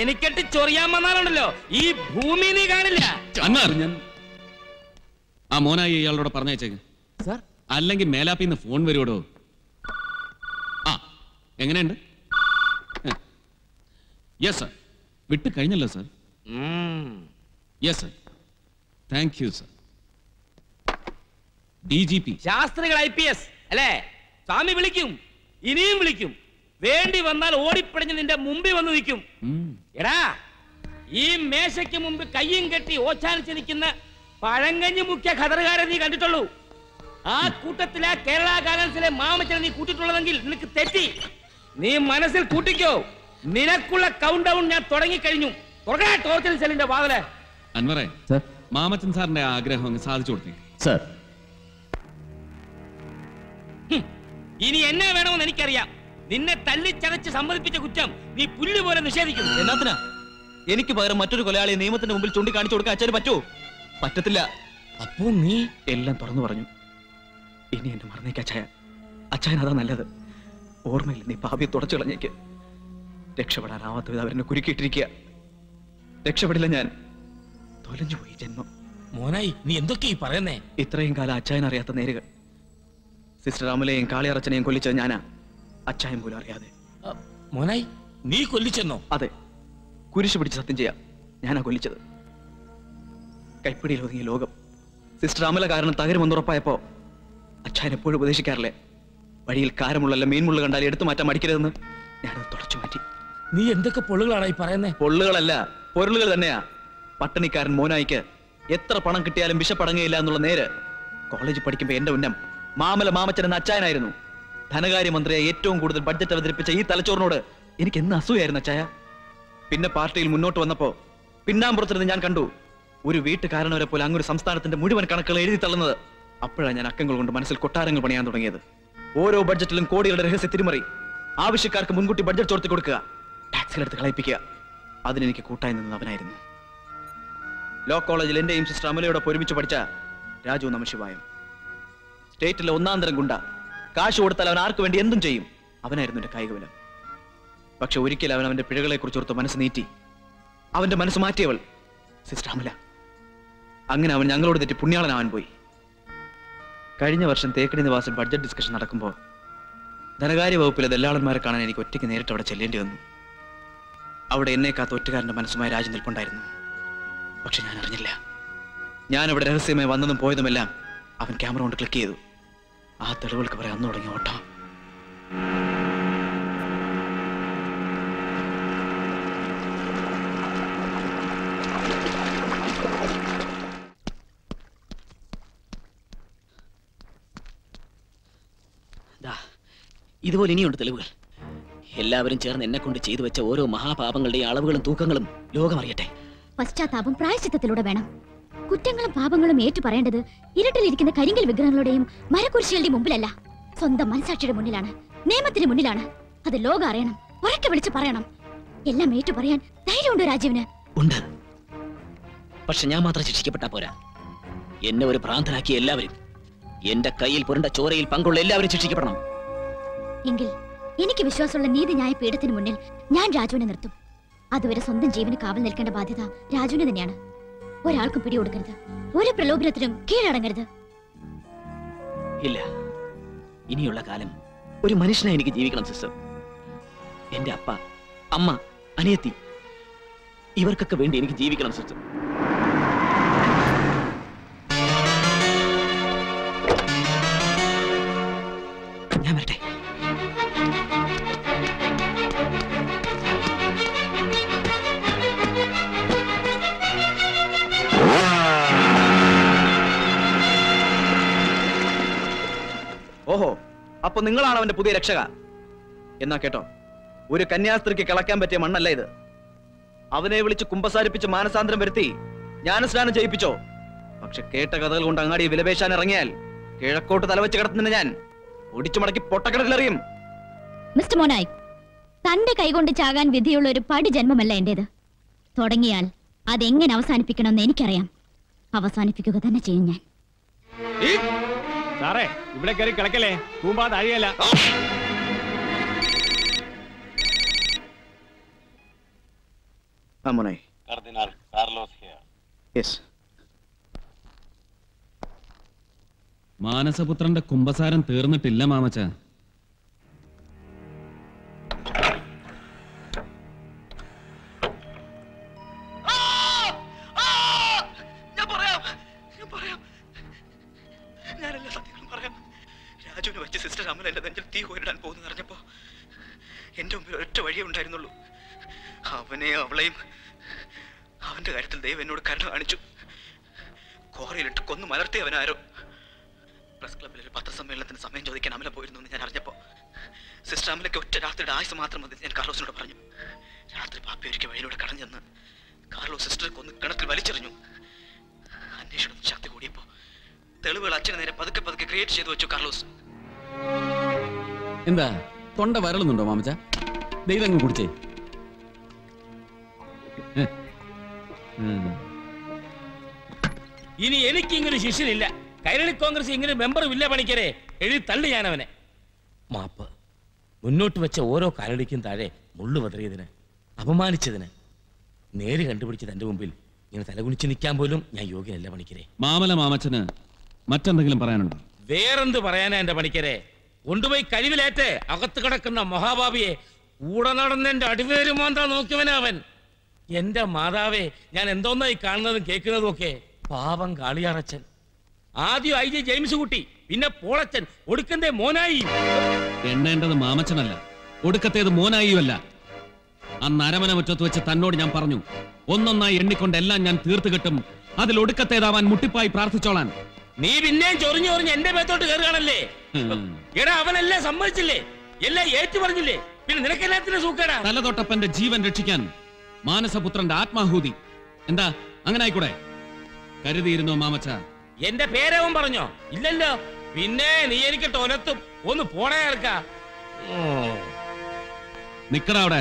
എനിക്കിട്ട് ചൊറിയാൻ വന്നാലുണ്ടല്ലോ. ഈ ഭൂമി നീ കാണില്ല. ഞാൻ ആ മോനായി ഇയാളോട് പറഞ്ഞേച്ചേ സർ. അല്ലെങ്കിൽ മേലാപ്പിന്ന് ഫോൺ വരുവോടോ? എങ്ങനെയുണ്ട്? യെസ് സർ വിട്ട് കഴിഞ്ഞല്ലോ sir yes sir thank you sir D G P Sasthrikal I P S അല്ലേ? സ്വാമി വിളിക്കും ഇനിയും വിളിക്കും. വേണ്ടി വന്നാൽ ഓടിപ്പിടഞ്ഞ് നിന്റെ മുമ്പിൽ വന്ന് നിൽക്കും. എടാ ഈ മേശയ്ക്ക് മുമ്പ് കയ്യും കെട്ടി ഓച്ചാനിച്ച് നിൽക്കുന്ന പഴങ്കഞ്ഞി മുഖ്യ ഖതറുകാരെ നീ കണ്ടിട്ടുള്ളൂ. ആ കൂട്ടത്തിലെ കേരള ഗാലൻസിലെ മാമച്ചനെ നീ കൂട്ടിട്ടുള്ളതെങ്കിൽ നിനക്ക് തെറ്റി. നീ മനസ്സിൽ കൂട്ടിക്കോ. നിനക്കുള്ള കൗണ്ട് ഡൗൺ ഞാൻ തുടങ്ങി കഴിഞ്ഞു ടോർച്ചൽ സെല്ലിന്റെ വാതിലെ. അൻവറേ മാമച്ചൻ സാറിന്റെ ആഗ്രഹം അങ്ങ് സാധിച്ചു കൊടുത്തേ. സർ. ഇനി എന്നെ വേണമെന്ന് എനിക്കറിയാം. നിന്നെ തല്ലിച്ചതച്ച് സമ്മതിപ്പിച്ച കുറ്റം നീ പുല്ല് പോലെ നിഷേധിക്കുന്നു. എന്നാത്തിനാ? എനിക്ക് പകരം മറ്റൊരു കൊലയാളിയെ നിയമത്തിന്റെ മുമ്പിൽ ചൂണ്ടിക്കാണിച്ചു കൊടുക്കാൻ അച്ഛന് പറ്റൂ പറ്റത്തില്ല. അപ്പോ നീ? എല്ലാം തുറന്നു പറഞ്ഞു. ഇനി എന്നെ മറന്നേക്ക് അച്ഛായ. അച്ഛായൻ അതാ നല്ലത്. ഓർമ്മയിൽ നീ ഭാവിയെ തുടച്ചു കളഞ്ഞേക്ക്. രക്ഷപ്പെടാനാവാത്ത വിധം അവരെന്നെ കുരുക്കിയിട്ടിരിക്കുക. രക്ഷപ്പെടില്ല ഞാൻ. തൊലഞ്ഞുപോയി ജന്മം. മോനായി നീ എന്തൊക്കെ ഈ പറയുന്നേ? ഇത്രയും കാലം അച്ചായൻ അറിയാത്ത നേരുകൾ. സിസ്റ്റർ അമലയെയും കാളിയറച്ചനെയും കൊല്ലിച്ചത് ഞാനാ. അച്ചായൻ പോലും അറിയാതെ. മോനായി നീ കൊല്ലിച്ചെന്നോ? അതെ. കുരിശ് പിടിച്ച് സത്യം ചെയ്യാം. ഞാനാ കൊല്ലിച്ചത്. കൈപ്പിടിയിൽ ഒതുങ്ങിയ ലോകം. സിസ്റ്റർ അമല കാരണം തകരുമെന്നുറപ്പായപ്പോ അച്ചായൻ എപ്പോഴും ഉപദേശിക്കാറില്ലേ? വഴിയിൽ കാരമുള്ളല്ല മീൻമുള്ള കണ്ടാൽ എടുത്തു മാറ്റാൻ മടിക്കരുതെന്ന് ഞാനത് തുടച്ചു മാറ്റി. നീ എന്തൊക്കെ പൊള്ളുകളാണ് ഈ പറയുന്നത് പൊള്ളുകളല്ല പൊരുളുകൾ തന്നെയാ. പട്ടണിക്കാരൻ മോനായിക്ക് എത്ര പണം കിട്ടിയാലും വിശപ്പടങ്ങയില്ല എന്നുള്ള നേര്. കോളേജിൽ പഠിക്കുമ്പോൾ എന്റെ ഉന്നം. മാമല മാമച്ചൻ എന്ന അച്ചായനായിരുന്നു. ധനകാര്യമന്ത്രിയെ ഏറ്റവും കൂടുതൽ ബഡ്ജറ്റ് അവതരിപ്പിച്ച ഈ തലച്ചോറിനോട് എനിക്ക് എന്ന് അസൂയായിരുന്നു അച്ചായ. പിന്നെ പാർട്ടിയിൽ മുന്നോട്ട് വന്നപ്പോ പിന്നാമ്പുറത്തിരുന്ന് ഞാൻ കണ്ടു. ഒരു വീട്ടുകാരനവരെ പോലെ അങ്ങൊരു സംസ്ഥാനത്തിന്റെ മുഴുവൻ കണക്കുകൾ എഴുതി തള്ളുന്നത്. അപ്പോഴാണ് ഞാൻ അക്കങ്ങൾ കൊണ്ട് മനസ്സിൽ കൊട്ടാരങ്ങൾ പണിയാൻ തുടങ്ങിയത്. ഓരോ ബഡ്ജറ്റിലും കോടികളുടെ രഹസ്യ തിരിമറി. ആവശ്യക്കാർക്ക് മുൻകൂട്ടി ബഡ്ജറ്റ് ചോർത്തി കൊടുക്കുക. ടാക്സിലെടുത്ത് കളയിപ്പിക്കുക. അതിനെനിക്ക് കൂട്ടായി നിന്നത് അവനായിരുന്നു. ലോ കോളേജിൽ എന്റെയും സിസ്റ്റർ അമലയോടൊപ്പം ഒരുമിച്ച് പഠിച്ച രാജു നമശിവായം സ്റ്റേറ്റിലെ ഒന്നാം തരം ഗുണ്ട. കാശ് കൊടുത്താൽ അവൻ ആർക്ക് വേണ്ടി എന്തും ചെയ്യും? അവനായിരുന്നു എന്റെ കായികബലം പക്ഷെ ഒരിക്കൽ അവൻ അവന്റെ പിഴകളെ കുറിച്ച് ഓർത്ത് മനസ്സ് നീറ്റി അവന്റെ മനസ്സ് മാറ്റിയവൾ സിസ്റ്റർ അമല. അങ്ങനെ അവൻ ഞങ്ങളോട് തെറ്റി പുണ്യാളനാവാൻ പോയി. കഴിഞ്ഞ വർഷം തേക്കടി നിവാസിൽ ബഡ്ജറ്റ് ഡിസ്കഷൻ നടക്കുമ്പോൾ ധനകാര്യ വകുപ്പിലെ ദല്ലാളന്മാരെ കാണാൻ എനിക്ക് ഒറ്റയ്ക്ക് നേരിട്ട് അവിടെ ചെല്ലേണ്ടി വന്നു. അവിടെ എന്നെ കാത്ത ഒറ്റുകാരന്റെ മനസ്സുമായി രാജ്യം നിൽപ്പുണ്ടായിരുന്നു. പക്ഷെ ഞാൻ അറിഞ്ഞില്ല. ഞാൻ അവിടെ രഹസ്യമായി വന്നതും പോയതുമെല്ലാം അവൻ ക്യാമറ കൊണ്ട് ക്ലിക്ക് ചെയ്തു. ആ തെളിവുകൾക്ക് പറയാൻ അന്ന് തുടങ്ങിയ ഓട്ടം ദാ, ഇതുപോലെ ഇനിയുണ്ട് തെളിവുകൾ. എല്ലാവരും ചേർന്ന് എന്നെ കൊണ്ട് ചെയ്തു വെച്ച ഓരോ മഹാപാപങ്ങളുടെയും അളവുകളും തൂക്കങ്ങളും ലോകം അറിയട്ടെ. പശ്ചാത്താപം പ്രായശ്ചിത്തത്തിലൂടെ വേണം. കുറ്റങ്ങളും പാപങ്ങളും ഏറ്റു പറയേണ്ടത് ഇരുട്ടിലിരിക്കുന്ന കരിങ്കൽ വിഗ്രഹങ്ങളുടെയും മരക്കുരിശികളുടെയും മുമ്പിലല്ല. സ്വന്തം മനസാക്ഷിയുടെ മുന്നിലാണ് നിയമത്തിന് മുന്നിലാണ്. അത് ലോകം അറിയണം ഉറക്കെ വിളിച്ച് പറയണം. എല്ലാം ഏറ്റു പറയാൻ ധൈര്യമുണ്ടോ രാജീവിന്? ഉണ്ട്. പക്ഷെ ഞാൻ മാത്രം ശിക്ഷിക്കപ്പെട്ടാ പോരാ. എന്നെ ഒരു ഭ്രാന്തനാക്കിയ എല്ലാവരും എന്റെ കയ്യിൽ പുരണ്ട ചോരയിൽ പങ്കുള്ള എല്ലാവരും ശിക്ഷിക്കപ്പെടണം. എങ്കിൽ എനിക്ക് വിശ്വാസമുള്ള നീതിന്യായ പീഠത്തിന് മുന്നിൽ ഞാൻ രാജുവിനെ നിർത്തും. അതുവരെ സ്വന്തം ജീവന് കാവൽ നിൽക്കേണ്ട ബാധ്യത രാജുവിന് തന്നെയാണ്. ഒരാൾക്കും പിടികൊടുക്കരുത് ഒരു പ്രലോഭനത്തിനും കീഴടങ്ങരുത്. ഇല്ല. ഇനിയുള്ള കാലം ഒരു മനുഷ്യനായി എനിക്ക് ജീവിക്കണം സിസ്റ്റർ. എന്റെ അപ്പ അമ്മ അനിയത്തി ഇവർക്കൊക്കെ വേണ്ടി എനിക്ക് ജീവിക്കണം സിസ്റ്റർ. ഞാൻ വരട്ടെ. ഓഹോ അപ്പൊ നിങ്ങളാണ് അവന്റെ പുതിയ രക്ഷക? എന്നാ കേട്ടോ ഒരു കന്യാസ്ത്രീക്ക് കിളക്കാൻ പറ്റിയ മണ്ണല്ല ഇത്? അവനെ വിളിച്ച് കുമ്പസാരിപ്പിച്ച് മാനസാന്തരം വരുത്തി ജ്ഞാനസ്നാനം ചെയ്യിപ്പിച്ചോ? പക്ഷെ കേട്ട കഥകൾ കൊണ്ട് അങ്ങാടി വിലപേശാൻ ഇറങ്ങിയാൽ കിഴക്കോട്ട് തലവെച്ച് കിടത്തുന്ന ഞാൻ. ഒടിച്ചു മടക്കി പൊട്ടക്കിടക്കിലെറിയും മിസ്റ്റർ മോനായി തന്റെ കൈകൊണ്ട് ചാകാൻ വിധിയുള്ള ഒരു പടി ജന്മമല്ല എന്റേത്. തുടങ്ങിയാൽ അതെങ്ങനെ അവസാനിപ്പിക്കണമെന്ന് എനിക്കറിയാം. അവസാനിപ്പിക്കുക തന്നെ ചെയ്യും ഞാൻ. സാറേ ഇവിടെ കയറി കിടക്കല്ലേ? തൂമ്പാ താഴെയല്ല. കാർലോസ് യെസ് മാനസപുത്രന്റെ കുംഭസാരം തീർന്നിട്ടില്ല മാമച്ച സിസ്റ്റർ എന്റെ നെഞ്ചിൽ തീ കോരിടാൻ പോകുന്നു അറിഞ്ഞപ്പോ എന്റെ മുമ്പിൽ ഒറ്റ വഴിയേ ഉണ്ടായിരുന്നുള്ളൂ. അവനെ അവളെയും അവന്റെ കാര്യത്തിൽ ദൈവം എന്നോട് കരുണ കാണിച്ചു. കോറയിലിട്ട് കൊന്നു മലർത്തി അവനാരോ പ്രസ് ക്ലബിൽ ഒരു പത്രസമ്മേളനത്തിന് സമയം ചോദിക്കാൻ അമല പോയിരുന്നു എന്ന് ഞാൻ അറിഞ്ഞപ്പോ സിസ്റ്റർ അമലയ്ക്ക് ഒറ്റ രാത്രിയുടെ ആയുസ് മാത്രം മതി ഞാൻ കാർലോസിനോട് പറഞ്ഞു. രാത്രി പാപ്പി ഒരിക്കൽ വഴിയിലൂടെ കടഞ്ഞെന്ന് കാർലോസ് സിസ്റ്ററെ കൊന്ന് കിണത്തിൽ വലിച്ചെറിഞ്ഞു. അന്വേഷണം ശക്തി കൂടിയപ്പോ തെളിവുകൾ അച്ഛന് നേരെ പതുക്കെ പതുക്കെ ക്രിയേറ്റ് ചെയ്തു വെച്ചു കാർലോസ്. എന്താ? തൊണ്ട വരളുന്നുണ്ടോ മാമച്ച? ദൈവം കുടിച്ചേ. ഇനി എനിക്ക് ഇങ്ങനെ ശിഷ്യനില്ല. കൈരളി കോൺഗ്രസ് ഇങ്ങനെ മെമ്പറും ഇല്ല പണിക്കരെ. എഴുതി തള്ളി ഞാൻ അവനെ മാപ്പ് മുന്നോട്ട് വെച്ച ഓരോ കാലടിക്കും താഴെ മുള്ളു വതറിയതിന് അപമാനിച്ചതിന് നേര് കണ്ടുപിടിച്ചത് എന്റെ മുമ്പിൽ. ഇങ്ങനെ തലകുണിച്ച് നിൽക്കാൻ പോലും ഞാൻ യോഗ്യനല്ല പണിക്കരെ. മാമല മാമച്ചന് മറ്റെന്തെങ്കിലും പറയാനുണ്ടോ? വേറെന്ത് പറയാനാ എന്റെ പണിക്കരെ? കൊണ്ടുപോയി കഴിവിലേറ്റ് അകത്ത് കിടക്കുന്ന മഹാഭാവിയെ കൂടെ നടന്ന് എന്റെ അടിവേര് മോന്താ നോക്കിയവനാ അവൻ. എന്റെ മാതാവേ ഞാൻ എന്തോന്നായി കാണുന്നതും കേൾക്കുന്നതും ഒക്കെ പാവം കാളിയാറച്ചൻ. ആദ്യം ഐ ജി ജെയിംസ് കുട്ടി പിന്നെ പോളച്ചൻ ഒടുക്കന്റെ മോനായി. എണ്ണേണ്ടത് മാമച്ചനല്ല ഒടുക്കത്തേത് മോനായിയുമല്ല. അന്ന് അരമന മുറ്റത്ത് വെച്ച് തന്നോട് ഞാൻ പറഞ്ഞു ഒന്നൊന്നായി എണ്ണിക്കൊണ്ട് എല്ലാം ഞാൻ തീർത്തു കിട്ടും അതിൽ ഒടുക്കത്തേതാവാൻ മുട്ടിപ്പായി പ്രാർത്ഥിച്ചോളാൻ. നീ പിന്നെയും ചൊറിഞ്ഞു ചൊറിഞ്ഞ് എന്റെ മേത്തോട്ട് കയറുകയാണല്ലേ എടാ അവനല്ലേ സമ്മതിച്ചില്ലേ? എല്ലാം ഏറ്റു പറഞ്ഞില്ലേ? പിന്നെ നിനക്കെല്ലാത്തിനും സൂക്കേടാ തലതൊട്ടപ്പന്റെ ജീവൻ രക്ഷിക്കാൻ മാനസപുത്രന്റെ ആത്മാഹൂതി. എന്താ? അങ്ങനെ ആയിക്കൂടെ? കരുതിയിരുന്നോ മാമച്ച? എന്റെ പേരവൻ പറഞ്ഞോ? ഇല്ലല്ലോ. പിന്നെ നീ എനിക്ക് ടൊലത്തും ഒന്ന് പോണേ ഇറക്ക നിക്കടാ അവിടെ.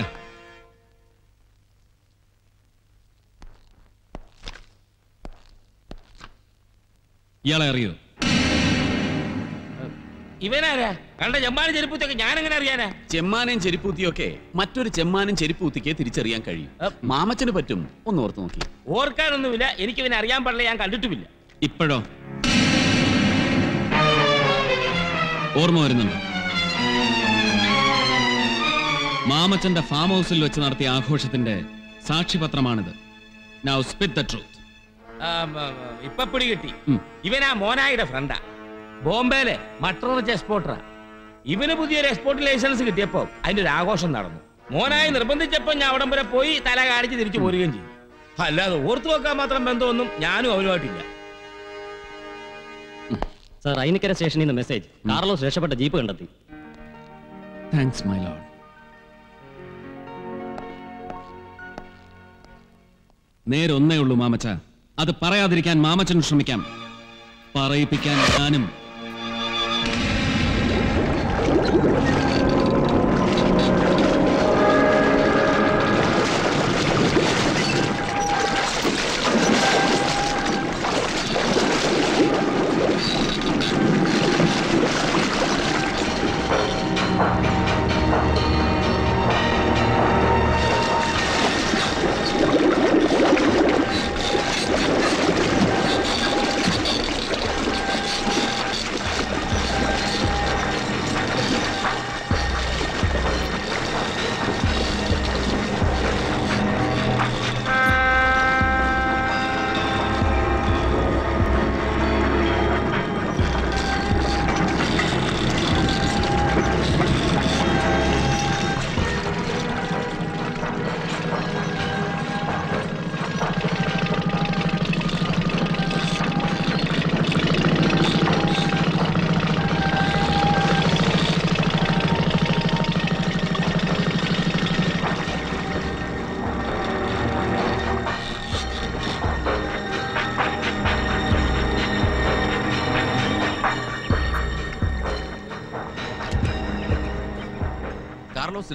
ഇയാളെ അറിയോ? ഇവനാരാ? കണ്ട ചെമ്മാനും ചെരുപ്പത്തൊക്കെ ഞാൻ എങ്ങനെ അറിയാനാ? ചെമ്മാനും ചെരിപ്പൂത്തിയൊക്കെ മറ്റൊരു ചെമ്മാനും ചെരിപ്പൂത്തിക്ക് തിരിച്ചറിയാൻ കഴിയും. മാമച്ചന് പറ്റും. ഒന്ന് ഓർത്ത് നോക്കി. ഓർക്കാനൊന്നുമില്ല. എനിക്ക് ഇവനെ അറിയാൻ പാടില്ല ഞാൻ കണ്ടിട്ടുമില്ല. ഇപ്പോഴോ? ഓർമ്മ വരുന്നുണ്ട്? മാമച്ചന്റെ ഫാം ഹൗസിൽ വെച്ച് നടത്തിയ ആഘോഷത്തിന്റെ സാക്ഷിപത്രമാണിത്. നൗ സ്പിറ്റ് ദ ട്രൂത്ത് ഇപ്പൊ പിടി കിട്ടി. ഇവനാ മോനായിയുടെ ഫ്രണ്ടാ ബോംബെയിലെ മറ്റൊരു എക്സ്പോർട്ടറാ ഇവന് പുതിയൊരു എക്സ്പോർട്ട് ലൈസൻസ് കിട്ടിയപ്പോ അതിന്റെ ഒരു ആഘോഷം നടന്നു. മോനായി നിർബന്ധിച്ചപ്പോ ഞാൻ അവിടം വരെ പോയി തല കാണിച്ച് തിരിച്ചു പോരുകയും ചെയ്തു. അല്ലാതെ ഓർത്തു വെക്കാൻ മാത്രം ബന്ധമൊന്നും ഞാനും അവനുമായിട്ടില്ല. സാർ അയിനിക്കര സ്റ്റേഷനിൽ നിന്ന് മെസ്സേജ് കാർലോസ് രക്ഷപ്പെട്ട ജീപ്പ് കണ്ടെത്തി. താങ്ക്സ് മൈ ലോഡ് നേരൊന്നേ ഉള്ളൂ മാമച്ച. അത് പറയാതിരിക്കാൻ മാമച്ചൻ ശ്രമിക്കാം. പറയിപ്പിക്കാൻ ഞാനും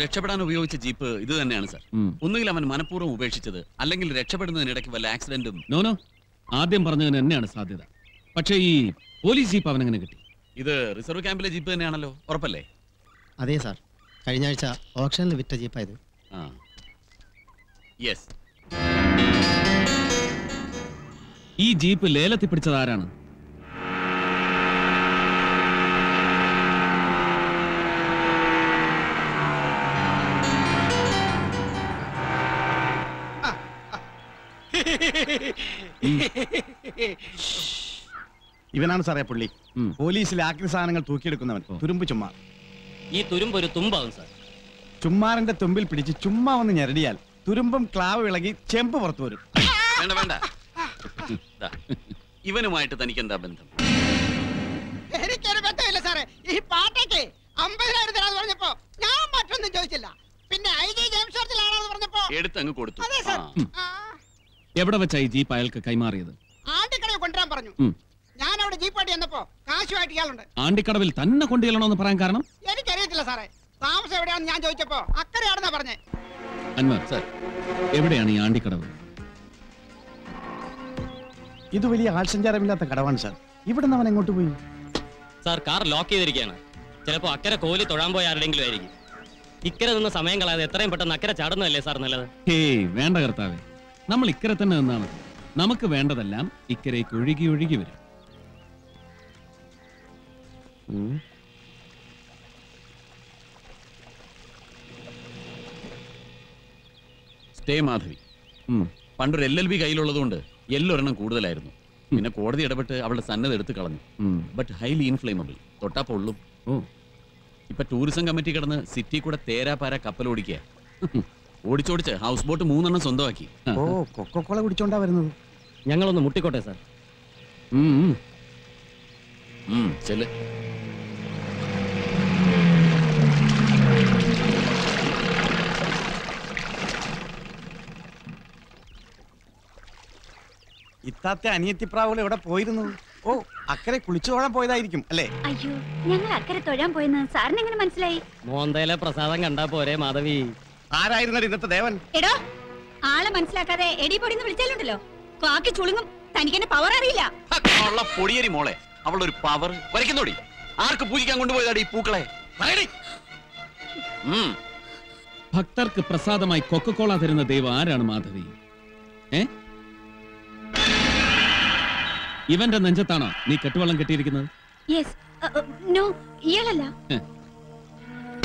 രക്ഷപ്പെടാൻ ഉപയോഗിച്ച ജീപ്പ് ഇത് തന്നെയാണ് സാർ. ഒന്നുകിൽ അവൻ മനഃപൂർവം ഉപേക്ഷിച്ചത് അല്ലെങ്കിൽ രക്ഷപ്പെടുന്നതിനിടയ്ക്ക് വല്ല ആക്സിഡന്റും നോ നോ. ആദ്യം പറഞ്ഞതിന് തന്നെയാണ് സാധ്യത. പക്ഷേ ഈ പോലീസ് ജീപ്പ് അവനെങ്ങനെ കിട്ടി? ഇത് റിസർവ് ക്യാമ്പിലെ ജീപ്പ് തന്നെയാണല്ലോ ഉറപ്പല്ലേ? അതെ സാർ. കഴിഞ്ഞ ആഴ്ച ഓപ്ഷനിൽ വിറ്റ ജീപ്പായത്. യെസ് ഈ ജീപ്പ് ലേലത്തിൽ പിടിച്ചത് ആരാണ്? ഇവനാണ് സാറേ പുള്ളി. പോലീസിലെ ആക്രി സാധനങ്ങൾ തൂക്കിയെടുക്കുന്നവൻ. തുരുമ്പ് ചുമ്മാ. ഈ തുരുമ്പ് ഒരു തുമ്പാവും സാർ. ചുമ്മാറിന്റെ തുമ്പിൽ പിടിച്ച് ചുമ്മാ ഒന്ന് ഞെരടിയാൽ തുരുമ്പും ക്ലാവ് ഇളകി ചെമ്പ് പുറത്തു വരും. വേണ്ട വേണ്ട. ഇവനുമായിട്ട് തനിക്ക് എന്താ ബന്ധം? എനിക്കൊരു ബന്ധമില്ല സാറേ. ഈ പാട്ടയ്ക്ക് അമ്പതിനായിരം തരാന്ന് പറഞ്ഞപ്പോ ഞാൻ മറ്റൊന്നും ചോദിച്ചില്ല. പിന്നെ ഐ ജി ജെയിംസ് ചർച്ചിലാണെന്ന് പറഞ്ഞപ്പോ എടുത്തങ്ങ് കൊടുത്തു. അതെ സാർ. എവിടെ വെച്ചാ ഈ ജീപ്പ് അയാൾക്ക് കൈമാറിയത്? ആണ്ടിക്കടയിൽ കൊണ്ടുവരാൻ പറഞ്ഞു. ഞാൻ അവിടെ കാശുമായിട്ട് ഇയാളുണ്ട്. ആണ്ടിക്കടവിൽ തന്നെ കൊണ്ടുചെല്ലണമെന്ന് പറയാൻ കാരണം? എനിക്കറിയത്തില്ല സാറേ. താമസം എവിടെയാണെന്ന് ഞാൻ ചോദിച്ചപ്പോ അക്കരെയാണെന്നാ പറഞ്ഞേ. അൻവർ സാർ. എവിടെയാണ് ഈ ആണ്ടിക്കടവ്? ഇത് വലിയ ആൾസഞ്ചാരമില്ലാത്ത കടവാണ് സാർ. ഇവിടെ നിന്ന് അവൻ എങ്ങോട്ട് പോയി? സാർ കാർ ലോക്ക് ചെയ്തിരിക്കുകയാണ്. ചിലപ്പോ അക്കരെ കോലി തൊഴാൻ പോയ ആരുടെങ്കിലും ആയിരിക്കും. ഇക്കരെ നിന്ന് സമയം കളയാതെ എത്രയും പെട്ടെന്ന് അക്കരെ ചാടുന്നതല്ലേ സാർ നല്ലത്? ഹേ വേണ്ട കർത്താവേ. നമ്മൾ ഇക്കരെ തന്നെ നിന്നാണ് നമുക്ക് വേണ്ടതെല്ലാം ഇക്കരയ്ക്ക് ഒഴുകി ഒഴുകി വരും. സ്റ്റേ മാധവി. പണ്ടൊരു എൽ എൽ ബി കയ്യിലുള്ളതുകൊണ്ട് എല്ലൊരെണ്ണം കൂടുതലായിരുന്നു. പിന്നെ കോടതി ഇടപെട്ട് അവളുടെ സന്നദ്ധ എടുത്തു കളഞ്ഞു. ബട്ട് ഹൈലി ഇൻഫ്ലേമബിൾ തൊട്ടാ പൊള്ളും ഇപ്പൊ ടൂറിസം കമ്മിറ്റി കിടന്ന് സിറ്റി കൂടെ തേരാപാര കപ്പലോടിക്കുക ഓടിച്ചോടിച്ച് ഹൗസ് ബോട്ട് മൂന്നെണ്ണം സ്വന്തമാക്കി. ഓ കൊക്കോള കുടിച്ചോണ്ടാ വരുന്നത്. ഞങ്ങളൊന്ന് മുട്ടിക്കോട്ടെ സാർ. ചെൽ ചെല്ല്. ഇത്താത്തെ അനിയത്തിപ്രാവുകൾ എവിടെ പോയിരുന്നു? ഓ അക്കരെ കുളിച്ചോളാൻ പോയതായിരിക്കും അല്ലേ? അയ്യോ ഞങ്ങൾ അക്കരെ തൊഴാൻ പോയെന്ന് സാറിന് എങ്ങനെ മനസ്സിലായി? മോന്തയിലെ പ്രസാദം കണ്ടാ പോരെ മാധവി. ആരായിരുന്നു ഇന്നത്തെ ദേവൻ? എടോ ആളെ മനസ്സിലാക്കാതെ എടി പൊടിന്ന് വിളിച്ചാലുണ്ടല്ലോ. കാക്കി ചുളുങ്ങും തനിക്കെന്നെ പവർ അറിയില്ല. ഉള്ള പൊടിയരി മോളെ അവളുടെ ഒരു പവർ വരയ്ക്കുന്നോടി. ആർക്ക് പൂജിക്കാൻ കൊണ്ടുപോയതാടി ഈ പൂക്കളെ. ഭക്തർക്ക് പ്രസാദമായി കൊക്കക്കോള തരുന്ന ദൈവം ആരാണ് മാധവി? ഏ? ഇവന്റെ നെഞ്ചത്താണോ നീ കെട്ടുവള്ളം കെട്ടിയിരിക്കുന്നത്? യെസ് നോ ഇയാളല്ല.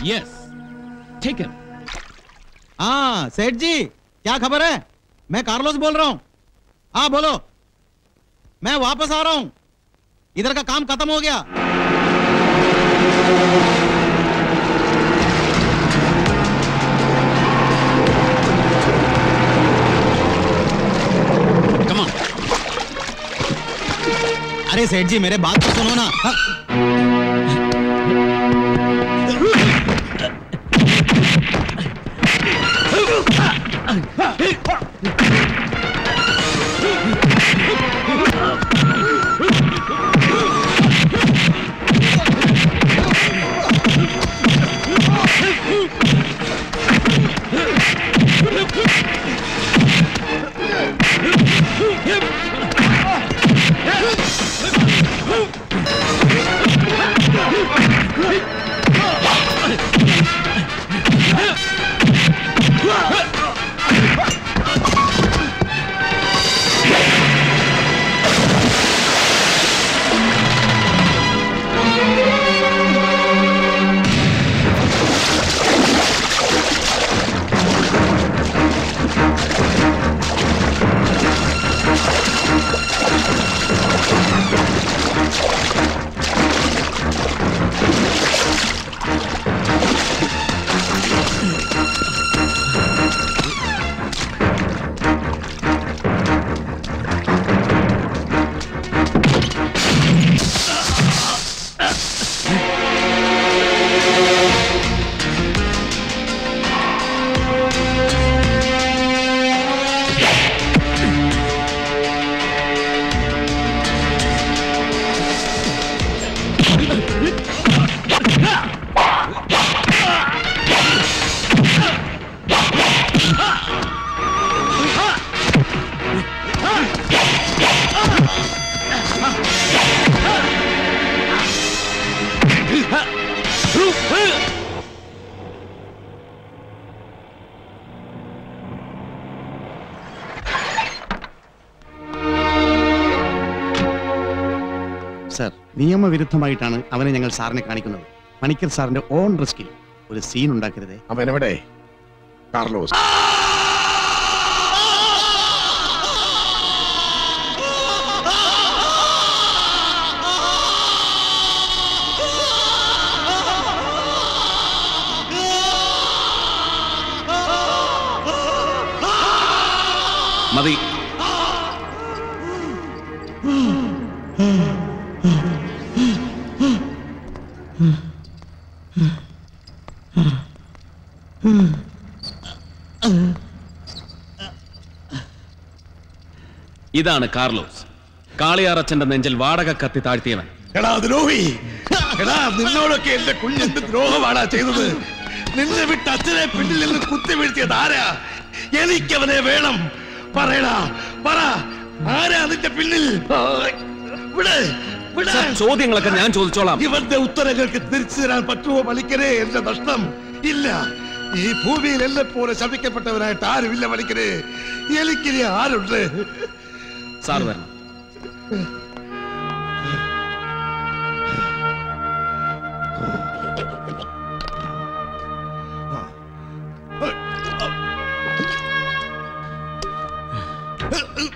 യെസ് ടേക്ക് हाँ सेठ जी, क्या खबर है? मैं कार्लोस बोल रहा हूँ। हाँ बोलो। मैं वापस आ रहा हूँ। इधर का काम खत्म हो गया। अरे, सेठ जी, मेरे बात तो सुनो ना। हाँ। നിയമവിരുദ്ധമായിട്ടാണ് അവനെ ഞങ്ങൾ സാറിനെ കാണിക്കുന്നത്. മണിക്കർ സാറിന്റെ ഓൺ റിസ്കിൽ ഒരു സീൻ ഉണ്ടാക്കരുതേ. അവനെവിടെ കാർലോസ്. മതി. ഇതാണ് കാർലോസ്. കാളിയാറച്ചന്റെ നെഞ്ചിൽ വാടക കത്തി താഴ്ത്തിയവൻ. എടാ ദ്രോഹി എടാ നിന്നോടൊക്കെ എന്റെ കുഞ്ഞെന്ത് ദ്രോഹമാടാ ചെയ്തത്? നിന്നെ വിട്ട് അച്ഛനെ പിന്നിൽ നിന്ന് കുത്തി വീഴ്ത്തിയത് ആരാ? എനിക്കവനെ വേണം. പറയടാ പറ. ആരാ നിന്റെ പിന്നിൽ? വിടെ വിടെ. ചോദ്യങ്ങളൊക്കെ ഞാൻ ചോദിച്ചോളാം. ഇവന്റെ ഉത്തരങ്ങൾക്ക് തിരിച്ചു തരാൻ പറ്റുമോ വലിക്കരേ എന്റെ നഷ്ടം? ഇല്ല. ഈ ഭൂമിയിൽ എന്നെ പോലെ ശപിക്കപ്പെട്ടവനായിട്ട് ആരുമില്ല മലിക്കരേ എനിക്കിനി ആരുണ്ട്? സാർ വരണം.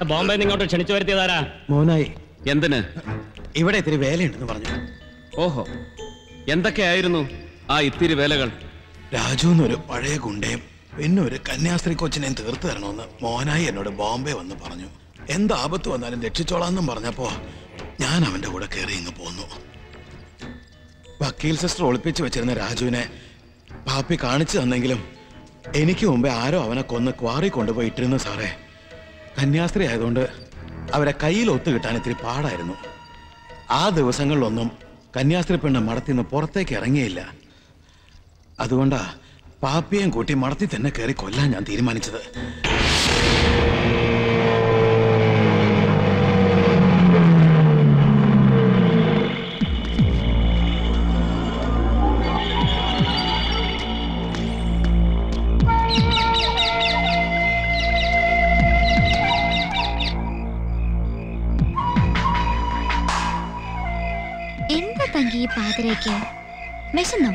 ബോംബെ നിങ്ങോട്ട് ക്ഷണിച്ചു വരുത്തിയതാരാ? മോനായി. എന്തിന്? ഇവിടെ ഇത്തിരി വേലയുണ്ടെന്ന് പറഞ്ഞു. ഓഹോ. എന്തൊക്കെയായിരുന്നു ആ ഇത്തിരി വേലകൾ? രാജു എന്നൊരു പഴയ ഗുണ്ടയും പിന്നെ ഒരു കന്യാസ്ത്രീ കൊച്ചിനെയും തീർത്തു തരണമെന്ന് മോനായി എന്നോട് ബോംബെ വന്ന് പറഞ്ഞു. എന്ത് ആപത്ത് വന്നാലും രക്ഷിച്ചോളാന്നും പറഞ്ഞപ്പോ ഞാൻ അവന്റെ കൂടെ കയറി ഇങ്ങ് പോന്നു. വക്കീൽ സിസ്റ്റർ ഒളിപ്പിച്ചു വെച്ചിരുന്ന രാജുവിനെ പാപ്പി കാണിച്ചു തന്നെങ്കിലും എനിക്ക് മുമ്പേ ആരോ അവനെ കൊന്ന് ക്വാറി കൊണ്ടുപോയി ഇട്ടിരുന്നു സാറേ. കന്യാസ്ത്രീ ആയതുകൊണ്ട് അവരെ കയ്യിൽ ഒത്തു കിട്ടാൻ ഇത്തിരി പാടായിരുന്നു. ആ ദിവസങ്ങളിലൊന്നും കന്യാസ്ത്രീ പെണ്ണ് മടത്തിൽ നിന്ന് പുറത്തേക്ക് ഇറങ്ങിയില്ല. അതുകൊണ്ടാ പാപ്പിയും കൂട്ടി മടത്തിൽ തന്നെ കയറി കൊല്ലാൻ ഞാൻ തീരുമാനിച്ചത്. ഈ പാതിരയ്ക്ക്. വിശന്നോ?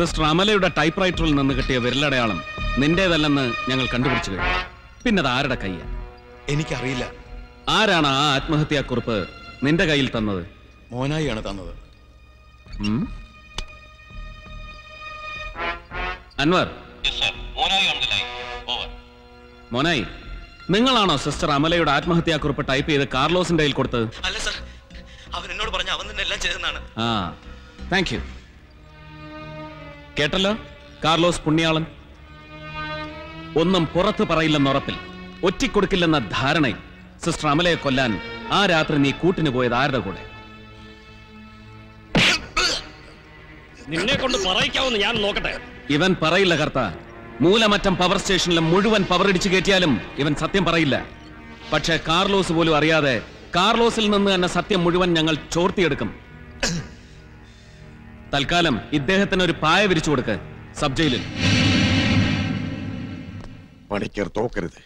സിസ്റ്റർ അമലയുടെ ടൈപ്പ് റൈറ്ററിൽ നിന്ന് കിട്ടിയ വിരലടയാളം നിന്റേതല്ലെന്ന് ഞങ്ങൾ കണ്ടുപിടിച്ചു കഴിഞ്ഞു. പിന്നെ അത് ആരുടെ കയ്യാ? എനിക്കറിയില്ല. ആരാണ് ആ ആത്മഹത്യാക്കുറിപ്പ് നിന്റെ കയ്യിൽ തന്നത്? മോനായിയാണ് തന്നത്? അൻവർ. മോനായി നിങ്ങളാണോ സിസ്റ്റർ അമലയുടെ ആത്മഹത്യാക്കുറിപ്പ് ടൈപ്പ് ചെയ്ത് കാർലോസിന്റെ കയ്യിൽ കൊടുത്തത്? അല്ല സർ അവൻ എന്നോട് പറഞ്ഞു അവൻ തന്നെ എല്ലാം ചെയ്തെന്നാണ്. ആ താങ്ക് യു കേട്ടല്ലോ? കാർലോസ് പുണ്യാളൻ. ഒന്നും പുറത്തു പറയില്ലെന്ന ഉറപ്പിൽ ഒറ്റിക്കൊടുക്കില്ലെന്ന ധാരണയിൽ സിസ്റ്റർ അമലയെ കൊല്ലാൻ ആ രാത്രി നീ കൂട്ടിന് പോയത് ആരുടെ കൂടെ? നിന്നെ കൊണ്ട് പറയിക്കാവുന്ന ഞാൻ നോക്കട്ടെ. ഇവൻ പറയില്ല കർത്ത. മൂലമറ്റം പവർ സ്റ്റേഷനിലെ മുഴുവൻ പവർ ഇടിച്ചു കയറ്റിയാലും ഇവൻ സത്യം പറയില്ല. പക്ഷെ കാർലോസ് പോലും അറിയാതെ കാർലോസിൽ നിന്ന് തന്നെ സത്യം മുഴുവൻ ഞങ്ങൾ ചോർത്തിയെടുക്കും. തൽക്കാലം ഇദ്ദേഹത്തിന് ഒരു പായ വിരിച്ചു കൊടുക്ക്. സബ് ജയിലിൽ. പണിക്കർ തോക്കരുത്.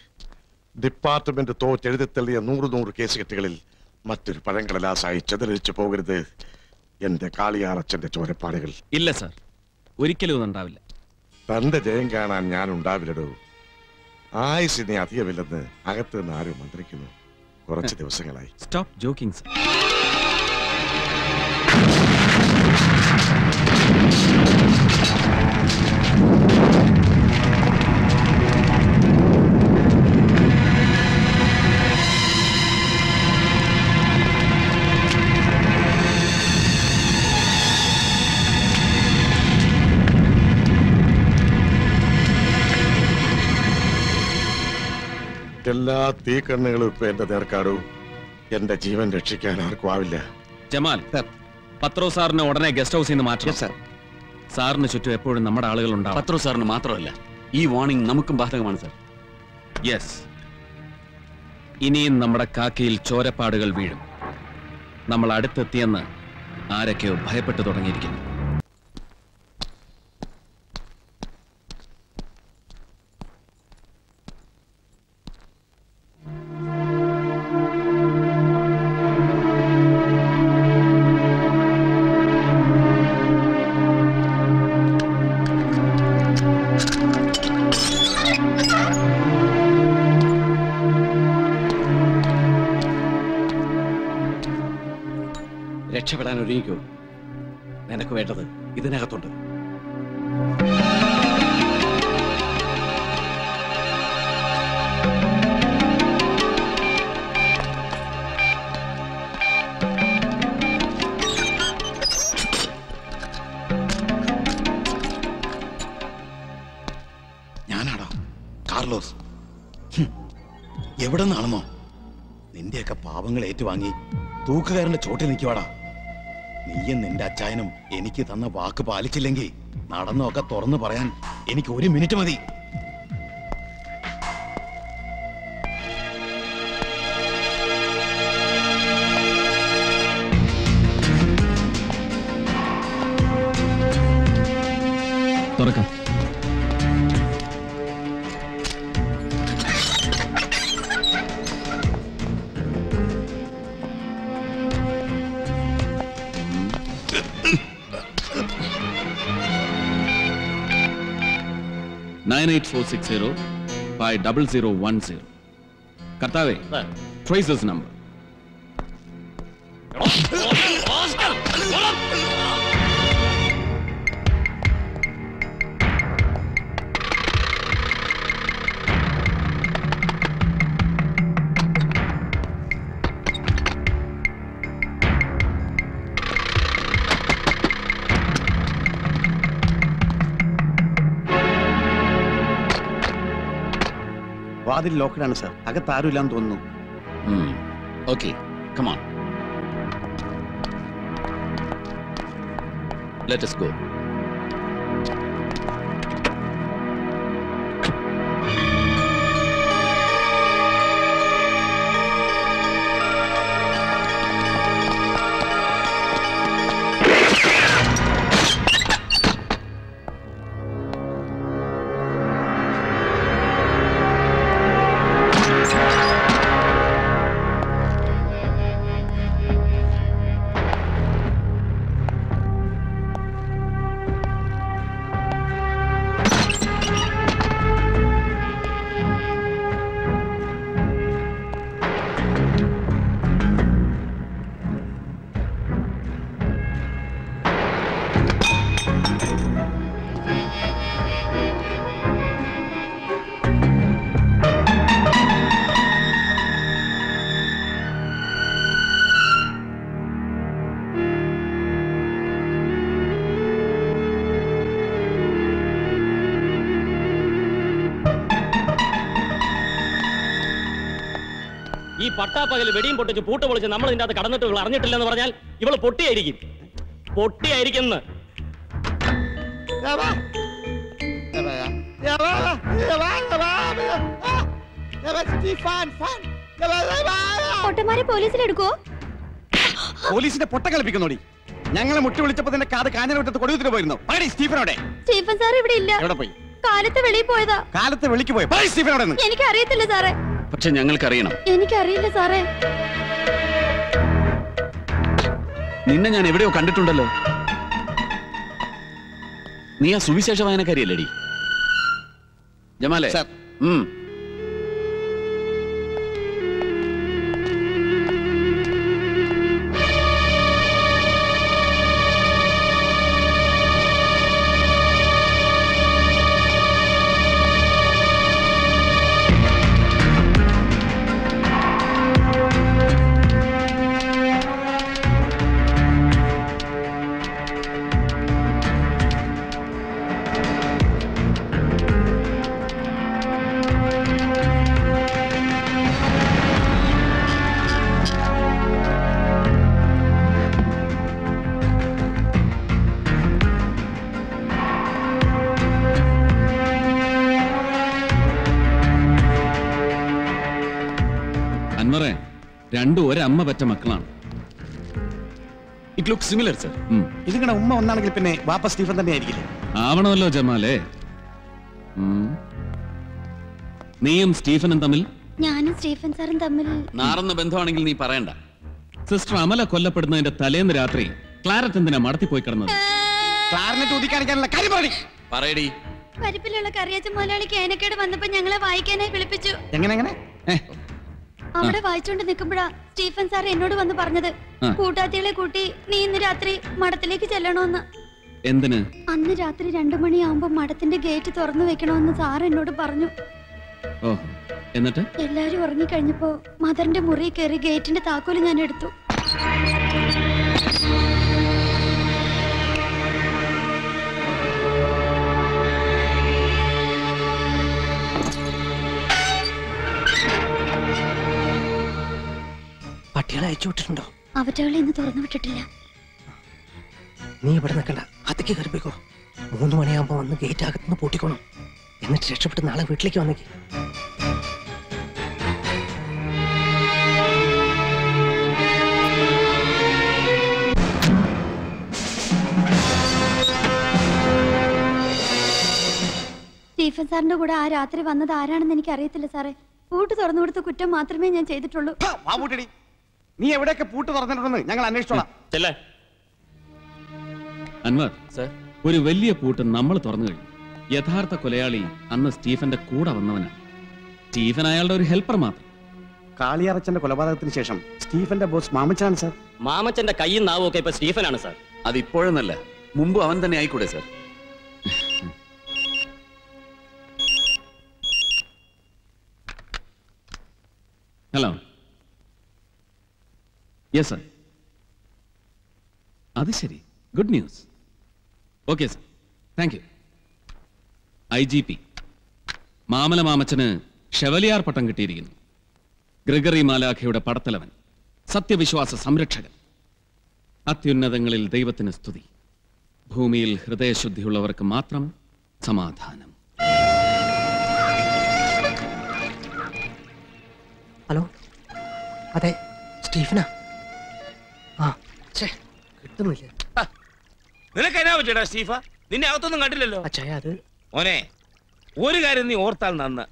ഡിപ്പാർട്ട്മെന്റ് തോറ്റെഴുതിത്തള്ളിയ നൂറ് നൂറ് കേസ് കെട്ടുകളിൽ മറ്റൊരു പഴങ്കടലാസായി ചെതറിച്ചു പോകരുത്. എന്റെ കാളിയാറച്ചന്റെ ചോരപ്പാടുകൾ. ഇല്ല സർ. ഒരിക്കലും ഉണ്ടാവില്ല തന്റെ ജയം കാണാൻ ഞാൻ ഉണ്ടാവില്ലടോ. ആയുസിനെ അധികമില്ലെന്ന് അകത്ത് നിന്ന് ആരും മന്ത്രിക്കുന്നു. കുറച്ച് ദിവസങ്ങളായി. സ്റ്റോപ്പ് ജോക്കിംഗ് സർ എല്ലാ തീക്കണ്ണുകളും ഇപ്പൊ എന്റെ നേർക്കാടും. എന്റെ ജീവൻ രക്ഷിക്കാൻ ആർക്കും ആവില്ല. ജമാൽ പത്രോ സാറിനെ ഉടനെ ഗസ്റ്റ് ഹൗസിൽ നിന്ന് മാറ്റണം. സാർ സാറിന് ചുറ്റും എപ്പോഴും നമ്മുടെ ആളുകൾ ഉണ്ടാവും പത്രോ സാറിന് മാത്രമല്ല ഈ വാർണിംഗ് നമുക്കും ബാധകമാണ് സാർ യെസ് ഇനിയും നമ്മുടെ കാക്കയിൽ ചോരപ്പാടുകൾ വീഴും. നമ്മൾ അടുത്തെത്തിയെന്ന് ആരൊക്കെയോ ഭയപ്പെട്ടു തുടങ്ങിയിരിക്കുന്നു. രക്ഷപ്പെടാൻ ഒരുങ്ങിക്കോ. നിനക്ക് വേണ്ടത് ഇതിനകത്തുണ്ട്. ഞാനാടോ കാർലോസ്. എവിടെ നിന്നാണെന്നോ നിന്റെയൊക്കെ പാവങ്ങൾ ഏറ്റുവാങ്ങി തൂക്കുകാരന്റെ ചോട്ടിൽ നിൽക്കുവാടാ. നീയും നിന്റെ അച്ചായനും എനിക്ക് തന്ന വാക്ക് പാലിച്ചില്ലെങ്കിൽ നടന്നൊക്കെ തുറന്നു പറയാൻ എനിക്ക് ഒരു മിനിറ്റ് മതി. തുറക്കാം. Nine eight four six zero five double zero one zero കർത്താവേ ട്രേസസ് നമ്പർ വാതിൽ ലോക്കഡാണ് സർ. അകത്ത് ആരുമില്ലാന്ന് തോന്നുന്നു. Okay us go. പട്ടാപ്പകൽ വെടിയും പൊട്ടിച്ച് പൂട്ട് പൊളിച്ച് നമ്മൾ ഇതിന്റെ അകത്ത് കടന്നിട്ട് ഇവൾ അറിഞ്ഞിട്ടില്ലെന്ന് പറഞ്ഞാൽ ഇവൾ പൊട്ടിയായിരിക്കും. പൊട്ടിയായിരിക്കും പൊട്ടന്മാരെ പോലീസിലെടുക്കോ പോലീസിന്റെ പൊട്ട കളിപ്പിക്കുന്നോടി. ഞങ്ങളെ മുട്ടി വിളിച്ചപ്പോ തന്നെ കാത് കാഞ്ഞ വിട്ടത്ത് കൊടുത്തിട്ട് പോയിരുന്നു. പറയടി സ്റ്റീഫനോടെ. സ്റ്റീഫൻ സാർ ഇവിടെ ഇല്ല. എവിടെ പോയി? കാലത്ത് വെളിയിൽ പോയതാ. കാലത്ത് വെളിക്ക് പോയി. സ്റ്റീഫനോടെ എനിക്ക് അറിയത്തില്ല സാറേ. പക്ഷെ ഞങ്ങൾക്കറിയണം. എനിക്കറിയില്ല സാറേ. നിന്നെ ഞാൻ എവിടെയോ കണ്ടിട്ടുണ്ടല്ലോ. നീ ആ സുവിശേഷ വായനക്കാരിയല്ലേടി? ജമാലെ. മക്കളാണ്. ഇറ്റ് ലുക്ക് സിമിലർ സർ ഇതിങ്ങനെ ഉമ്മ ഒന്നാണെങ്കിൽ പിന്നെ വാപ്പ സ്റ്റീഫൻ തന്നെ ആയിരിക്കില്ലേ ആവണമല്ലോ ജമാലേ. നീയും സ്റ്റീഫനും തമ്മിൽ? ഞാനും സ്റ്റീഫൻ സാറും തമ്മിൽ നാറുന്ന ബന്ധമാണെങ്കിൽ നീ പറയണ്ട. സിസ്റ്റർ അമല കൊല്ലപ്പെടുന്നതിന്റെ തലേന്ന് രാത്രി ക്ലാരറ്റ് എന്തിനാ മടത്തി പോയി കിടന്നത്? ക്ലാരനെറ്റ് ഊതിക്കാണിക്കാനുള്ള കാര്യം പറയടി. പറയടി. പരിപ്പിലുള്ള കറിയാച്ച മുതലാളി കേനക്കേട് വന്നപ്പോ ഞങ്ങളെ വായിക്കാനായി വിളിപ്പിച്ചു. എങ്ങനെ എങ്ങനെ? അവിടെ വായിച്ചോണ്ട് നിൽക്കുമ്പോഴാ സ്റ്റീഫൻ സാർ എന്നോട് വന്ന് പറഞ്ഞത് കൂട്ടാത്തികളെ കൂട്ടി നീ ഇന്ന് രാത്രി മഠത്തിലേക്ക് ചെല്ലണോന്ന്. എന്തിന്? അന്ന് രാത്രി രണ്ടു മണിയാവുമ്പോ മഠത്തിന്റെ ഗേറ്റ് തുറന്നു വെക്കണമെന്ന് സാർ എന്നോട് പറഞ്ഞു. ഓ എന്നിട്ട്? എല്ലാരും ഉറങ്ങിക്കഴിഞ്ഞപ്പോ മദറിന്റെ മുറി കയറി ഗേറ്റിന്റെ താക്കോൽ ഞാൻ എടുത്തു. പട്ടികളെ അയച്ചു വിട്ടിട്ടുണ്ടോ? അവറ്റകളെ ഇന്ന് തുറന്നു വിട്ടിട്ടില്ല. നീ ഇവിടെ നിൽക്കണ്ട. അതൊക്കെ കയറിപ്പിക്കോ മൂന്ന് മണിയാകുമ്പോ വന്ന് ഗേറ്റ് അകത്തുനിന്ന് പൂട്ടിക്കോണം. എന്നിട്ട് രക്ഷപ്പെട്ട് നാളെ വീട്ടിലേക്ക് വന്നേക്ക് സ്റ്റീഫൻ സാറിന്റെ കൂടെ ആ രാത്രി വന്നത് ആരാണെന്ന് എനിക്ക് അറിയത്തില്ല സാറേ. പൂട്ട് തുറന്നു കൊടുത്ത കുറ്റം മാത്രമേ ഞാൻ ചെയ്തിട്ടുള്ളൂ. നീ എവിടെയൊക്കെ പൂട്ട് തുറന്നിട്ടുണ്ടെന്ന് ഞങ്ങൾ അന്വേഷിച്ചോളാം. അൻവർ ഒരു വലിയ പൂട്ട് നമ്മൾ തുറന്നു കഴിഞ്ഞു. യഥാർത്ഥ കൊലയാളി അന്ന് സ്റ്റീഫന്റെ കൂടെ വന്നവനാണ് സ്റ്റീഫൻ അയാളുടെ ഒരു ഹെൽപ്പർ മാത്രം. കാളിയാറച്ചന്റെ കൊലപാതകത്തിന് ശേഷം സ്റ്റീഫന്റെ ബോസ് മാമച്ചനാണ് സാർ. മാമച്ചന്റെ കൈയും നാവും ഒക്കെ ഇപ്പൊ സ്റ്റീഫനാണ് സാർ. അത് ഇപ്പോഴെന്നല്ല. മുമ്പ് അവൻ തന്നെ ആയിക്കൂടെ സാർ. ഹലോ. യെസ് സർ അത് ശരി. Good news okay sir thank you I G P Mamala മാമച്ചന് chevalier പട്ടം കിട്ടിയിരിക്കുന്നു. ഗ്രിഗറി മാലാഖയുടെ പടത്തലവൻ സത്യവിശ്വാസ സംരക്ഷകൻ. അത്യുന്നതങ്ങളിൽ ദൈവത്തിന് സ്തുതി. ഭൂമിയിൽ ഹൃദയശുദ്ധിയുള്ളവർക്ക് മാത്രം സമാധാനം. ഹലോ. അതെ സ്റ്റീഫനാ. കിട്ടുന്നില്ല? നിനക്ക് എന്നാ പറ്റടാ സ്റ്റീഫ? നിന്നെ അകത്തൊന്നും കണ്ടില്ലല്ലോ. അത് മോനെ ഒരു കാര്യം നീ ഓർത്താൽ നന്ന്.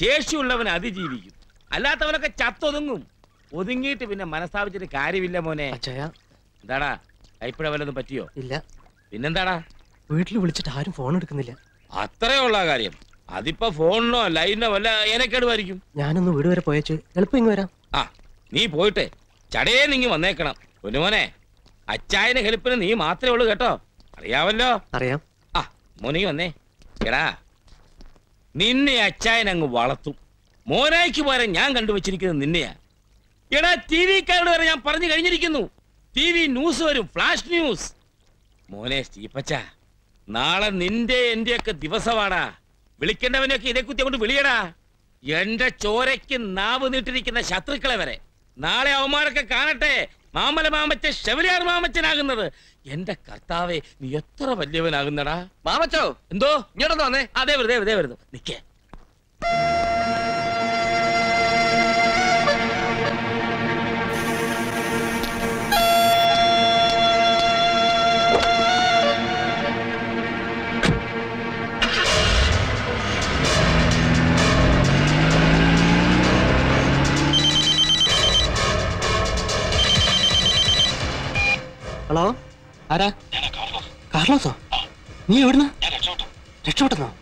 ശേഷിയുള്ളവൻ അതിജീവിക്കും. അല്ലാത്തവനൊക്കെ ചത്തൊതുങ്ങും. ഒതുങ്ങിയിട്ട് പിന്നെ മനസ്താപിച്ചിട്ട് കാര്യമില്ല മോനെ. എന്താടാ? കൈപ്പിഴ വല്ലതും പറ്റിയോ? ഇല്ല. പിന്നെന്താടാ? വീട്ടിൽ വിളിച്ചിട്ട് ആരും ഫോൺ എടുക്കുന്നില്ല. അത്രേ ഉള്ള കാര്യം. അതിപ്പോ ഫോണിനോ ലൈനോ വല്ല എനക്കേടുമായിരിക്കും ഞാനൊന്ന് വീട് വരെ പോയച്ച്. എളുപ്പം ഇങ്ങ് വരാം. ആ നീ പോയിട്ട്. ചടയെ നീങ്ങി വന്നേക്കണം. പൊന്നുമോനെ അച്ചായന് ഹെൽപ്പിന് നീ മാത്രമേ ഉള്ളൂ കേട്ടോ. അറിയാവല്ലോ? അറിയാം. ആ മോനിക്ക് വന്നേ. എടാ നിന്നെ അച്ചായൻ അങ്ങ് വളർത്തും. മോനായിക്ക് പോരാൻ ഞാൻ കണ്ടുവച്ചിരിക്കുന്നത് നിന്നെയാ. എടാ ടി വിക്കാരോട് വരെ ഞാൻ പറഞ്ഞു കഴിഞ്ഞിരിക്കുന്നു. ടി വി ന്യൂസ് വരും ഫ്ലാഷ് ന്യൂസ്. മോനെ സ്റ്റീപ്പച്ച നാളെ നിന്റെ എന്റെ ഒക്കെ ദിവസമാടാ വിളിക്കേണ്ടവനെയൊക്കെ ഇതേ കുത്തി കൊണ്ട് വിളിയടാ. എന്റെ ചോരയ്ക്ക് നാവ് നീട്ടിരിക്കുന്ന ശത്രുക്കളെ വരെ. നാളെ അവന്മാരൊക്കെ കാണട്ടെ. മാമല മാമച്ചൻ ശബരിയാർ മാമച്ചനാകുന്നത്. എന്റെ കർത്താവെ നീ എത്ര വലിയവനാകുന്നടാ? മാമച്ചോ എന്തോ? ഇങ്ങോട്ടൊന്ന് വന്നേ. അതേ വെറുതെ വെറുതെ വരുന്നു നിക്കേ. ഹലോ? ആരാ? കാർലോസോ? നീ എവിടുന്ന? രക്ഷപ്പെട്ടെന്നോ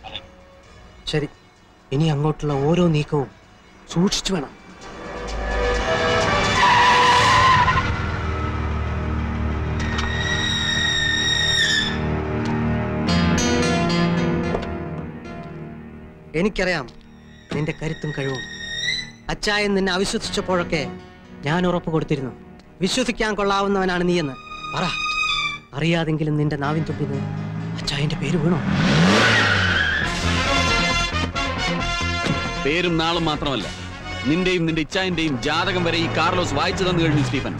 ശരി ഇനി അങ്ങോട്ടുള്ള ഓരോ നീക്കവും സൂക്ഷിച്ചു വേണം. എനിക്കറിയാം നിന്റെ കരുത്തും കഴിവും. അച്ചായൻ നിന്നെ അവിശ്വസിച്ചപ്പോഴൊക്കെ ഞാൻ ഉറപ്പ് കൊടുത്തിരുന്നു. വിശ്വസിക്കാൻ കൊള്ളാവുന്നവനാണ് നീയെന്ന്. പറ. അറിയാതെങ്കിലും നിന്റെ നാവിൻ തുമ്പിന്ന് അച്ചായന്റെ പേര് വീണോ? പേരും നാളും മാത്രമല്ല നിന്റെയും നിന്റെ ഇച്ചായന്റെയും ജാതകം വരെ ഈ കാർലോസ് വായിച്ചു തന്നു കഴിഞ്ഞു സ്റ്റീഫൻ.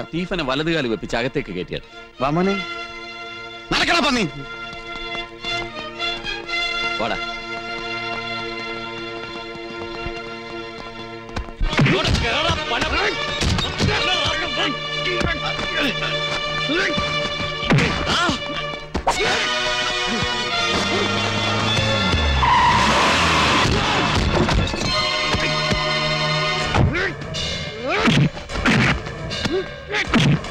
സ്റ്റീഫനെ വലതുകാലി വെപ്പിച്ച് അകത്തേക്ക് കയറ്റിയത് വാമോനെ നടക്കണ പന്നി. വാടാ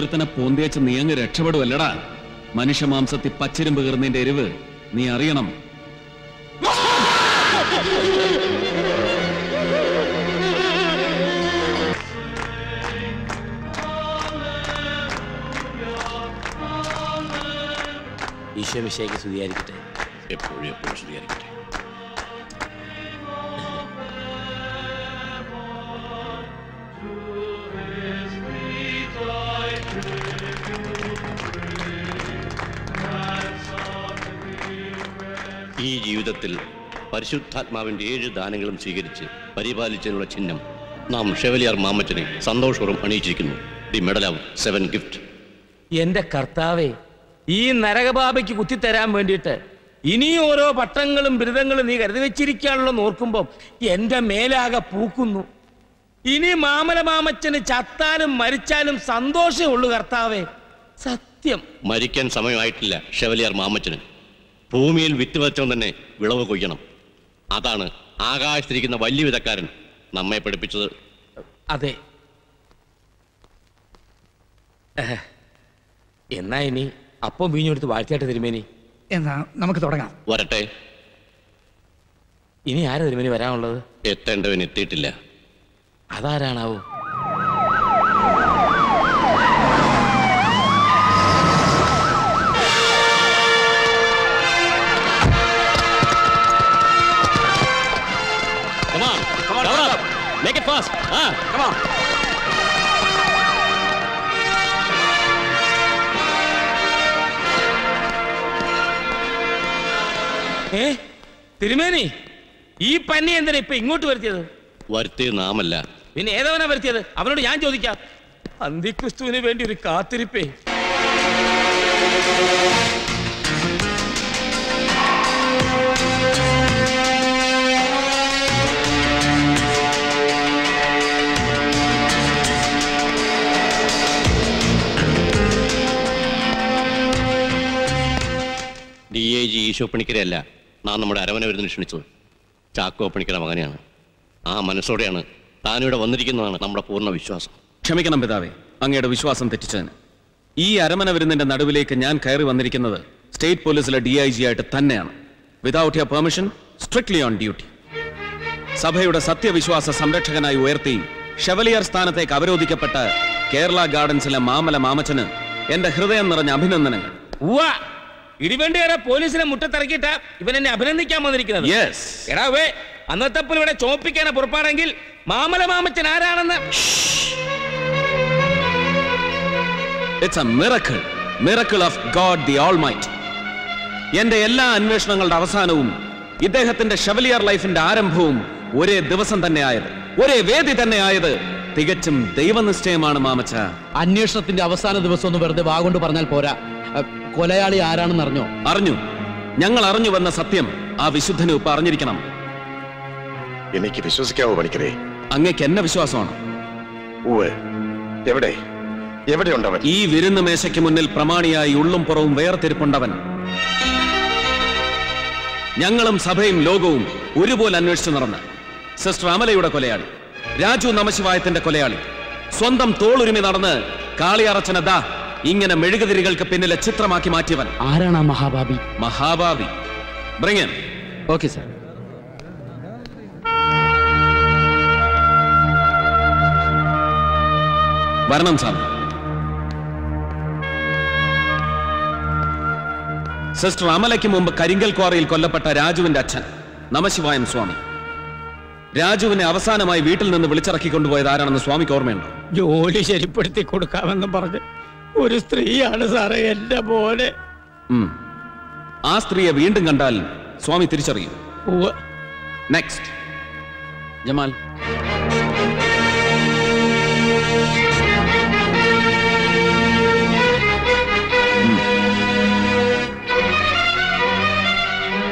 കൂട്ടത്തിലൊരുത്തനെ പോന്തേച്ച് നീ അങ്ങ് രക്ഷപ്പെടുവല്ലടാ. മനുഷ്യമാംസത്തിൽ പച്ചരും കീറുന്നതിന്റെ എരിവ് നീ അറിയണം. ഈശോ വിഷയ്ക്ക് സ്തുതിയായിരിക്കട്ടെ. എപ്പോഴും എപ്പോഴും ശരിയായിരിക്കട്ടെ ഈ ജീവിതത്തിൽ പരിശുദ്ധാത്മാവിന്റെ ഏഴ് ദാനങ്ങളും സ്വീകരിച്ച് പരിപാലിച്ചതിനുള്ള ചിഹ്നം നാം ഷെവലിയാർ മാമച്ചനെ സന്തോഷപൂർവം അണിയിച്ചിരിക്കുന്നു. The medal of seven gift. എന്റെ കർത്താവേ ഈ നരകബാബയ്ക്ക് കുത്തിത്തരാൻ വേണ്ടിയിട്ട് ഇനി ഓരോ പട്ടങ്ങളും ബിരുദങ്ങളും നീ കരുതി വെച്ചിരിക്കാനുള്ള നോർക്കുമ്പോൾ എന്റെ മേലാകെ പൂക്കുന്നു. ഇനി മാമല മാമച്ചന് ചത്താലും മരിച്ചാലും സന്തോഷമേ ഉള്ളൂ കർത്താവേ. സത്യം. മരിക്കാൻ സമയമായിട്ടില്ല ഷെവലിയാർ മാമച്ചന്. ഭൂമിയിൽ വിറ്റ് വെച്ചവൻ തന്നെ വിളവ് കൊയ്യണം. അതാണ് ആകാശത്തിരിക്കുന്ന വലിയ വിധക്കാരൻ നമ്മെ പഠിപ്പിച്ചത്. അതെ. എന്നാ ഇനി അപ്പം വീഞ്ഞെടുത്ത് വാഴ്ത്തിയായിട്ട് തിരുമേനി? എന്നാ നമുക്ക് തുടങ്ങാം. വരട്ടെ. ഇനി ആരാ തിരുമേനി വരാനുള്ളത്? എത്തേണ്ടവൻ എത്തിയിട്ടില്ല. അതാരാണാവോ? Make it fast. Ah, come on. ഏ? തിരുമേനി ഈ പന്നി എന്തിനാ ഇപ്പൊ ഇങ്ങോട്ട് വരുത്തിയത്? വരുത്തിയത് നാമല്ല. പിന്നെ ഏതവനാ വരുത്തിയത്? അവനോട് ഞാൻ ചോദിക്കാം. അന്തിക്രിസ്തുവിന് വേണ്ടി ഒരു കാത്തിരിപ്പേ. ഡി ഐ ജി ഈശോ പണിക്കരെയല്ല. നാം നമ്മുടെ അരവന വരുന്നതിന് ക്ഷണിച്ചത്. ചാക്കോ പണിക്കരുടെ മകനെയാണ്. ആ മനസ്സോടെയാണ് താനിവിടെ വന്നിരിക്കുന്നതാണ് നമ്മുടെ പൂർണ വിശ്വാസം. ക്ഷമിക്കണം പിതാവേ അങ്ങയുടെ വിശ്വാസം തെറ്റിച്ചതിന്. ഈ അരമന വരുന്നതിന്റെ നടുവിലേക്ക് ഞാൻ കയറി വന്നിരിക്കുന്നത് സ്റ്റേറ്റ് പോലീസിലെ ഡി ഐ ജി ആയിട്ട് തന്നെയാണ്. Without your permission strictly on duty സഭയുടെ സത്യവിശ്വാസ സംരക്ഷകനായി ഉയർത്തി ഷെവലിയർ സ്ഥാനത്തേക്ക് അവരോധിക്കപ്പെട്ട കേരള ഗാർഡൻസിലെ മാമല മാമച്ചന് എന്റെ ഹൃദയം നിറഞ്ഞ അഭിനന്ദനങ്ങൾ. ഇടിവേണ്ടുകാരെ പോലീസിനെ മുട്ടത്തിറക്കിയിട്ട ഇവൻ എന്നെ അഭിനന്ദിക്കാൻ വന്നിരിക്കുന്നത്. എടാവേ അന്നത്തെ ഇവിടെ ചോപ്പിക്കാനെ പുറപ്പാടെങ്കിൽ മാമല മാമച്ചൻ ആരാണെന്ന്? It's a miracle miracle of God the almighty എന്റെ എല്ലാ അന്വേഷണങ്ങളുടെ അവസാനവും ഇദ്ദേഹത്തിന്റെ ഷവലിയർ ലൈഫിന്റെ ആരംഭവും ഒരേ ദിവസം തന്നെ ആയത് ഒരേ വേദി തന്നെ ആയത് തികച്ചും ദൈവനിശ്ചയമാണ് മാമച്ച. അന്വേഷണത്തിന്റെ അവസാന ദിവസം ഒന്ന് വെറുതെ വാഗൊണ്ട് പറഞ്ഞാൽ പോരാ. കൊലയാളി ആരാണെന്ന് അറിഞ്ഞോ? അറിഞ്ഞു. ഞങ്ങൾ അറിഞ്ഞു വന്ന സത്യം ആ വിശുദ്ധന് ഇപ്പൊ അറിഞ്ഞിരിക്കണം. എനിക്ക് വിശ്വസിക്കാവോ പണിക്കരേ അങ്ങേക്ക് എന്നെ വിശ്വാസമാണ്? എവിടെ എവിടെ? ഉണ്ടവൻ ഈ വിരുന്ന് മേശയ്ക്ക് മുന്നിൽ പ്രമാണിയായി ഉള്ളും പുറവും വേർതിരിപ്പുണ്ടവൻ. ഞങ്ങളും സഭയും ലോകവും ഒരുപോലെ അന്വേഷിച്ചു നടന്ന്. സിസ്റ്റർ അമലയുടെ കൊലയാളി രാജു നമശിവായത്തിന്റെ കൊലയാളി സ്വന്തം തോളുരുമി നടന്ന് കാളിയറച്ചന ദാ ഇങ്ങനെ മെഴുകുതിരികൾക്ക് പിന്നിലെ ചിത്രമാക്കി മാറ്റിയവൻ ആരാണ് ആ മഹാഭാവി? മഹാഭാവി. ബ്രിങ്ങൻ ഓക്കെ സാർ വരണം സാർ സിസ്റ്റർ അമലയ്ക്ക് മുമ്പ് കരിങ്കൽ ക്വാറിയിൽ കൊല്ലപ്പെട്ട രാജുവിന്റെ അച്ഛൻ നമശിവായം സ്വാമി. രാജുവിനെ അവസാനമായി വീട്ടിൽ നിന്ന് വിളിച്ചിറക്കി കൊണ്ടുപോയത് ആരാണെന്ന് സ്വാമിക്ക് ഓർമ്മയുണ്ടോ? ജോലി ശരിപ്പെടുത്തി കൊടുക്കാമെന്ന് പറഞ്ഞ് ഒരു സ്ത്രീയാണ് സാറേ എന്റെ പോലെ ആ സ്ത്രീയെ വീണ്ടും കണ്ടാൽ സ്വാമി തിരിച്ചറിയും. നെക്സ്റ്റ് ജമാൽ.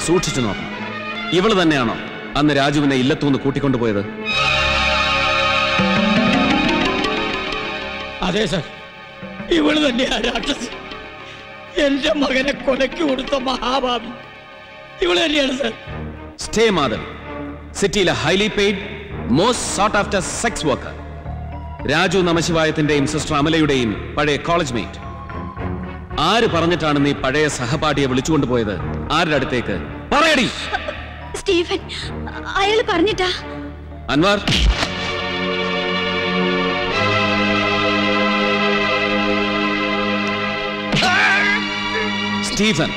സൂക്ഷിച്ചു നോക്കണം ഇവൾ തന്നെയാണോ അന്ന് രാജുവിനെ ഇല്ലത്തൂന്ന് കൂട്ടിക്കൊണ്ടുപോയത്? അതെ സാർ. ഇവൾ തന്നെയാ രാക്ഷസി. എന്റെ മകനെ കൊലക്കി കൊടുത്ത മഹാഭാവി ഇവൾ തന്നെയാണ് സർ. സ്റ്റേ മാധവ്. സിറ്റിയിലെ highly paid most sought after sex worker Raju നമശിവായത്തിന്റെയും sister അമലയുടെയും പഴയ കോളേജ് മേറ്റ് ആര് പറഞ്ഞിട്ടാണ് നീ പഴയ സഹപാഠിയെ വിളിച്ചുകൊണ്ട് പോയത്? ആരുടെ അടുത്തേക്ക്? പറയടി. സ്റ്റീഫൻ അയാൾ പറഞ്ഞിട്ടാ. അൻവാർ. സ്റ്റീഫൻ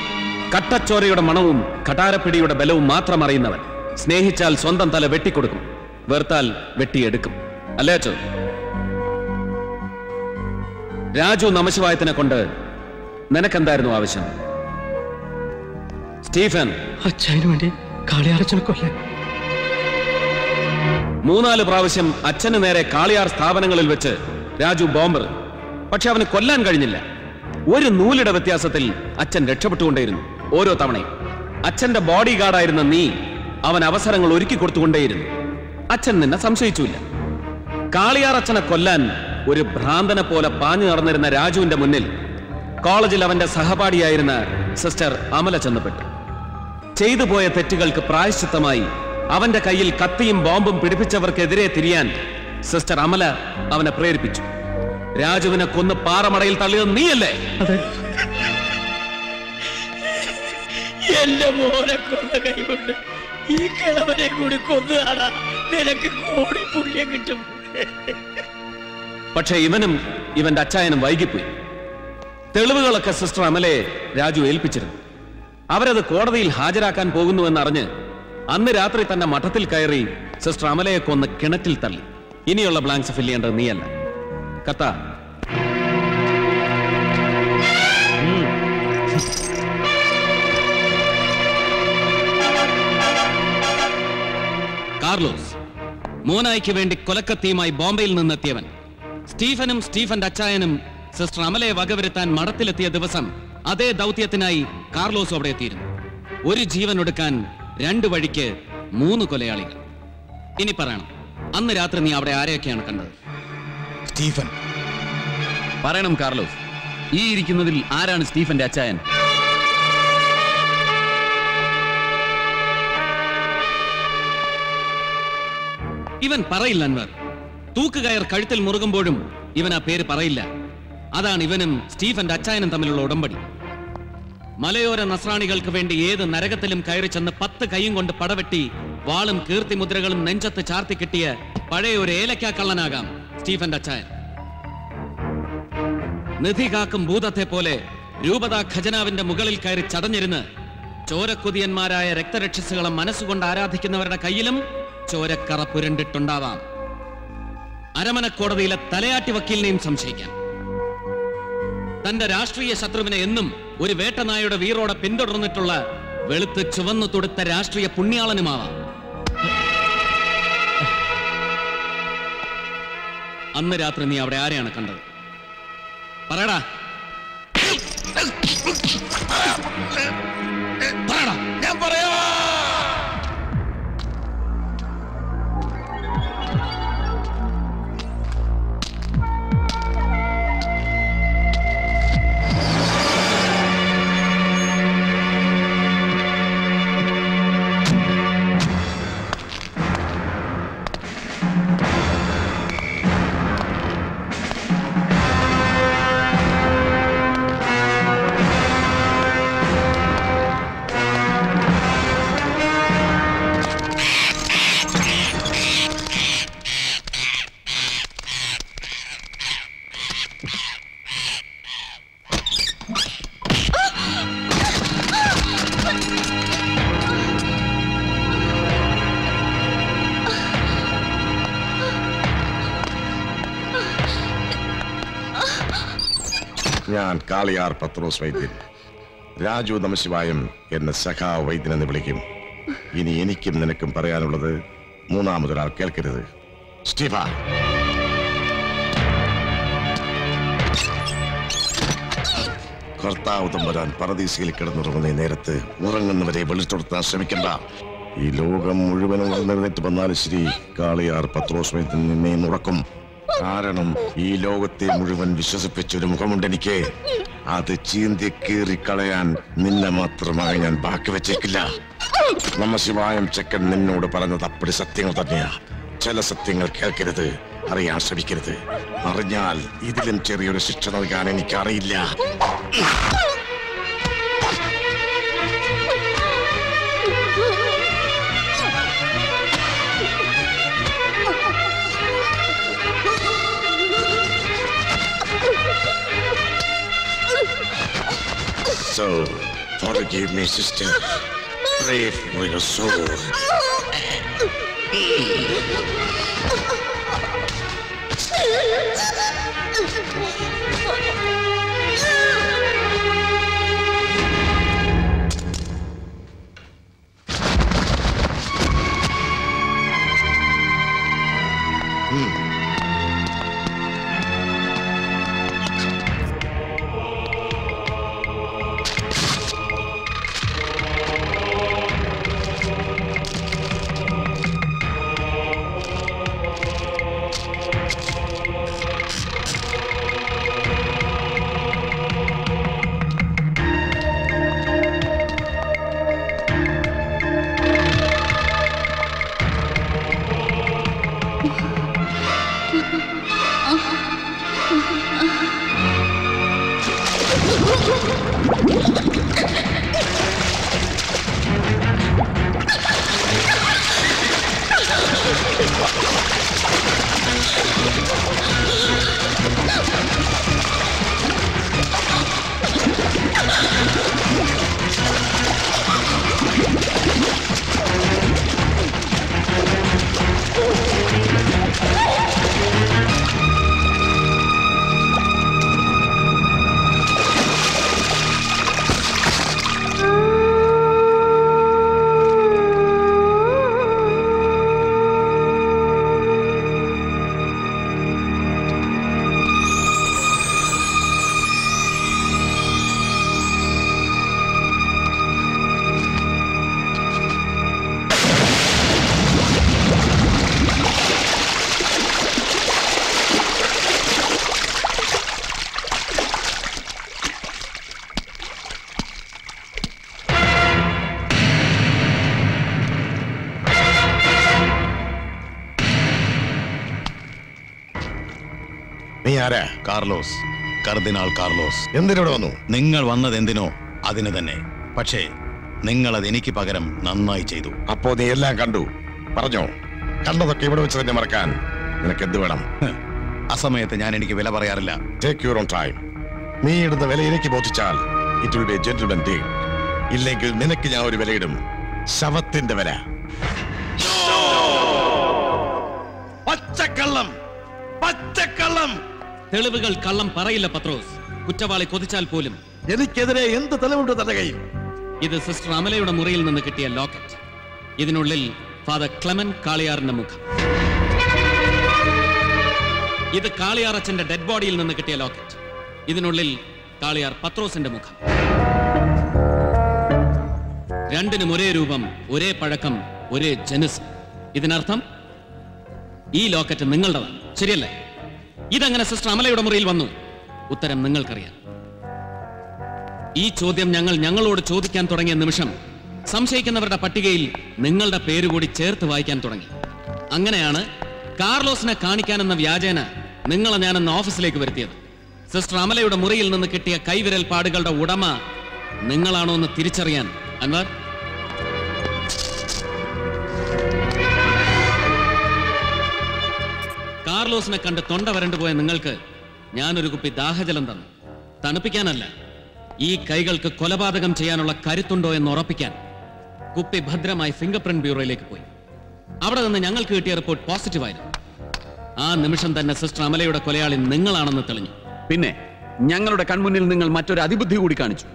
കട്ടച്ചോരയുടെ മണവും കടാരപ്പിടിയുടെ ബലവും മാത്രം അറിയുന്നവൻ. സ്നേഹിച്ചാൽ സ്വന്തം തല വെട്ടിക്കൊടുക്കും. വെറുത്താൽ വെട്ടിയെടുക്കും. അല്ലേ അച്ഛൻ? രാജു നമശിവായത്തിനെ കൊണ്ട് നിനക്കെന്തായിരുന്നു ആവശ്യം? സ്റ്റീഫൻ. അച്ഛനു വേണ്ടി കാളിയാറച്ചനെ കൊല്ലാൻ മൂന്നാൽ പ്രാവശ്യം അച്ഛന് നേരെ കാളിയാർ സ്ഥാപനങ്ങളിൽ വെച്ച് രാജു ബോംബർ. പക്ഷെ അവന് കൊല്ലാൻ കഴിഞ്ഞില്ല. ഒരു നൂലിട വ്യത്യാസത്തിൽ അച്ഛൻ രക്ഷപ്പെട്ടുകൊണ്ടേയിരുന്നു ഓരോ തവണയും. അച്ഛന്റെ ബോഡി ഗാർഡായിരുന്ന നീ അവൻ അവസരങ്ങൾ ഒരുക്കി കൊടുത്തുകൊണ്ടേയിരുന്നു. അച്ഛൻ നിന്നെ സംശയിച്ചില്ല. കാളിയാർ അച്ഛനെ കൊല്ലാൻ ഒരു ഭ്രാന്തനെ പോലെ പാഞ്ഞു നടന്നിരുന്ന രാജുവിന്റെ മുന്നിൽ കോളേജിൽ അവന്റെ സഹപാഠിയായിരുന്ന സിസ്റ്റർ അമല ചെന്നപ്പെട്ടു. ചെയ്തു പോയ തെറ്റുകൾക്ക് പ്രായശ്ചിത്തമായി അവന്റെ കയ്യിൽ കത്തിയും ബോംബും പിടിപ്പിച്ചവർക്കെതിരെ തിരിയാൻ സിസ്റ്റർ അമല അവനെ പ്രേരിപ്പിച്ചു. രാജുവിനെ കൊന്ന് പാറമടയിൽ തള്ളിയത് നീയല്ലേ? എന്റെ മോനെ കൊന്ന കൈകൊണ്ട് ഈ കിളവനെ കൂടി കൊന്നതാടാ. നിനക്ക് കോടി പുണ്യം കിട്ടും. പക്ഷെ ഇവനും ഇവന്റെ അച്ചായനും വൈകിപ്പോയി. തെളിവുകളൊക്കെ സിസ്റ്റർ അമലയെ രാജു ഏൽപ്പിച്ചിരുന്നു. അവരത് കോടതിയിൽ ഹാജരാക്കാൻ പോകുന്നുവെന്നറിഞ്ഞ് അന്ന് രാത്രി തന്നെ മഠത്തിൽ കയറി സിസ്റ്റർ അമലയെ കൊന്ന് കിണറ്റിൽ തള്ളി. ഇനിയുള്ള ബ്ലാങ്ക്സ് ഫില്ല് ചെയ്യേണ്ടത് നീയല്ല. കത്ത കാർലോസ് മോനായിക്ക് വേണ്ടി കൊലക്കത്തിയുമായി ബോംബെയിൽ നിന്നെത്തിയവൻ. സ്റ്റീഫനും സ്റ്റീഫന്റെ അച്ചായനും സിസ്റ്റർ അമലയെ വകവരുത്താൻ മഠത്തിലെത്തിയ ദിവസം അതേ ദൗത്യത്തിനായി കാർലോസ് അവിടെ എത്തിയിരുന്നു. ഒരു ജീവൻ ഒടുക്കാൻ രണ്ടു വഴിക്ക് മൂന്ന് കൊലയാളികൾ. ഇനി പറയണം അന്ന് രാത്രി നീ അവിടെ ആരെയൊക്കെയാണ് കണ്ടത്? സ്റ്റീഫൻ. പറയണം കാർലോസ്. ഈ ഇരിക്കുന്നതിൽ ആരാണ് സ്റ്റീഫന്റെ അച്ചായൻ? ഇവൻ പറയില്ല അൻവർ. തൂക്കുകയർ കഴുത്തിൽ മുറുകുമ്പോഴും ഇവൻ ആ പേര് പറയില്ല. അതാണ് ഇവനും സ്റ്റീഫന്റെ അച്ചായനും തമ്മിലുള്ള ഉടമ്പടി. മലയോര നസ്രാണികൾക്ക് വേണ്ടി ഏത് നരകത്തിലും കയറി ചെന്ന് പത്ത് കൈയും കൊണ്ട് പടവെട്ടി വാളും കീർത്തിമുദ്രകളും നെഞ്ചത്ത് ചാർത്തി കിട്ടിയ പഴയ ഒരു ഏലക്കാ കള്ളനാകാം. സ്റ്റീഫന്റെ അച്ചായൻ നിധി കാക്കും ഭൂതത്തെ പോലെ രൂപതാ ഖജനാവിന്റെ മുകളിൽ കയറി ചതഞ്ഞിരുന്ന് ചോരക്കുതിയന്മാരായ രക്തരക്ഷസുകളെ മനസ്സുകൊണ്ട് ആരാധിക്കുന്നവരുടെ കയ്യിലും ചോരക്കറ പുരണ്ടിട്ടുണ്ടാവാം അരമന കോടതിയിലെ തലയാട്ടി വക്കീലിനെയും സംശയിക്കാം. തന്റെ രാഷ്ട്രീയ ശത്രുവിനെ എന്നും ഒരു വേട്ടനായുടെ വീറോടെ പിന്തുടർന്നിട്ടുള്ള വെളുത്ത് ചുവന്നു തൊടുത്ത രാഷ്ട്രീയ പുണ്യാളനുമാവാം. അന്ന് രാത്രി നീ അവിടെ ആരെയാണ് കണ്ടത്? പറയടാ. കാളിയാർ പത്രോസ് വൈദ്യൻ. രാജു നമശിവായം എന്ന സഖാ വൈദ്യൻ എന്ന് വിളിക്കും. ഇനി എനിക്കും നിനക്കും പറയാനുള്ളത് മൂന്നാമതൊരാൾ കേൾക്കരുത്. സ്റ്റീഫ. കർത്താവ് തമ്പരാൻ പറദീസയിൽ കിടന്നുറങ്ങുന്ന നേരത്ത് ഉറങ്ങുന്നവരെ വെളിച്ചെടുത്താൻ ശ്രമിക്കണ്ട. ഈ ലോകം മുഴുവനും ഉണർന്നിട്ട് വന്നാലും ശരി കാളിയാർ പത്രോസ് വൈദ്യൻ നിന്നെ ഉറക്കും കാരണം ഈ ലോകത്തെ മുഴുവൻ വിശ്വസിപ്പിച്ചൊരു മുഖമുണ്ട് എനിക്ക് അത് ചീന്തി കീറി കളയാൻ നിന്നെ മാത്രമായി ഞാൻ ബാക്കി വെച്ചേക്കില്ല. നമ്മ ശിവായം ചെക്കൻ നിന്നോട് പറഞ്ഞത് അപ്പടി സത്യങ്ങൾ തന്നെയാ. ചില സത്യങ്ങൾ കേൾക്കരുത് അറിയാൻ ശ്രമിക്കരുത്. അറിഞ്ഞാൽ ഇതിലും ചെറിയൊരു ശിക്ഷ നൽകാൻ എനിക്കറിയില്ല. So, Forgive me, sister. Pray for your soul. നീ കാർലോസ് കർദിനാൾ കാർലോസ്. എന്തിനോട് വന്നു? നിങ്ങൾ വന്നത് എന്തിനോ അതിന് തന്നെ. പക്ഷേ നിങ്ങൾ അത് എനിക്ക് പകരം നന്നായി ചെയ്തു. അപ്പോ നീ എല്ലാം കണ്ടു? പറഞ്ഞോ? കണ്ടതൊക്കെ ഇവിടെ വെച്ച് തന്നെ മറക്കാൻ നിനക്ക് എന്ത് വേണം അസമയത്ത് ഞാൻ എനിക്ക് വില പറയാറില്ല. ടേക്ക് യുവർ ഓൺ ടൈം നീ ഇടുന്ന വില എനിക്ക് ബോധിച്ചാൽ it will be gentlemen deal ഇല്ലെങ്കിൽ നിനക്ക് ഞാൻ ഒരു വിലയിടും. ശവത്തിന്റെ വില. പച്ചക്കള്ളം പച്ചക്കള്ളം തെളിവുകൾ കള്ളം പറയില്ല പത്രോസ്. കുറ്റവാളി കൊതിച്ചാൽ പോലും. എനിക്കെതിരെ എന്ത് തെളിവുണ്ട് തന്റെ കയ്യിൽ? ഇത് സിസ്റ്റർ അമലയുടെ മുറിയിൽ നിന്ന് കിട്ടിയ ലോക്കറ്റ്. ഇതിനുള്ളിൽ ഫാദർ ക്ലമൻ കാളിയാറിന്റെ മുഖം. ഇത് കാളിയാർ അച്ഛന്റെ ഡെഡ് ബോഡിയിൽ നിന്ന് കിട്ടിയ ലോക്കറ്റ്. ഇതിനുള്ളിൽ കാളിയാർ പത്രോസിന്റെ മുഖം. രണ്ടിനും ഒരേ രൂപം ഒരേ പഴക്കം ഒരേ ജനസ്. ഇതിനർത്ഥം ഈ ലോക്കറ്റ് നിങ്ങളുടെതാണ്. ശരിയല്ലേ? ഇതെങ്ങനെ സിസ്റ്റർ അമലയുടെ മുറിയിൽ വന്നു. ഉത്തരം നിങ്ങൾക്കറിയാം. ഈ ചോദ്യം ഞങ്ങൾ ഞങ്ങളോട് ചോദിക്കാൻ തുടങ്ങിയ നിമിഷം സംശയിക്കുന്നവരുടെ പട്ടികയിൽ നിങ്ങളുടെ പേര് കൂടി ചേർത്ത് വായിക്കാൻ തുടങ്ങി. അങ്ങനെയാണ് കാർലോസിനെ കാണിക്കാനെന്ന വ്യാജേന നിങ്ങളെ ഞാനെന്ന് ഓഫീസിലേക്ക് വരുത്തിയത്. സിസ്റ്റർ അമലയുടെ മുറിയിൽ നിന്ന് കിട്ടിയ കൈവിരൽ പാടുകളുടെ ഉടമ നിങ്ങളാണോ എന്ന് തിരിച്ചറിയാൻ അൻവർ കാർലോസിനെ കണ്ട് തൊണ്ട വരണ്ടു പോയ നിങ്ങൾക്ക് ഞാനൊരു കുപ്പി ദാഹജലം തന്നു. തണുപ്പിക്കാനല്ല ഈ കൈകൾക്ക് കൊലപാതകം ചെയ്യാനുള്ള കരുത്തുണ്ടോ എന്ന് ഉറപ്പിക്കാൻ കുപ്പി ഭദ്രമായി ഫിംഗർ പ്രിന്റ് ബ്യൂറോയിലേക്ക് പോയി. അവിടെ നിന്ന് ഞങ്ങൾക്ക് കിട്ടിയ റിപ്പോർട്ട് പോസിറ്റീവായിരുന്നു ആ നിമിഷം തന്നെ സിസ്റ്റർ അമലയുടെ കൊലയാളി നിങ്ങളാണെന്ന് തെളിഞ്ഞു. പിന്നെ ഞങ്ങളുടെ കൺമുന്നിൽ നിങ്ങൾ മറ്റൊരു അതിബുദ്ധി കൂടി കാണിച്ചു.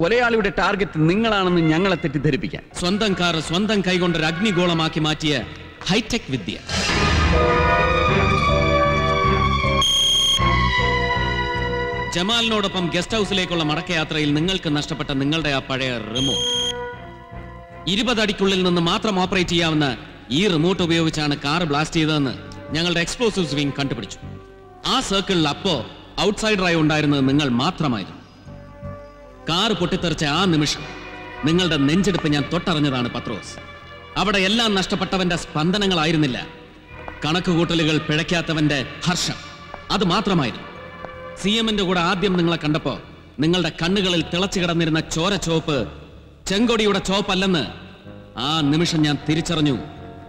കൊലയാളിയുടെ ടാർഗറ്റ് നിങ്ങളാണെന്ന് ഞങ്ങളെ തെറ്റിദ്ധരിപ്പിക്കാൻ. സ്വന്തം കാർ സ്വന്തം കൈകൊണ്ട് ഒരു അഗ്നിഗോളമാക്കി മാറ്റിയ ഹൈടെക് വിദ്യ. ജമാലിനോടൊപ്പം ഗസ്റ്റ് ഹൗസിലേക്കുള്ള മടക്കയാത്രയിൽ നിങ്ങൾക്ക് നഷ്ടപ്പെട്ട നിങ്ങളുടെ ആ പഴയ റിമോട്ട് ഇരുപതടിക്കുള്ളിൽ നിന്ന് മാത്രം ഓപ്പറേറ്റ് ചെയ്യാവുന്ന ഈ റിമോട്ട് ഉപയോഗിച്ചാണ് കാർ ബ്ലാസ്റ്റ് ചെയ്തതെന്ന് ഞങ്ങളുടെ എക്സ്പ്ലോസീവ്സ് സ്വിംഗ് കണ്ടുപിടിച്ചു. ആ സർക്കിളിൽ അപ്പോ ഔട്ട്സൈഡറായി ഉണ്ടായിരുന്നത് നിങ്ങൾ മാത്രമായിരുന്നു. കാർ പൊട്ടിത്തെറിച്ച ആ നിമിഷം നിങ്ങളുടെ നെഞ്ചെടുപ്പ് ഞാൻ തൊട്ടറിഞ്ഞതാണ് പത്രോസ്. അവിടെ എല്ലാം നഷ്ടപ്പെട്ടവന്റെ സ്പന്ദനങ്ങളായിരുന്നില്ല. കണക്കുകൂട്ടലുകൾ പിഴയ്ക്കാത്തവന്റെ ഹർഷം. അത് മാത്രമായിരുന്നു. സി എമ്മിന്റെ കൂടെ ആദ്യം നിങ്ങളെ കണ്ടപ്പോ നിങ്ങളുടെ കണ്ണുകളിൽ തിളച്ചു കിടന്നിരുന്ന ചോര ചോപ്പ് ചെങ്കൊടിയുടെ ചോപ്പല്ലെന്ന് ആ നിമിഷം ഞാൻ തിരിച്ചറിഞ്ഞു.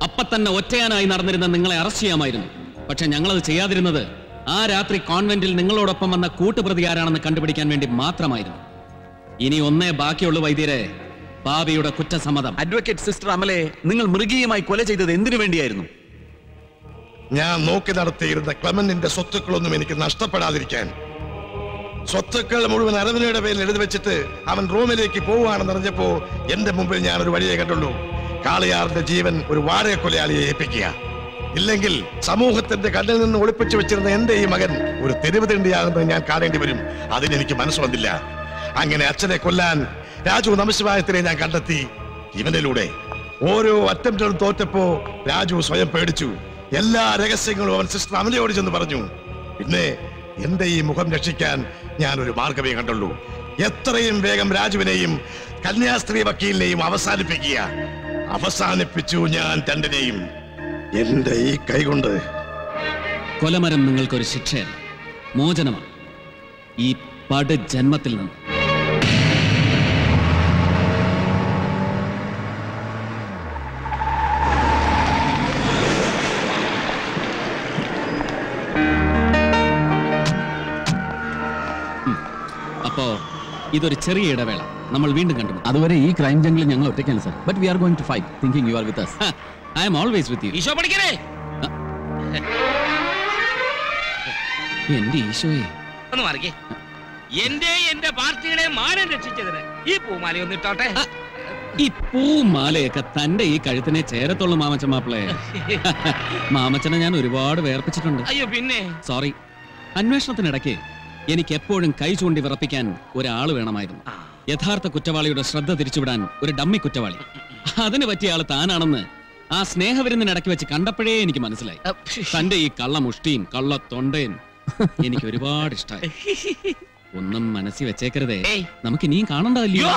അപ്പൊ തന്നെ ഒറ്റയാനായി നടന്നിരുന്ന നിങ്ങളെ അറസ്റ്റ് ചെയ്യാമായിരുന്നു. പക്ഷെ ഞങ്ങളത് ചെയ്യാതിരുന്നത് ആ രാത്രി കോൺവെന്റിൽ നിങ്ങളോടൊപ്പം വന്ന കൂട്ടുപ്രതി ആരാണെന്ന് കണ്ടുപിടിക്കാൻ വേണ്ടി മാത്രമായിരുന്നു. ഇനി ഒന്നേ ബാക്കിയുള്ളൂ വൈദ്യരെ. ബാബിയുടെ കുറ്റസമ്മതം. അഡ്വക്കേറ്റ് സിസ്റ്റർ അമലെ നിങ്ങൾ മൃഗീയമായി കൊല ചെയ്തത് എന്തിനു വേണ്ടിയായിരുന്നു? ഞാൻ നോക്കി നടത്തിയിരുന്ന ക്ലമന്റിന്റെ സ്വത്തുക്കളൊന്നും എനിക്ക് നഷ്ടപ്പെടാതിരിക്കാൻ. സ്വത്തുക്കൾ മുഴുവൻ അരവിനയുടെ പേരിൽ എഴുതി വെച്ചിട്ട് അവൻ റൂമിലേക്ക് പോവുകയാണെന്ന് അറിഞ്ഞപ്പോ എന്റെ മുമ്പിൽ ഞാൻ ഒരു വഴിയെ കണ്ടുള്ളൂ. കാളിയാറിന്റെ ജീവൻ ഒരു വാടക ഏൽപ്പിക്കുക. ഇല്ലെങ്കിൽ സമൂഹത്തിന്റെ കണ്ണിൽ നിന്ന് ഒളിപ്പിച്ചു വെച്ചിരുന്ന എന്റെ ഈ മകൻ ഒരു തെരുവ് തിണ്ടിയാകുന്നത് ഞാൻ കാണേണ്ടി വരും. അതിനെനിക്ക് മനസ്സ് വന്നില്ല. അങ്ങനെ അച്ഛനെ കൊല്ലാൻ രാജു നമശിവായത്തിനെ ഞാൻ കണ്ടെത്തി. ഇവനിലൂടെ ഓരോ അറ്റംപ്റ്റും തോറ്റപ്പോ രാജു സ്വയം പേടിച്ചു. എല്ലാ രഹസ്യങ്ങളും അവൻ സിസ്റ്റർ അമലയോട് ചെന്ന് പറഞ്ഞു. പിന്നെ എന്റെ ഈ മുഖം രക്ഷിക്കാൻ ഞാൻ ഒരു മാർഗമേ കണ്ടുള്ളൂ. എത്രയും വേഗം രാജുവിനെയും കന്യാസ്ത്രീ വക്കീലിനെയും അവസാനിപ്പിക്കുക. അവസാനിപ്പിച്ചു ഞാൻ രണ്ടിനെയും എന്റെ ഈ കൈകൊണ്ട്. കൊലമരം നിങ്ങൾക്കൊരു ശിക്ഷയല്ല. മോചനമാണ്. ഈ പട് ജന്മത്തിൽ നിന്ന്. ഇതൊരു ചെറിയ ഇടവേള. നമ്മൾ വീണ്ടും കണ്ടു അതുവരെ ഈ ക്രൈം ജംഗിൽ ഞങ്ങൾ ഒറ്റയ്ക്കാണ് sir. But we are going to fight thinking you are with us I am always with you Isho പഠിക്കണേ എന്റെ ഈശോയെ. ഒന്ന് മാറിക്കേ. എന്റെ എന്റെ പാർട്ടിയുടെ മാനം രക്ഷിച്ചതിന് ഈ പൂമാല ഒന്ന് ഇട്ടോട്ടെ. ഈ പൂമാലയൊക്കെ തന്റെ ഈ കഴുത്തിനെ ചേരത്തുള്ളൂ മാമച്ച മാപ്പിളെ. മാമച്ചനെ ഞാൻ ഒരുപാട് വേർപ്പിച്ചിട്ടുണ്ട്. അയ്യോ പിന്നെ? സോറി അന്വേഷണത്തിനിടയ്ക്ക് എനിക്ക് എപ്പോഴും കൈ ചൂണ്ടി വിറപ്പിക്കാൻ ഒരാൾ വേണമായിരുന്നു. യഥാർത്ഥ കുറ്റവാളിയുടെ ശ്രദ്ധ തിരിച്ചുവിടാൻ ഒരു ഡമ്മി കുറ്റവാളി. അതിന് പറ്റിയ ആൾ താനാണെന്ന് ആ സ്നേഹവിരുന്നിനിടയ്ക്ക് വെച്ച് കണ്ടപ്പോഴേ എനിക്ക് മനസ്സിലായി. തന്റെ ഈ കള്ള മുഷ്ടിയും കള്ള തൊണ്ടയും എനിക്ക് ഒരുപാട് ഇഷ്ടമായി ഒന്നും മനസ്സിൽ വെച്ചേക്കരുതേ. നമുക്ക് ഇനിയും കാണണ്ടല്ലോ